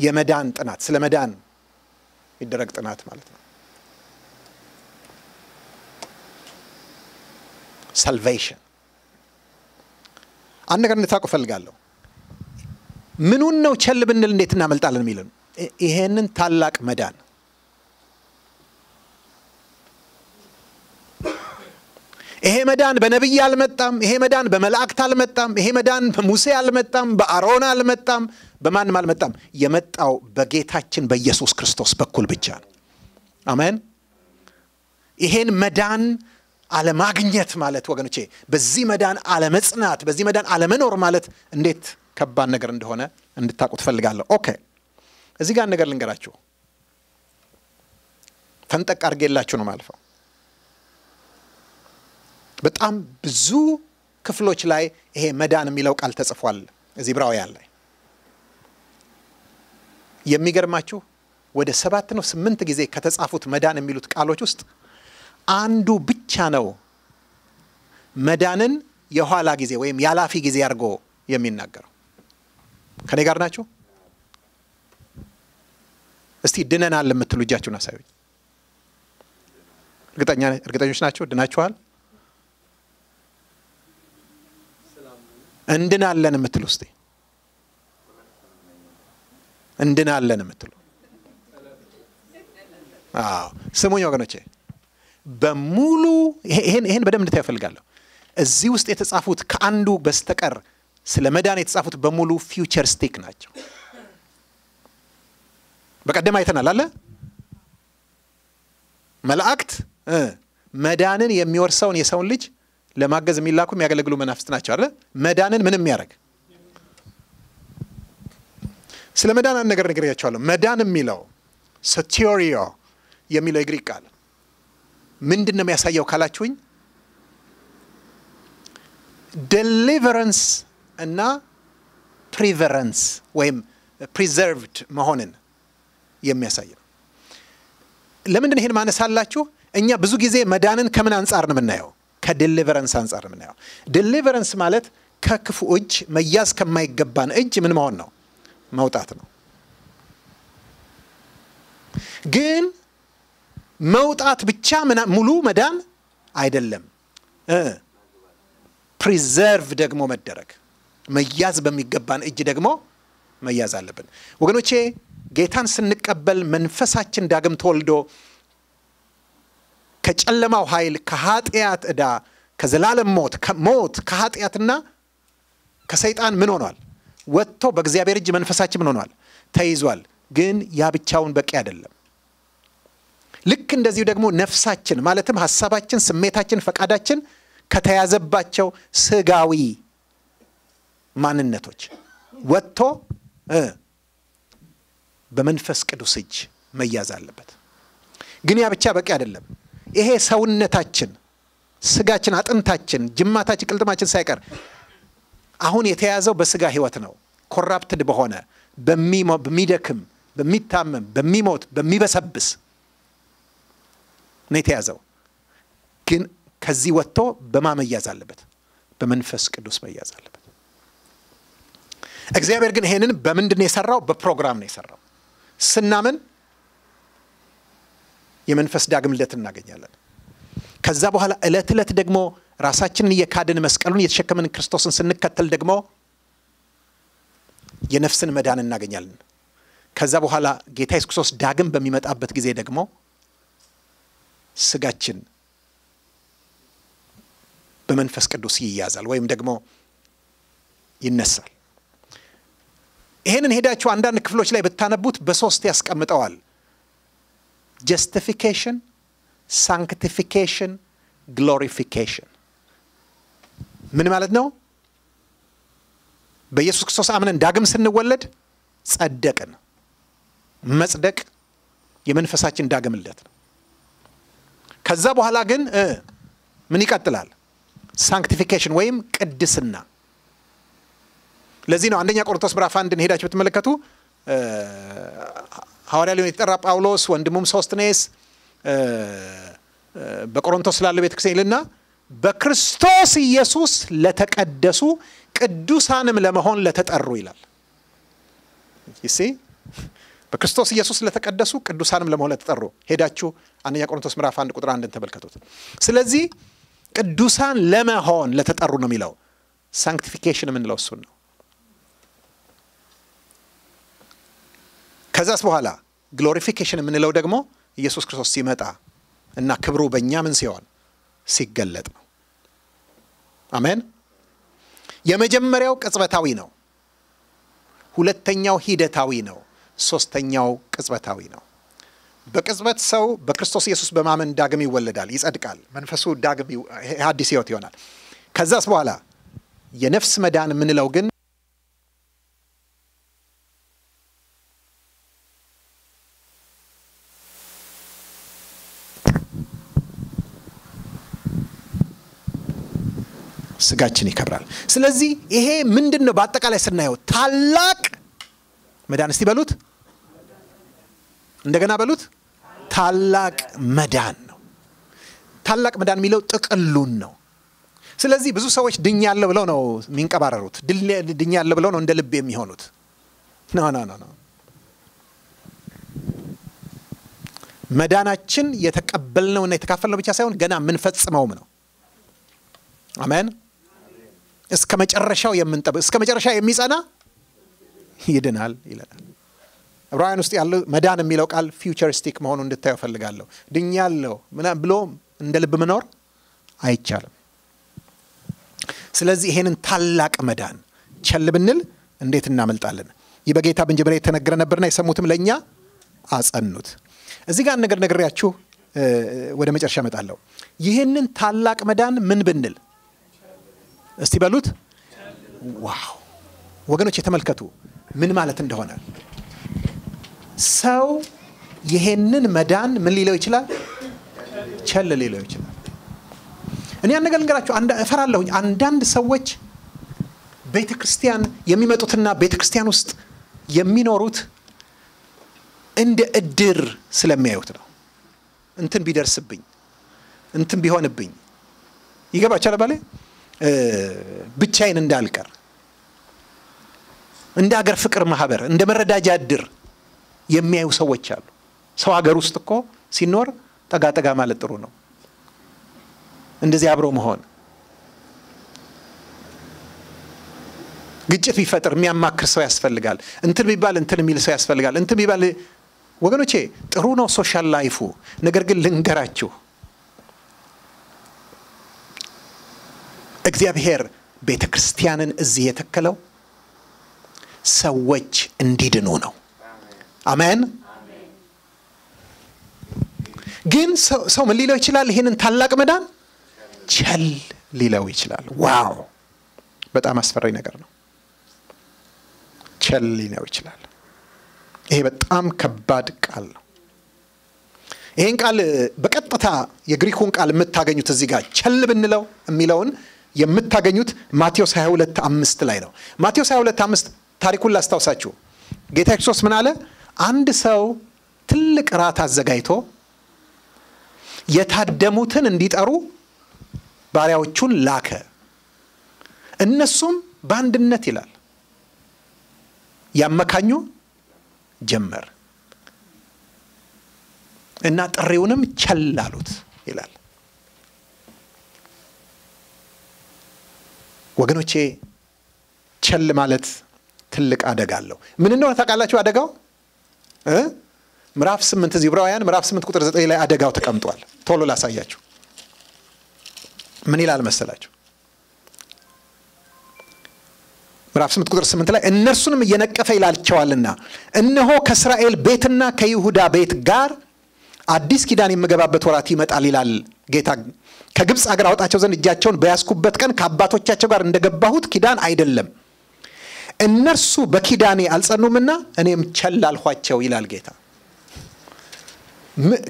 የመዳን ጥናት፣ ስለ መዳን የሚደረግ ጥናት ማለት ነው። ሳልቬሽን አንድ ነገር እንድታውቁ እፈልጋለሁ። ምኑን ነው ቸል ብንል እንዴት እናመልጣለን የሚልን ይሄንን ታላቅ መዳን ይሄ መዳን በነቢይ አልመጣም። ይሄ መዳን በመላእክት አልመጣም። ይሄ መዳን በሙሴ አልመጣም፣ በአሮን አልመጣም፣ በማንም አልመጣም። የመጣው በጌታችን በኢየሱስ ክርስቶስ በኩል ብቻ ነው። አሜን። ይሄን መዳን አለማግኘት ማለት ወገኖቼ፣ በዚህ መዳን አለመጽናት፣ በዚህ መዳን አለመኖር ማለት እንዴት ከባድ ነገር እንደሆነ እንድታውቁ እፈልጋለሁ። okay፣ እዚህ ጋር ነገር ልንገራችሁ። ፈንጠቅ አድርጌላችሁ ነው ማልፈው። በጣም ብዙ ክፍሎች ላይ ይሄ መዳን የሚለው ቃል ተጽፏል እዚህ ዕብራውያን ላይ። የሚገርማችሁ ወደ ሰባት ነው ስምንት ጊዜ ከተጻፉት መዳን የሚሉት ቃሎች ውስጥ አንዱ ብቻ ነው መዳንን የኋላ ጊዜ ወይም ያላፊ ጊዜ አድርጎ የሚናገረው። ከኔ ጋር ናችሁ? እስቲ ድነናል የምትሉ እጃችሁን አሳዩኝ። እርግጠኞች ናቸው? ድናችኋል? እንድናለን የምትሉ እስቲ። እንድናለን የምትሉ። ስሙኝ ወገኖቼ። በሙሉ ይሄን በደንብ እንድታዩ እፈልጋለሁ። እዚህ ውስጥ የተጻፉት ከአንዱ በስተቀር ስለ መዳን የተጻፉት በሙሉ futuristic ናቸው። በቀደም አይተናል አለ? መላእክት? መዳንን የሚወርሰውን የሰውን ልጅ ለማገዝ የሚላኩ የሚያገለግሉ መናፍስት ናቸው አለ መዳንን ምንም የሚያደርግ ስለ መዳን አንድ ነገር ነግሬያቸዋለሁ። መዳን የሚለው ሶቴሪዮ የሚለው የግሪክ ቃል ምንድን ነው የሚያሳየው ካላችሁኝ deliverance እና preservance ወይም preserved መሆንን የሚያሳይ ነው። ለምንድን ይሄን ማነሳላችሁ? እኛ ብዙ ጊዜ መዳንን ከምን አንጻር ነው የምናየው? ከ deliverance አንጻር የምናየው። deliverance ማለት ከክፉ እጅ መያዝ ከማይገባን እጅ ምን መሆን ነው? መውጣት ነው። ግን መውጣት ብቻ ሙሉ መዳን አይደለም። preserve ደግሞ መደረግ መያዝ በሚገባን እጅ ደግሞ መያዝ አለብን። ወገኖቼ ጌታን ስንቀበል መንፈሳችን ዳግም ተወልዶ ከጨለማው ኃይል ከኃጢአት ዕዳ ከዘላለም ሞት ሞት ከኃጢአትና ከሰይጣን ምን ሆኗል? ወጥቶ በእግዚአብሔር እጅ መንፈሳችን ምን ሆኗል? ተይዟል። ግን ያ ብቻውን በቂ አይደለም። ልክ እንደዚሁ ደግሞ ነፍሳችን ማለትም ሀሳባችን፣ ስሜታችን፣ ፈቃዳችን ከተያዘባቸው ስጋዊ ማንነቶች ወጥቶ በመንፈስ ቅዱስ እጅ መያዝ አለበት። ግን ያ ብቻ በቂ አይደለም። ይሄ ሰውነታችን፣ ስጋችን፣ አጥንታችን፣ ጅማታችን፣ ቅልጥማችን ሳይቀር አሁን የተያዘው በስጋ ህይወት ነው። ኮራፕትድ በሆነ በሚደክም፣ በሚታመም፣ በሚሞት፣ በሚበሰብስ ነው የተያዘው። ግን ከዚህ ወጥቶ በማ መያዝ አለበት? በመንፈስ ቅዱስ መያዝ አለበት። እግዚአብሔር ግን ይሄንን በምንድን ነው የሰራው? በፕሮግራም ነው የሰራው። ስናምን የመንፈስ ዳግም ልደት እናገኛለን። ከዛ በኋላ ዕለት ዕለት ደግሞ ራሳችንን እየካድን መስቀሉን እየተሸከምን ክርስቶስን ስንከተል ደግሞ የነፍስን መዳን እናገኛለን። ከዛ በኋላ ጌታ ኢየሱስ ክርስቶስ ዳግም በሚመጣበት ጊዜ ደግሞ ስጋችን በመንፈስ ቅዱስ ይያዛል ወይም ደግሞ ይነሳል። ይህንን ሄዳችሁ አንዳንድ ክፍሎች ላይ ብታነቡት በሶስት ያስቀምጠዋል። justification፣ sanctification፣ glorification። ምን ማለት ነው? በኢየሱስ ክርስቶስ አምነን ዳግም ስንወለድ ጸደቅን። መጽደቅ የመንፈሳችን ዳግም ልደት ነው። ከዛ በኋላ ግን ምን ይቀጥላል? sanctification ወይም ቅድስና። ለዚህ ነው አንደኛ ቆሮንቶስ ምዕራፍ አንድን ሄዳችሁ ብትመለከቱ ሐዋርያ ሊሆን የተጠራ ጳውሎስ ወንድሙም ሶስቴንስ በቆሮንቶስ ስላለው ቤተ ክርስቲያን ይልና በክርስቶስ ኢየሱስ ለተቀደሱ ቅዱሳንም ለመሆን ለተጠሩ ይላል። ይሲ በክርስቶስ ኢየሱስ ለተቀደሱ ቅዱሳንም ለመሆን ለተጠሩ ሄዳችሁ አንደኛ ቆሮንቶስ ምዕራፍ አንድ ቁጥር አንድን ተመልከቱት። ስለዚህ ቅዱሳን ለመሆን ለተጠሩ ነው የሚለው። sanctification የምንለው እሱን ነው። ከዛስ በኋላ glorification የምንለው ደግሞ ኢየሱስ ክርስቶስ ሲመጣ እና ክብሩ በእኛ ምን ሲሆን ሲገለጥ ነው። አሜን። የመጀመሪያው ቅጽበታዊ ነው። ሁለተኛው ሂደታዊ ነው። ሶስተኛው ቅጽበታዊ ነው። በቅጽበት ሰው በክርስቶስ ኢየሱስ በማመን ዳግም ይወለዳል፣ ይጸድቃል። መንፈሱ ዳግም አዲስ ሕይወት ይሆናል። ከዛስ በኋላ የነፍስ መዳን የምንለው ግን ስጋችን ይከብራል። ስለዚህ ይሄ ምንድን ነው? በአጠቃላይ ስናየው ታላቅ መዳን። እስቲ በሉት እንደገና በሉት። ታላቅ መዳን ነው። ታላቅ መዳን የሚለው ጥቅሉን ነው። ስለዚህ ብዙ ሰዎች ድኛለሁ ብለው ነው የሚንቀባረሩት። ድኛለሁ ብለው ነው እንደ ልብ የሚሆኑት። መዳናችን የተቀበልነውና የተካፈልነው ብቻ ሳይሆን ገና የምንፈጽመውም ነው። አሜን። እስከ መጨረሻው የምንጸና እስከ መጨረሻ የሚጸና ይድናል ይለናል። ዕብራውያን ውስጥ ያለው መዳን የሚለው ቃል futuristic መሆኑን እንድታየው እፈልጋለሁ። ድኛለሁ ብሎ እንደ ልብ መኖር አይቻልም። ስለዚህ ይሄንን ታላቅ መዳን ቸል ብንል እንዴት እናመልጣለን? ይህ በጌታ በመጀመሪያ የተነገረ ነበርና የሰሙትም ለእኛ አጸኑት። እዚህ ጋር ነገር ነግሬያችሁ ወደ መጨረሻ እመጣለሁ። ይህንን ታላቅ መዳን ምን ብንል እስቲ በሉት። ዋው ወገኖች የተመልከቱ ምን ማለት እንደሆነ። ሰው ይሄንን መዳን ምን ሊለው ይችላል? ቸል ሊለው ይችላል። እኔ ያን ነገር ልንገራችሁ እፈራለሁኝ። አንዳንድ ሰዎች ቤተ ክርስቲያን የሚመጡትና ቤተ ክርስቲያን ውስጥ የሚኖሩት እንደ እድር ስለሚያዩት ነው። እንትን ቢደርስብኝ እንትን ቢሆንብኝ ይገባቻል ባለ ብቻዬን እንዳልቀር እንደ ሀገር ፍቅር ማህበር እንደ መረዳጃ እድር የሚያዩ ሰዎች አሉ። ሰው ሀገር ውስጥ እኮ ሲኖር ጠጋ ጠጋ ማለት ጥሩ ነው። እንደዚህ አብሮ መሆን ግጭት ቢፈጥር የሚያማክር ሰው ያስፈልጋል። እንትን ቢባል እንትን የሚል ሰው ያስፈልጋል። እንትን ቢባል ወገኖቼ ጥሩ ነው social life ኡ። ነገር ግን ልንገራችሁ እግዚአብሔር ቤተ ክርስቲያንን እዚህ የተከለው ሰዎች እንዲድኑ ነው። አሜን። ግን ሰው ምን ሊለው ይችላል? ይህንን ታላቅ መዳን ቸል ሊለው ይችላል። wow በጣም አስፈሪ ነገር ነው። ቸል ሊለው ይችላል። ይሄ በጣም ከባድ ቃል ነው። ይህን ቃል በቀጥታ የግሪኩን ቃል የምታገኙት እዚህ ጋር ቸል ብንለው የሚለውን የምታገኙት ማቴዎስ 22 አምስት ላይ ነው። ማቴዎስ 22 አምስት ታሪኩን ላስታውሳችሁ። ጌታ ክርስቶስ ምን አለ? አንድ ሰው ትልቅ ራት አዘጋጅቶ የታደሙትን እንዲጠሩ ባሪያዎቹን ላከ። እነሱም በአንድነት ይላል ያመካኙ ጀመር እና ጥሪውንም ቸል አሉት ይላል። ወገኖቼ ቸል ማለት ትልቅ አደጋ አለው። ምን እንደሆነ ታውቃላችሁ? አደጋው ምዕራፍ ስምንት እዚህ ዕብራውያን ምዕራፍ ስምንት ቁጥር ዘጠኝ ላይ አደጋው ተቀምጧል። ቶሎ ላሳያችሁ። ምን ይላል መሰላችሁ? ምዕራፍ ስምንት ቁጥር ስምንት ላይ እነርሱንም እየነቀፈ ይላቸዋልና እነሆ ከእስራኤል ቤትና ከይሁዳ ቤት ጋር አዲስ ኪዳን የምገባበት ወራት ይመጣል ይላል ጌታ። ከግብፅ አገር አወጣቸው ዘንድ እጃቸውን በያዝኩበት ቀን ከአባቶቻቸው ጋር እንደገባሁት ኪዳን አይደለም። እነርሱ በኪዳኔ አልጸኑምና እኔም ቸል አልኋቸው ይላል ጌታ።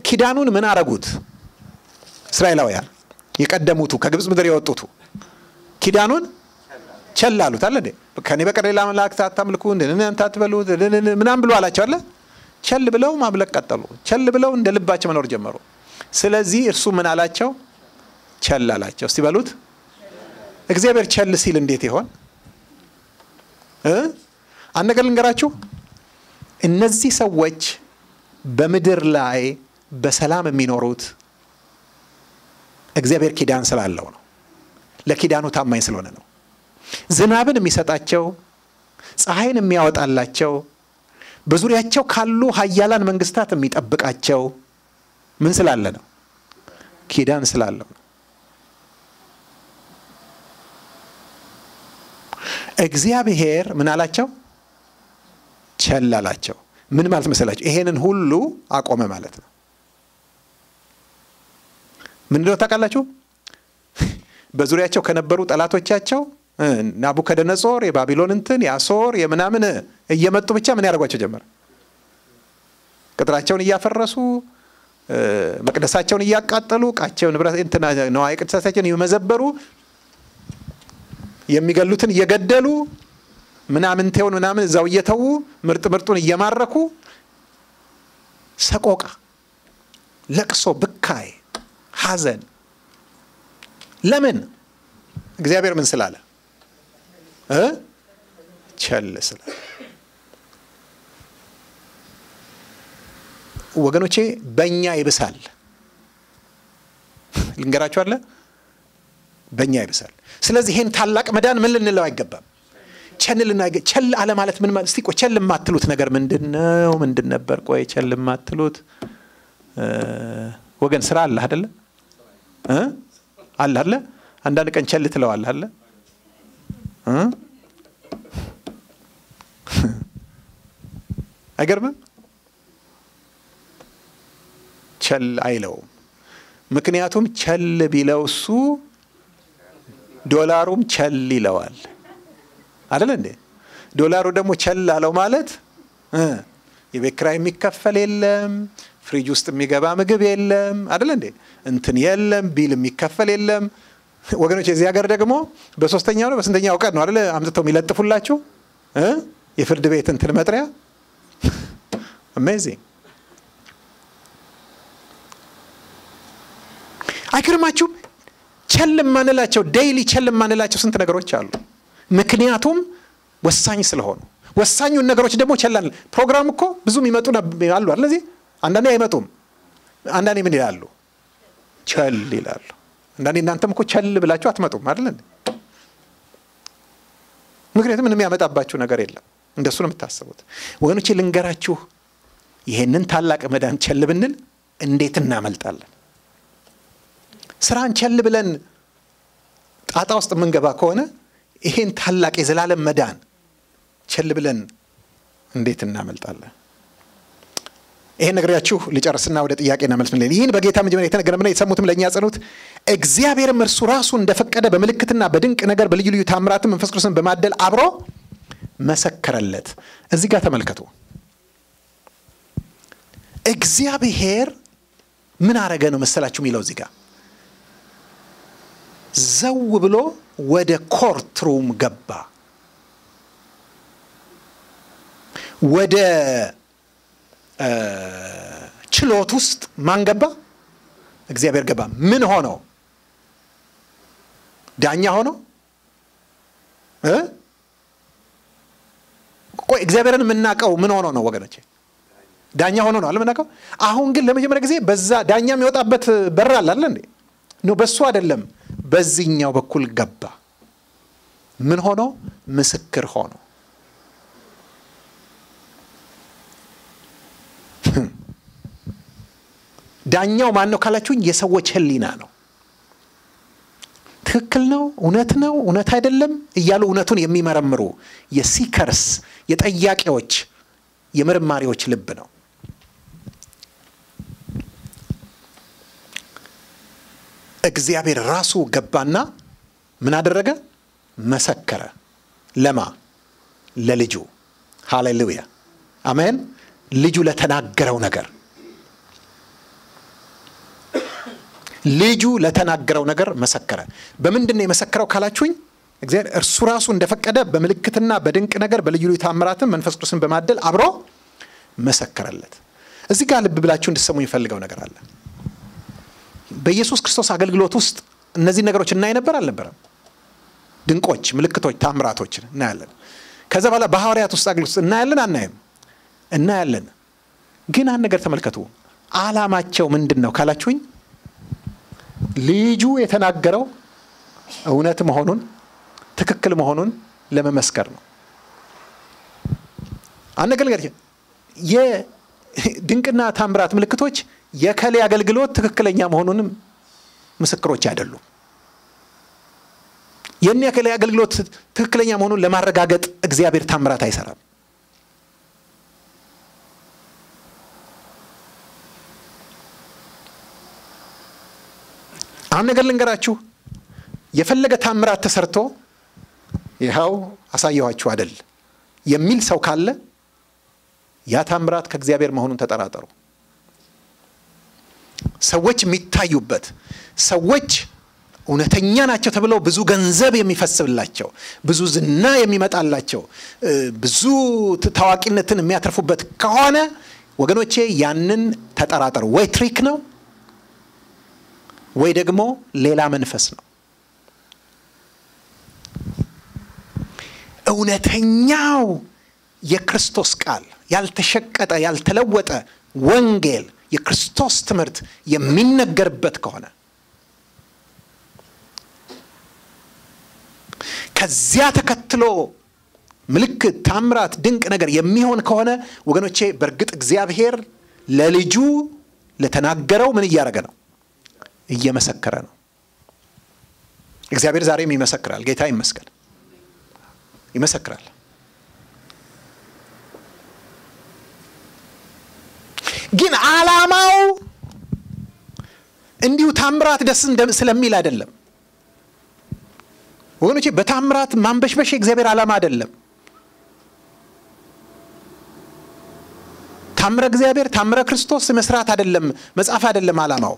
ኪዳኑን ምን አረጉት? እስራኤላውያን የቀደሙቱ ከግብፅ ምድር የወጡቱ ኪዳኑን ቸል አሉት አለ ከኔ በቀር ሌላ መላእክት አታምልኩ እናንተ አትበሉ ምናምን ብሎ አላቸው አለ ቸል ብለው ማምለክ ቀጠሉ። ቸል ብለው እንደ ልባቸው መኖር ጀመሩ። ስለዚህ እርሱ ምን አላቸው? ቸል አላቸው። እስቲ በሉት። እግዚአብሔር ቸል ሲል እንዴት ይሆን? አንድ ነገር ልንገራችሁ። እነዚህ ሰዎች በምድር ላይ በሰላም የሚኖሩት እግዚአብሔር ኪዳን ስላለው ነው። ለኪዳኑ ታማኝ ስለሆነ ነው። ዝናብን የሚሰጣቸው ፀሐይን የሚያወጣላቸው በዙሪያቸው ካሉ ሀያላን መንግስታት የሚጠብቃቸው ምን ስላለ ነው? ኪዳን ስላለው ነው። እግዚአብሔር ምን አላቸው? ቸል አላቸው። ምን ማለት መሰላቸው ይሄንን ሁሉ አቆመ ማለት ነው። ምንድነው ታውቃላችሁ? በዙሪያቸው ከነበሩ ጠላቶቻቸው ናቡከደነጾር የባቢሎን እንትን የአሶር የምናምን እየመጡ ብቻ ምን ያደርጓቸው ጀመረ ቅጥራቸውን እያፈረሱ መቅደሳቸውን እያቃጠሉ እቃቸው ንብረት እንትና ነዋየ ቅድሳታቸውን እየመዘበሩ የሚገሉትን እየገደሉ ምናምንቴውን ምናምን እዛው እየተዉ ምርጥ ምርጡን እየማረኩ ሰቆቃ፣ ለቅሶ፣ ብካይ፣ ሐዘን ለምን? እግዚአብሔር ምን ስላለ ቸል ስላለ። ወገኖቼ በእኛ ይብሳል። ልንገራችሁ አለ በእኛ ይብሳል። ስለዚህ ይሄን ታላቅ መዳን ምን ልንለው አይገባም። ቸል ልናገ ምን ማለት? ቆይ ቸል የማትሉት ነገር ምንድን ነው? ምንድን ነበር? ቆይ ቸል የማትሉት ወገን ስራ አለ አይደለ? እ አለ አለ አንዳንድ ቀን ቸል ትለዋል አለ አይገርምም? ቸል አይለውም። ምክንያቱም ቸል ቢለው እሱ ዶላሩም ቸል ይለዋል አይደል እንዴ? ዶላሩ ደግሞ ቸል አለው ማለት የቤት ኪራይ የሚከፈል የለም፣ ፍሪጅ ውስጥ የሚገባ ምግብ የለም አይደል እንዴ? እንትን የለም፣ ቢል የሚከፈል የለም። ወገኖች የዚህ ሀገር ደግሞ በሶስተኛው ነው በስንተኛው ቀን ነው አይደል አምጥተው የሚለጥፉላችሁ የፍርድ ቤት እንትን መጥሪያ አሜዚንግ አይገርማችሁም? ቸል የማንላቸው ዴይሊ ቸል የማንላቸው ስንት ነገሮች አሉ። ምክንያቱም ወሳኝ ስለሆኑ ወሳኙን ነገሮች ደግሞ አንል። ፕሮግራም እኮ ብዙ የሚመጡ አሉ? እዚህ አንዳንዴ አይመጡም። አንዳንዴ ምን ይላሉ? ቸል ይላሉ። አንዳንዴ እናንተም እኮ ቸል ብላችሁ አትመጡም አይደል? እንዴ? ምክንያቱም ምንም ያመጣባችሁ ነገር የለም። እንደሱ ነው የምታስቡት። ወገኖቼ ልንገራችሁ፣ ይሄንን ታላቅ መዳን ቸል ብንል እንዴት እናመልጣለን? ስራን ቸል ብለን ጣጣ ውስጥ የምንገባ ከሆነ ይሄን ታላቅ የዘላለም መዳን ቸል ብለን እንዴት እናመልጣለን? ይሄን ነግሬያችሁ ሊጨርስና ወደ ጥያቄና መልስ ምን ይህን በጌታ መጀመሪያ የተነገረምና የተሰሙትም ለእኛ ያጸኑት እግዚአብሔርም እርሱ ራሱ እንደፈቀደ በምልክትና በድንቅ ነገር በልዩ ልዩ ታምራትም መንፈስ ቅዱስን በማደል አብሮ መሰከረለት። እዚህ ጋር ተመልከቱ። እግዚአብሔር ምን አረገ ነው መሰላችሁ የሚለው እዚህ ጋር ዘው ብሎ ወደ ኮርትሩም ገባ። ወደ ችሎት ውስጥ ማን ገባ? እግዚአብሔር ገባ። ምን ሆኖ? ዳኛ ሆኖ ቆይ እግዚአብሔርን የምናውቀው ምን ሆኖ ነው ወገኖቼ? ዳኛ ሆኖ ነው አለ የምናውቀው። አሁን ግን ለመጀመሪያ ጊዜ በዛ ዳኛ የሚወጣበት በር አለ አይደል እንዴ? ኖ በሱ አይደለም፣ በዚህኛው በኩል ገባ። ምን ሆኖ? ምስክር ሆኖ ዳኛው ማን ነው ካላችሁኝ የሰዎች ህሊና ነው። ትክክል ነው፣ እውነት ነው፣ እውነት አይደለም እያሉ እውነቱን የሚመረምሩ የሲከርስ የጠያቂዎች የምርማሪዎች ልብ ነው። እግዚአብሔር ራሱ ገባና ምን አደረገ? መሰከረ። ለማ ለልጁ። ሃሌሉያ አሜን። ልጁ ለተናገረው ነገር ልጁ ለተናገረው ነገር መሰከረ። በምንድን ነው የመሰከረው ካላችሁኝ እግዚአብሔር እርሱ ራሱ እንደፈቀደ በምልክትና በድንቅ ነገር በልዩ ልዩ ታምራትን መንፈስ ቅዱስን በማደል አብሮ መሰከረለት። እዚህ ጋር ልብ ብላችሁ እንድሰሙ የሚፈልገው ነገር አለ። በኢየሱስ ክርስቶስ አገልግሎት ውስጥ እነዚህ ነገሮች እናይ ነበር አልነበረም? ድንቆች፣ ምልክቶች፣ ታምራቶችን እናያለን። ከዛ በኋላ በሐዋርያት ውስጥ አገልግሎት እናያለን አናይም? እናያለን። ግን አንድ ነገር ተመልከቱ። ዓላማቸው ምንድን ነው ካላችሁኝ ልጁ የተናገረው እውነት መሆኑን ትክክል መሆኑን ለመመስከር ነው። ነገር የድንቅና ታምራት ምልክቶች የከሌ አገልግሎት ትክክለኛ መሆኑንም ምስክሮች አይደሉም። የኔ የከሌ አገልግሎት ትክክለኛ መሆኑን ለማረጋገጥ እግዚአብሔር ታምራት አይሰራም። አሁን ነገር ልንገራችሁ። የፈለገ ታምራት ተሰርቶ ይኸው አሳየኋችሁ አደል የሚል ሰው ካለ ያ ታምራት ከእግዚአብሔር መሆኑን ተጠራጠሩ። ሰዎች የሚታዩበት ሰዎች እውነተኛ ናቸው ተብለው ብዙ ገንዘብ የሚፈስብላቸው፣ ብዙ ዝና የሚመጣላቸው፣ ብዙ ታዋቂነትን የሚያተርፉበት ከሆነ ወገኖቼ ያንን ተጠራጠሩ። ወይ ትሪክ ነው ወይ ደግሞ ሌላ መንፈስ ነው። እውነተኛው የክርስቶስ ቃል ያልተሸቀጠ ያልተለወጠ ወንጌል የክርስቶስ ትምህርት የሚነገርበት ከሆነ ከዚያ ተከትሎ ምልክት፣ ታምራት፣ ድንቅ ነገር የሚሆን ከሆነ ወገኖቼ በእርግጥ እግዚአብሔር ለልጁ ለተናገረው ምን እያደረገ ነው? እየመሰከረ ነው። እግዚአብሔር ዛሬም ይመሰክራል። ጌታ ይመስገን፣ ይመሰክራል። ግን ዓላማው እንዲሁ ታምራት ደስ ስለሚል አይደለም ወገኖቼ። በታምራት ማንበሽበሽ የእግዚአብሔር ዓላማ አይደለም። ታምረ እግዚአብሔር ታምረ ክርስቶስ መስራት አይደለም፣ መጽሐፍ አይደለም ዓላማው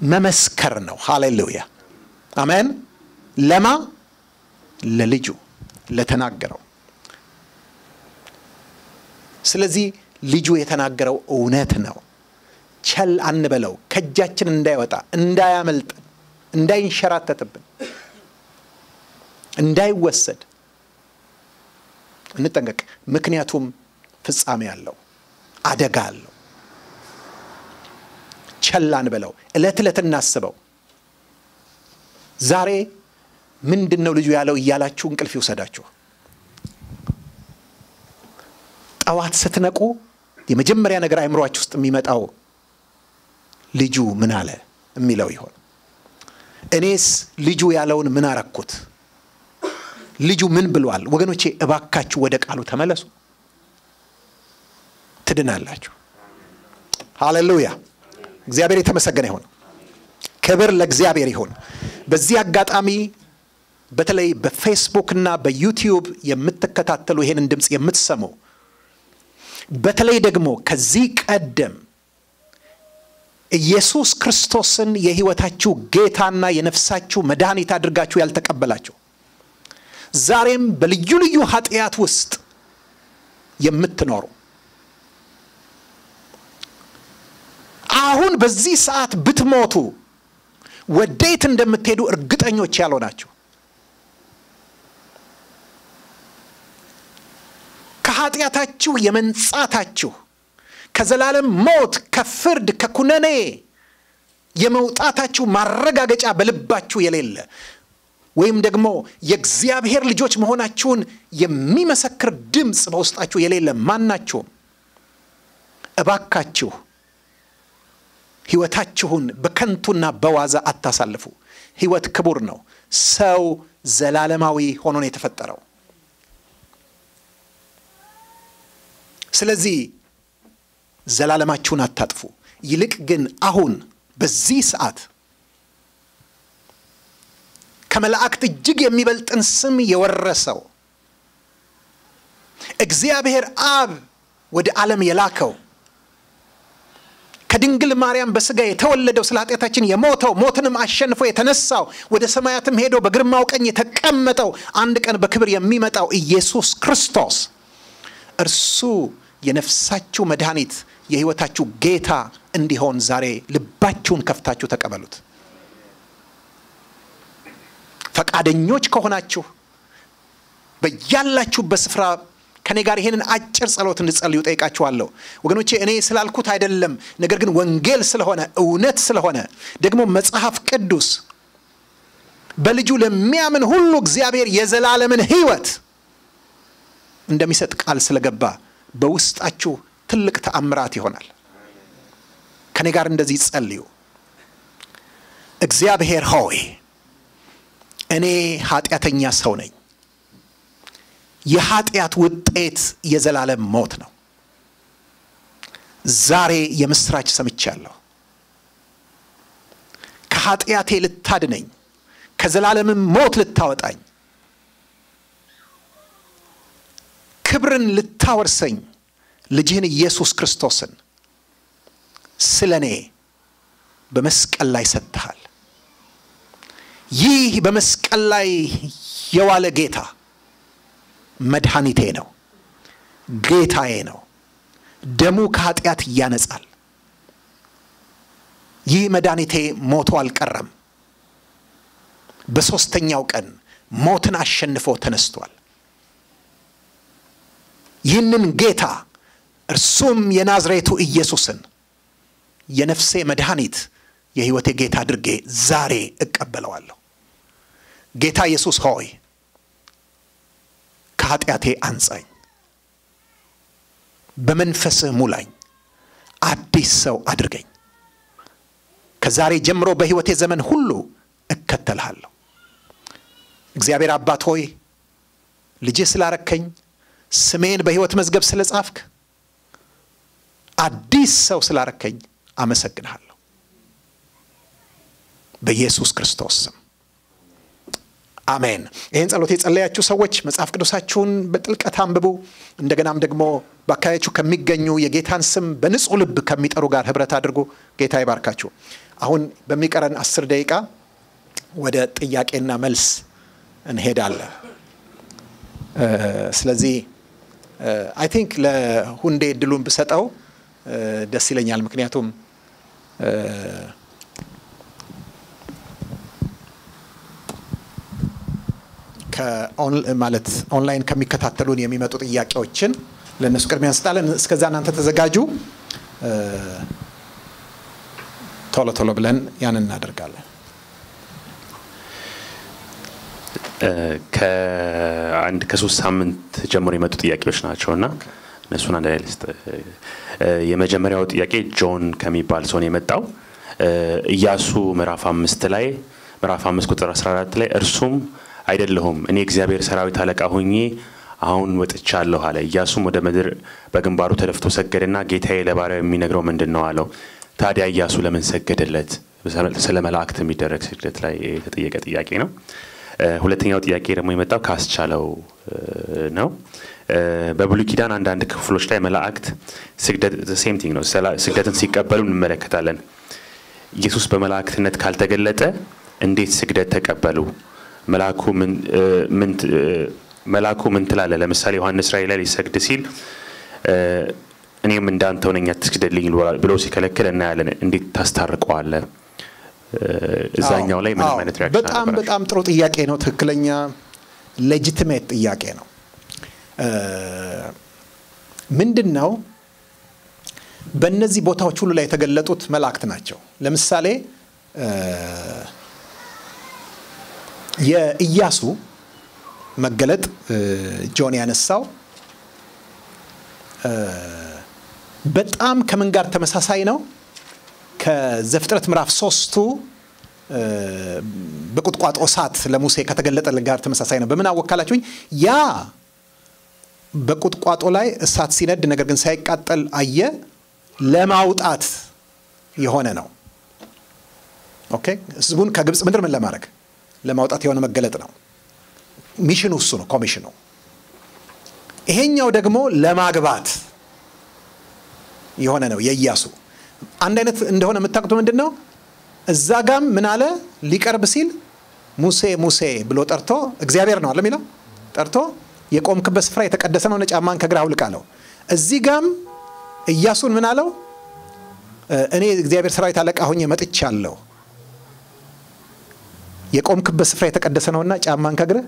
መመስከር ነው። ሃሌሉያ አሜን። ለማ ለልጁ ለተናገረው። ስለዚህ ልጁ የተናገረው እውነት ነው። ቸል አንበለው፣ ከእጃችን እንዳይወጣ፣ እንዳያመልጠን፣ እንዳይንሸራተትብን፣ እንዳይወሰድ እንጠንቀቅ። ምክንያቱም ፍጻሜ አለው፣ አደጋ አለው። ቸላን በለው። እለት ዕለት እናስበው። ዛሬ ምንድን ነው ልጁ ያለው እያላችሁ እንቅልፍ ይውሰዳችሁ። ጠዋት ስትነቁ የመጀመሪያ ነገር አእምሯችሁ ውስጥ የሚመጣው ልጁ ምን አለ የሚለው ይሆን? እኔስ ልጁ ያለውን ምን አረኩት? ልጁ ምን ብሏል? ወገኖቼ እባካችሁ ወደ ቃሉ ተመለሱ፣ ትድናላችሁ። ሃሌሉያ። እግዚአብሔር የተመሰገነ ይሁን። ክብር ለእግዚአብሔር ይሁን። በዚህ አጋጣሚ በተለይ በፌስቡክ እና በዩቲዩብ የምትከታተሉ ይሄንን ድምፅ የምትሰሙ በተለይ ደግሞ ከዚህ ቀደም ኢየሱስ ክርስቶስን የሕይወታችሁ ጌታና የነፍሳችሁ መድኃኒት አድርጋችሁ ያልተቀበላችሁ ዛሬም በልዩ ልዩ ኃጢአት ውስጥ የምትኖሩ አሁን በዚህ ሰዓት ብትሞቱ ወዴት እንደምትሄዱ እርግጠኞች ያልሆናችሁ። ከኃጢአታችሁ የመንጻታችሁ ከዘላለም ሞት ከፍርድ ከኩነኔ የመውጣታችሁ ማረጋገጫ በልባችሁ የሌለ ወይም ደግሞ የእግዚአብሔር ልጆች መሆናችሁን የሚመሰክር ድምፅ በውስጣችሁ የሌለ ማናችሁም እባካችሁ ህይወታችሁን በከንቱና በዋዛ አታሳልፉ። ህይወት ክቡር ነው። ሰው ዘላለማዊ ሆኖ ነው የተፈጠረው። ስለዚህ ዘላለማችሁን አታጥፉ። ይልቅ ግን አሁን በዚህ ሰዓት ከመላእክት እጅግ የሚበልጥን ስም የወረሰው እግዚአብሔር አብ ወደ ዓለም የላከው ከድንግል ማርያም በስጋ የተወለደው ስለ ኃጢአታችን የሞተው ሞትንም አሸንፎ የተነሳው ወደ ሰማያትም ሄዶ በግርማው ቀኝ የተቀመጠው አንድ ቀን በክብር የሚመጣው ኢየሱስ ክርስቶስ እርሱ የነፍሳችሁ መድኃኒት የህይወታችሁ ጌታ እንዲሆን ዛሬ ልባችሁን ከፍታችሁ ተቀበሉት። ፈቃደኞች ከሆናችሁ በያላችሁበት ስፍራ ከኔ ጋር ይሄንን አጭር ጸሎት እንድጸልዩ ጠይቃችኋለሁ። ወገኖቼ እኔ ስላልኩት አይደለም፣ ነገር ግን ወንጌል ስለሆነ እውነት ስለሆነ ደግሞ መጽሐፍ ቅዱስ በልጁ ለሚያምን ሁሉ እግዚአብሔር የዘላለምን ህይወት እንደሚሰጥ ቃል ስለገባ በውስጣችሁ ትልቅ ተአምራት ይሆናል። ከኔ ጋር እንደዚህ ጸልዩ። እግዚአብሔር ሆይ እኔ ኃጢአተኛ ሰው ነኝ። የኃጢአት ውጤት የዘላለም ሞት ነው። ዛሬ የምስራች ሰምቻለሁ። ከኃጢአቴ ልታድነኝ፣ ከዘላለምም ሞት ልታወጣኝ፣ ክብርን ልታወርሰኝ ልጅህን ኢየሱስ ክርስቶስን ስለ እኔ በመስቀል ላይ ሰጥተሃል። ይህ በመስቀል ላይ የዋለ ጌታ መድኃኒቴ ነው፣ ጌታዬ ነው። ደሙ ከኃጢአት ያነጻል። ይህ መድኃኒቴ ሞቶ አልቀረም። በሦስተኛው ቀን ሞትን አሸንፎ ተነስቷል። ይህንን ጌታ እርሱም የናዝሬቱ ኢየሱስን የነፍሴ መድኃኒት የሕይወቴ ጌታ አድርጌ ዛሬ እቀበለዋለሁ። ጌታ ኢየሱስ ሆይ ከኃጢአቴ አንጻኝ፣ በመንፈስህ ሙላኝ፣ አዲስ ሰው አድርገኝ። ከዛሬ ጀምሮ በሕይወቴ ዘመን ሁሉ እከተልሃለሁ። እግዚአብሔር አባት ሆይ ልጅህ ስላረከኝ፣ ስሜን በሕይወት መዝገብ ስለ ጻፍክ፣ አዲስ ሰው ስላረከኝ አመሰግንሃለሁ። በኢየሱስ ክርስቶስ ስም አሜን። ይህን ጸሎት የጸለያችሁ ሰዎች መጽሐፍ ቅዱሳችሁን በጥልቀት አንብቡ። እንደገናም ደግሞ በአካባቢያችሁ ከሚገኙ የጌታን ስም በንጹሕ ልብ ከሚጠሩ ጋር ህብረት አድርጉ። ጌታ ይባርካችሁ። አሁን በሚቀረን አስር ደቂቃ ወደ ጥያቄና መልስ እንሄዳለን። ስለዚህ I think ለሁንዴ እድሉን ብሰጠው ደስ ይለኛል። ምክንያቱም ማለት ኦንላይን ከሚከታተሉን የሚመጡ ጥያቄዎችን ለእነሱ ቅድሚያ እንሰጣለን። እስከዛ እናንተ ተዘጋጁ። ቶሎ ቶሎ ብለን ያን እናደርጋለን። ከአንድ ከሶስት ሳምንት ጀምሮ የመጡ ጥያቄዎች ናቸው እና እነሱን አንድ ላይ ልስጥ። የመጀመሪያው ጥያቄ ጆን ከሚባል ሰው ነው የመጣው። ኢያሱ ምዕራፍ አምስት ላይ ምዕራፍ አምስት ቁጥር 14 ላይ እርሱም አይደለሁም እኔ እግዚአብሔር ሰራዊት አለቃ ሆኜ አሁን ወጥቻለሁ አለ። ኢያሱም ወደ ምድር በግንባሩ ተደፍቶ ሰገደና ጌታዬ ለባሪያው የሚነግረው ምንድን ነው አለው። ታዲያ ኢያሱ ለምን ሰገደለት? ስለ መላእክት የሚደረግ ስግደት ላይ የተጠየቀ ጥያቄ ነው። ሁለተኛው ጥያቄ ደግሞ የመጣው ካስቻለው ነው። በብሉይ ኪዳን አንዳንድ ክፍሎች ላይ መላእክት ስግደት same thing ነው ስግደትን ሲቀበሉ እንመለከታለን። ኢየሱስ በመላእክትነት ካልተገለጠ እንዴት ስግደት ተቀበሉ? መልአኩ ምን ትላለ? ለምሳሌ ዮሐንስ ራእይ ላይ ሊሰግድ ሲል እኔም እንዳንተው ነኝ አትስግደልኝ ብሎ ሲከለክል እናያለን። እንዴት ታስታርቀዋለ? እዛኛው ላይ ምንም አይነት reaction በጣም በጣም ጥሩ ጥያቄ ነው። ትክክለኛ legitimate ጥያቄ ነው። ምንድን ነው በእነዚህ ቦታዎች ሁሉ ላይ የተገለጡት መላእክት ናቸው። ለምሳሌ የኢያሱ መገለጥ ጆን ያነሳው በጣም ከምን ጋር ተመሳሳይ ነው? ከዘፍጥረት ምዕራፍ ሶስቱ በቁጥቋጦ እሳት ለሙሴ ከተገለጠለት ጋር ተመሳሳይ ነው። በምን አወካላችሁኝ? ያ በቁጥቋጦ ላይ እሳት ሲነድ ነገር ግን ሳይቃጠል አየ። ለማውጣት የሆነ ነው። okay ህዝቡን ከግብፅ ምድር ምን ለማድረግ ለማውጣት የሆነ መገለጥ ነው። mission ኡ እሱ ነው፣ ኮሚሽኑ። ይሄኛው ደግሞ ለማግባት የሆነ ነው የኢያሱ አንድ አይነት እንደሆነ የምታውቁት ምንድን ነው? እዛ ጋም ምን አለ ሊቀርብ ሲል ሙሴ ሙሴ ብሎ ጠርቶ እግዚአብሔር ነው አለ የሚለው ጠርቶ የቆምክበት ስፍራ የተቀደሰ ነው፣ ጫማን ከእግርህ አውልቅ አለው። እዚህ ጋም ኢያሱን ምን አለው? እኔ እግዚአብሔር ሰራዊት አለቃ ሆኜ መጥቻለሁ። የቆምክበት ስፍራ የተቀደሰ ነውና ጫማን ከእግርህ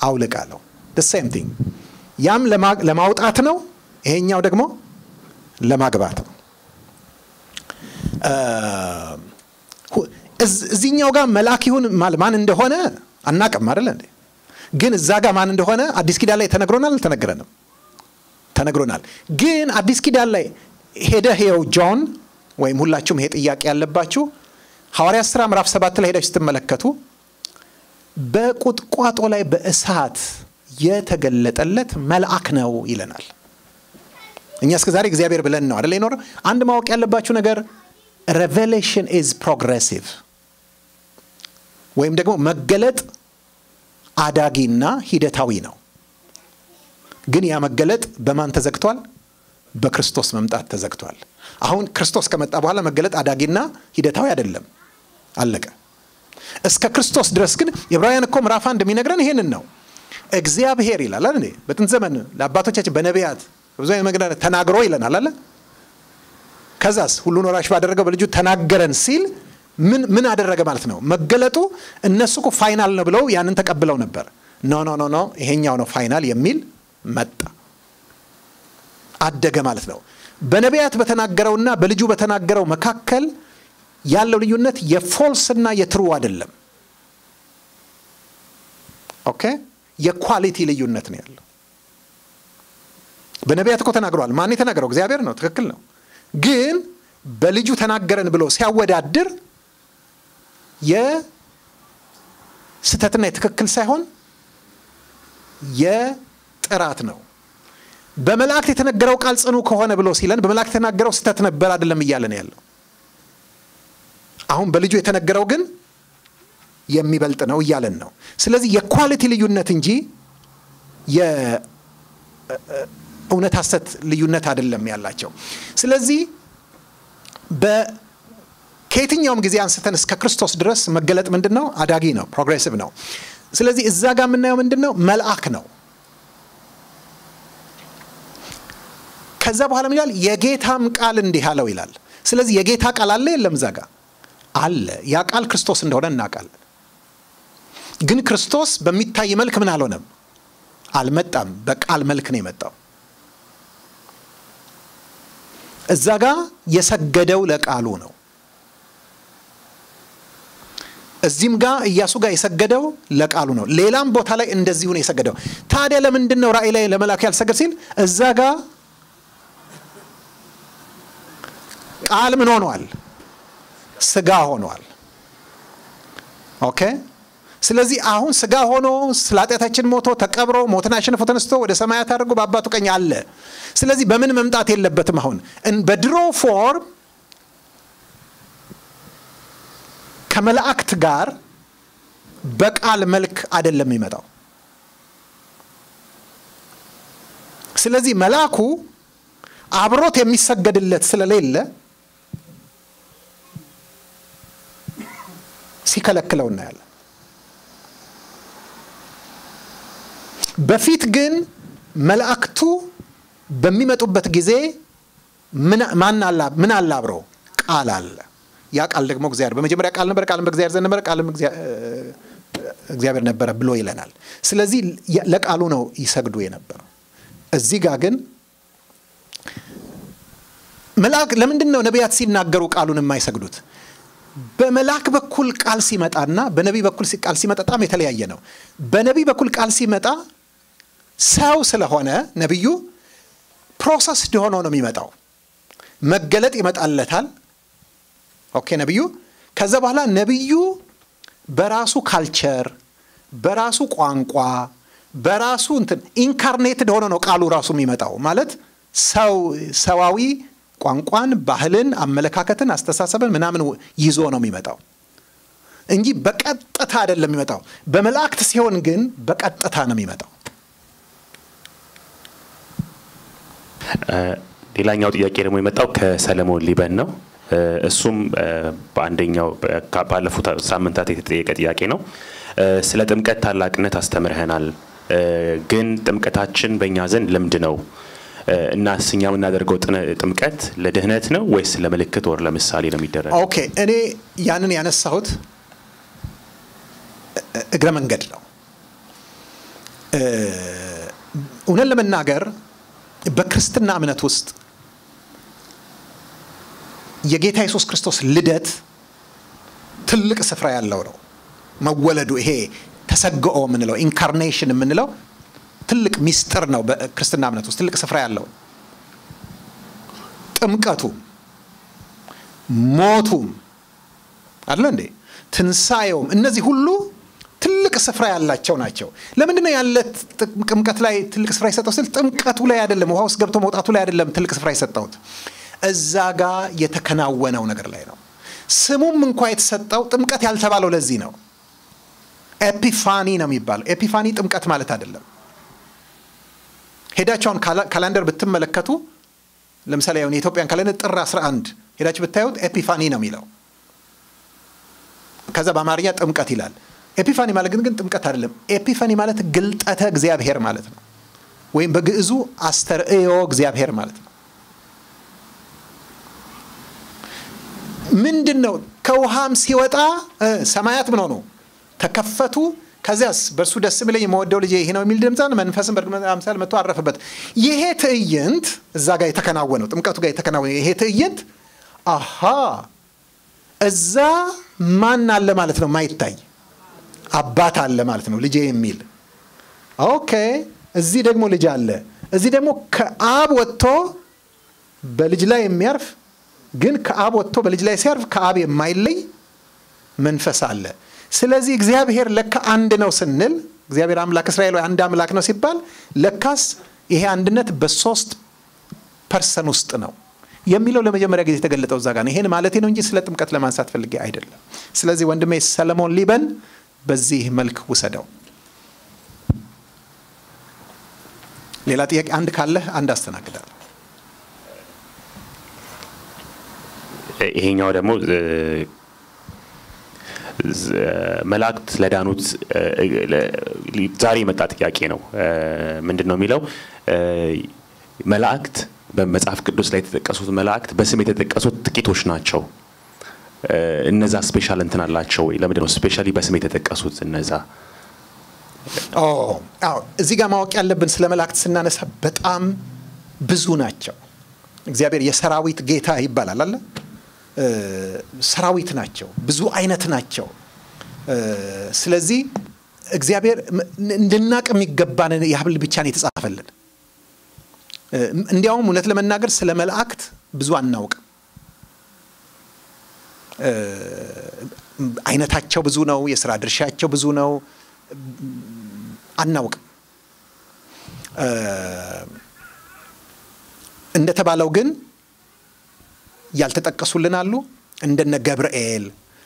አውልቅ same thing ያም ለማ- ለማውጣት ነው፣ ይሄኛው ደግሞ ለማግባት ነው። እዚህኛው ጋር መልአክ ይሁን ማን እንደሆነ አናቅም አይደለ እንዴ? ግን እዛ ጋር ማን እንደሆነ አዲስ ኪዳን ላይ ተነግሮናል አልተነገረንም? ተነግሮናል። ግን አዲስ ኪዳን ላይ ሄደህ ይኸው ጆን ወይም ሁላችሁም ይሄ ጥያቄ ያለባችሁ ሐዋርያት ሥራ ምዕራፍ ሰባት ላይ ሄዳችሁ ስትመለከቱ በቁጥቋጦ ላይ በእሳት የተገለጠለት መልአክ ነው ይለናል። እኛ እስከ ዛሬ እግዚአብሔር ብለን ነው አደል የኖርነው አንድ ማወቅ ያለባችሁ ነገር revelation is progressive ወይም ደግሞ መገለጥ አዳጊና ሂደታዊ ነው። ግን ያ መገለጥ በማን ተዘግቷል? በክርስቶስ መምጣት ተዘግቷል። አሁን ክርስቶስ ከመጣ በኋላ መገለጥ አዳጊና ሂደታዊ አይደለም፣ አለቀ። እስከ ክርስቶስ ድረስ ግን ዕብራውያን እኮ ምዕራፍ አንድ የሚነግረን ይሄንን ነው። እግዚአብሔር ይላል አይደል? በጥንት ዘመን ለአባቶቻችን በነቢያት ብዙ መንገድ ተናግሮ ይለናል አለ። ከዛስ ሁሉን ወራሽ ባደረገው በልጁ ተናገረን ሲል ምን ምን አደረገ ማለት ነው? መገለጡ እነሱ እኮ final ነው ብለው ያንን ተቀብለው ነበር። no no no no ይሄኛው ነው final የሚል መጣ፣ አደገ ማለት ነው። በነቢያት በተናገረውና በልጁ በተናገረው መካከል ያለው ልዩነት የ false ና የ true አይደለም። okay የ quality ልዩነት ነው ያለው። በነቢያት እኮ ተናግረዋል። ማን የተናገረው? እግዚአብሔር ነው። ትክክል ነው። ግን በልጁ ተናገረን ብሎ ሲያወዳድር የስህተትና የትክክል ሳይሆን የጥራት ነው። በመላእክት የተነገረው ቃል ጽኑ ከሆነ ብሎ ሲለን በመላእክት የተናገረው ስህተት ነበር አይደለም እያለን ያለው። አሁን በልጁ የተነገረው ግን የሚበልጥ ነው እያለን ነው። ስለዚህ የ quality ልዩነት እንጂ የእውነት ሐሰት ልዩነት አይደለም ያላቸው። ስለዚህ ከየትኛውም ጊዜ አንስተን እስከ ክርስቶስ ድረስ መገለጥ ምንድን ነው? አዳጊ ነው፣ progressive ነው። ስለዚህ እዛ ጋር የምናየው ምንድን ነው? መልአክ ነው። ከዛ በኋላ ምን ይላል? የጌታም ቃል እንዲህ አለው ይላል። ስለዚህ የጌታ ቃል አለ የለም? እዛ ጋር አለ። ያ ቃል ክርስቶስ እንደሆነ እናውቃለን። ግን ክርስቶስ በሚታይ መልክ ምን አልሆነም፣ አልመጣም። በቃል መልክ ነው የመጣው። እዛ ጋ የሰገደው ለቃሉ ነው። እዚህም ጋር ኢያሱ ጋር የሰገደው ለቃሉ ነው። ሌላም ቦታ ላይ እንደዚሁ ነው የሰገደው። ታዲያ ለምንድን ነው ራእይ ላይ ለመላኩ ያልሰገድ ሲል እዛ ጋ ቃል ምን ሆኗል? ስጋ ሆኗል። okay። ስለዚህ አሁን ስጋ ሆኖ ስለ ኃጢአታችን ሞቶ ተቀብሮ ሞትን አሸንፎ ተነስቶ ወደ ሰማያት አርጎ በአባቱ ቀኝ አለ። ስለዚህ በምን መምጣት የለበትም። አሁን በድሮ ፎርም ከመላእክት ጋር በቃል መልክ አይደለም የሚመጣው። ስለዚህ መልአኩ አብሮት የሚሰገድለት ስለሌለ ሲከለክለው እናያለን። በፊት ግን መላእክቱ በሚመጡበት ጊዜ ምን አለ አብረው? ቃል አለ። ያ ቃል ደግሞ እግዚአብሔር በመጀመሪያ ቃል ነበር፣ ቃልም በእግዚአብሔር ዘንድ ነበረ፣ ቃልም እግዚአብሔር ነበረ ብሎ ይለናል። ስለዚህ ለቃሉ ነው ይሰግዱ የነበረው። እዚህ ጋር ግን መልአክ ለምንድን ነው ነቢያት ሲናገሩ ቃሉን የማይሰግዱት? በመልአክ በኩል ቃል ሲመጣና በነቢይ በኩል ቃል ሲመጣ በጣም የተለያየ ነው። በነቢይ በኩል ቃል ሲመጣ ሰው ስለሆነ ነቢዩ process ሆኖ ነው የሚመጣው። መገለጥ ይመጣለታል። okay ነቢዩ ከዛ በኋላ ነቢዩ በራሱ culture በራሱ ቋንቋ በራሱ እንትን incarnated ሆኖ ነው ቃሉ ራሱ የሚመጣው ማለት ሰው ሰዋዊ ቋንቋን ባህልን አመለካከትን አስተሳሰብን ምናምን ይዞ ነው የሚመጣው እንጂ በቀጥታ አይደለም የሚመጣው። በመላእክት ሲሆን ግን በቀጥታ ነው የሚመጣው። ሌላኛው ጥያቄ ደግሞ የመጣው ከሰለሞን ሊበን ነው። እሱም በአንደኛው ባለፉት ሳምንታት የተጠየቀ ጥያቄ ነው። ስለ ጥምቀት ታላቅነት አስተምርህናል ግን ጥምቀታችን በእኛ ዘንድ ልምድ ነው እና እኛ የምናደርገው ጥምቀት ለድህነት ነው ወይስ ለምልክት ወር ለምሳሌ ነው የሚደረግ okay እኔ ያንን ያነሳሁት እግረ መንገድ ነው። እውነት ለመናገር በክርስትና እምነት ውስጥ የጌታ ኢየሱስ ክርስቶስ ልደት ትልቅ ስፍራ ያለው ነው። መወለዱ ይሄ ተሰግዎ የምንለው incarnation የምንለው ትልቅ ሚስጥር ነው በክርስትና እምነት ውስጥ ትልቅ ስፍራ ያለው። ጥምቀቱም ሞቱም አለ እንዴ? ትንሣኤውም እነዚህ ሁሉ ትልቅ ስፍራ ያላቸው ናቸው። ለምንድን ነው ያለ ጥምቀት ላይ ትልቅ ስፍራ የሰጠው ስል ጥምቀቱ ላይ አይደለም ውሃ ውስጥ ገብቶ መውጣቱ ላይ አይደለም ትልቅ ስፍራ የሰጠሁት እዛ ጋር የተከናወነው ነገር ላይ ነው። ስሙም እንኳ የተሰጠው ጥምቀት ያልተባለው ለዚህ ነው። epiphany ነው የሚባለው። epiphany ጥምቀት ማለት አይደለም ሄዳችሁ calendar ብትመለከቱ ለምሳሌ አሁን የኢትዮጵያን calendar ጥር 11 ሄዳችሁ ብታዩት epiphany ነው የሚለው። ከዛ በአማርኛ ጥምቀት ይላል። epiphany ማለት ግን ግን ጥምቀት አይደለም። epiphany ማለት ግልጠተ እግዚአብሔር ማለት ነው። ወይም በግዕዙ አስተርእዮ እግዚአብሔር ማለት ነው። ምንድን ነው ከውሃም ሲወጣ ሰማያት ምን ሆኑ ተከፈቱ ከዚያስ በእርሱ ደስ የሚለኝ የመወደው ልጅ ይሄ ነው የሚል ድምፃን መንፈስን በእርግብ አምሳል መጥቶ አረፈበት። ይሄ ትዕይንት እዛ ጋር የተከናወነው ጥምቀቱ ጋር የተከናወነው ይሄ ትዕይንት አሃ እዛ ማን አለ ማለት ነው? ማይታይ አባት አለ ማለት ነው ልጄ የሚል። okay እዚህ ደግሞ ልጅ አለ። እዚህ ደግሞ ከአብ ወጥቶ በልጅ ላይ የሚያርፍ ግን ከአብ ወጥቶ በልጅ ላይ ሲያርፍ ከአብ የማይለይ መንፈስ አለ ስለዚህ እግዚአብሔር ለካ አንድ ነው ስንል እግዚአብሔር አምላክ እስራኤል አንድ አምላክ ነው ሲባል ለካስ ይሄ አንድነት በሶስት person ውስጥ ነው የሚለው ለመጀመሪያ ጊዜ የተገለጠው እዛ ጋር ነው። ይሄን ማለት ነው እንጂ ስለ ጥምቀት ለማንሳት ፈልጌ አይደለም። ስለዚህ ወንድሜ ሰለሞን ሊበን በዚህ መልክ ውሰደው። ሌላ ጥያቄ? አንድ ካለህ አንድ አስተናግዳለሁ። ይሄኛው ደግሞ መላእክት ለዳኑት ዛሬ የመጣ ጥያቄ ነው። ምንድን ነው የሚለው? መላእክት በመጽሐፍ ቅዱስ ላይ የተጠቀሱት መላእክት በስም የተጠቀሱት ጥቂቶች ናቸው። እነዛ ስፔሻል እንትን አላቸው ወይ? ለምንድን ነው በስም የተጠቀሱት እነዛ? እዚህ ጋር ማወቅ ያለብን ስለ መላእክት ስናነሳ በጣም ብዙ ናቸው። እግዚአብሔር የሰራዊት ጌታ ይባላል አለ ሰራዊት ናቸው። ብዙ አይነት ናቸው። ስለዚህ እግዚአብሔር እንድናቅ የሚገባንን ያህል ብቻ ነው የተጻፈልን። እንዲያውም እውነት ለመናገር ስለ መላእክት ብዙ አናውቅም። አይነታቸው ብዙ ነው የስራ ድርሻቸው ብዙ ነው። አናውቅም። እንደተባለው ግን ያልተጠቀሱልን አሉ? እንደነ ገብርኤል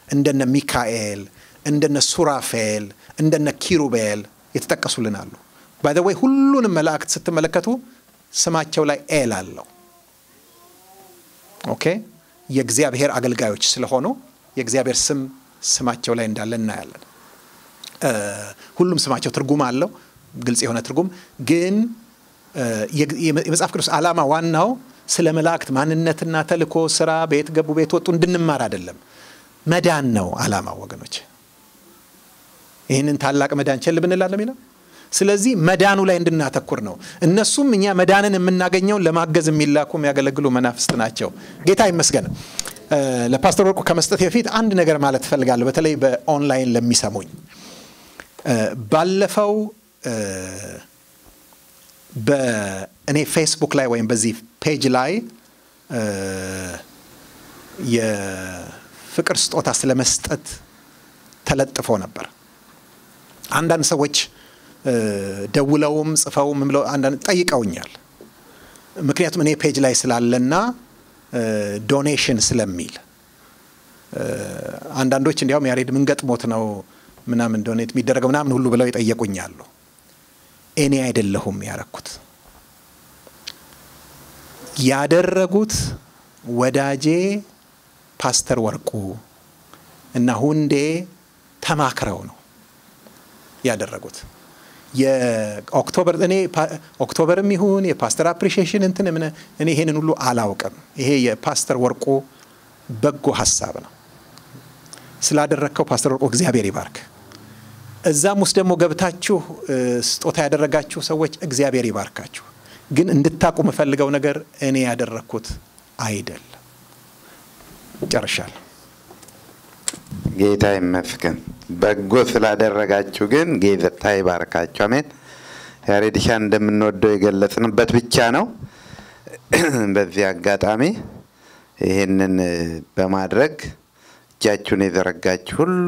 እንደነ ሚካኤል እንደነ ሱራፌል እንደነ ኪሩቤል የተጠቀሱልን አሉ። by the way ሁሉንም መላእክት ስትመለከቱ ስማቸው ላይ ኤል አለው። Okay? የእግዚአብሔር አገልጋዮች ስለሆኑ የእግዚአብሔር ስም ስማቸው ላይ እንዳለ እናያለን። ሁሉም ስማቸው ትርጉም አለው። ግልጽ የሆነ ትርጉም። ግን የመጽሐፍ ቅዱስ ዓላማ ዋናው ስለ መላእክት ማንነትና ተልእኮ ስራ ቤት ገቡ ቤት ወጡ እንድንማር አይደለም። መዳን ነው አላማው ወገኖች። ይህንን ታላቅ መዳን ቸል ብንላለ የሚለው? ስለዚህ መዳኑ ላይ እንድናተኩር ነው። እነሱም እኛ መዳንን የምናገኘውን ለማገዝ የሚላኩ የሚያገለግሉ መናፍስት ናቸው። ጌታ ይመስገን። ለፓስተር ወርቁ ከመስጠት በፊት አንድ ነገር ማለት እፈልጋለሁ በተለይ በኦንላይን ለሚሰሙኝ። ባለፈው በእኔ ፌስቡክ ላይ ወይም በዚህ page ላይ ፍቅር ስጦታ ስለ መስጠት ተለጥፎ ነበር። አንዳንድ ሰዎች ደውለውም ጽፈውም ብለው አንዳንድ ጠይቀውኛል። ምክንያቱም እኔ page ላይ ስላለና donation ስለሚል አንዳንዶች እንዲያውም ያሬድ ምን ገጥሞት ነው ምናምን donate የሚደረገው ምናምን ሁሉ ብለው ይጠየቁኛሉ። እኔ አይደለሁም ያረኩት። ያደረጉት ወዳጄ ፓስተር ወርቁ እና ሁንዴ ተማክረው ነው ያደረጉት። የ October እኔ October ም ይሁን የ pastor appreciation እንትን እኔ ይሄንን ሁሉ አላውቅም። ይሄ የፓስተር ወርቁ በጎ ሀሳብ ነው። ስላደረግከው ፓስተር ወርቁ እግዚአብሔር ይባርክ። እዛም ውስጥ ደግሞ ገብታችሁ ስጦታ ያደረጋችሁ ሰዎች እግዚአብሔር ይባርካችሁ። ግን እንድታቁ የምፈልገው ነገር እኔ ያደረግኩት አይደለም። ጨርሻለሁ። ጌታ ይመስገን። በጎ ስላደረጋችሁ ግን ጌታ ይባርካችሁ። አሜን። ያሬድሻ እንደምንወደው የገለጽንበት ብቻ ነው። በዚህ አጋጣሚ ይህንን በማድረግ እጃችሁን የዘረጋችሁ ሁሉ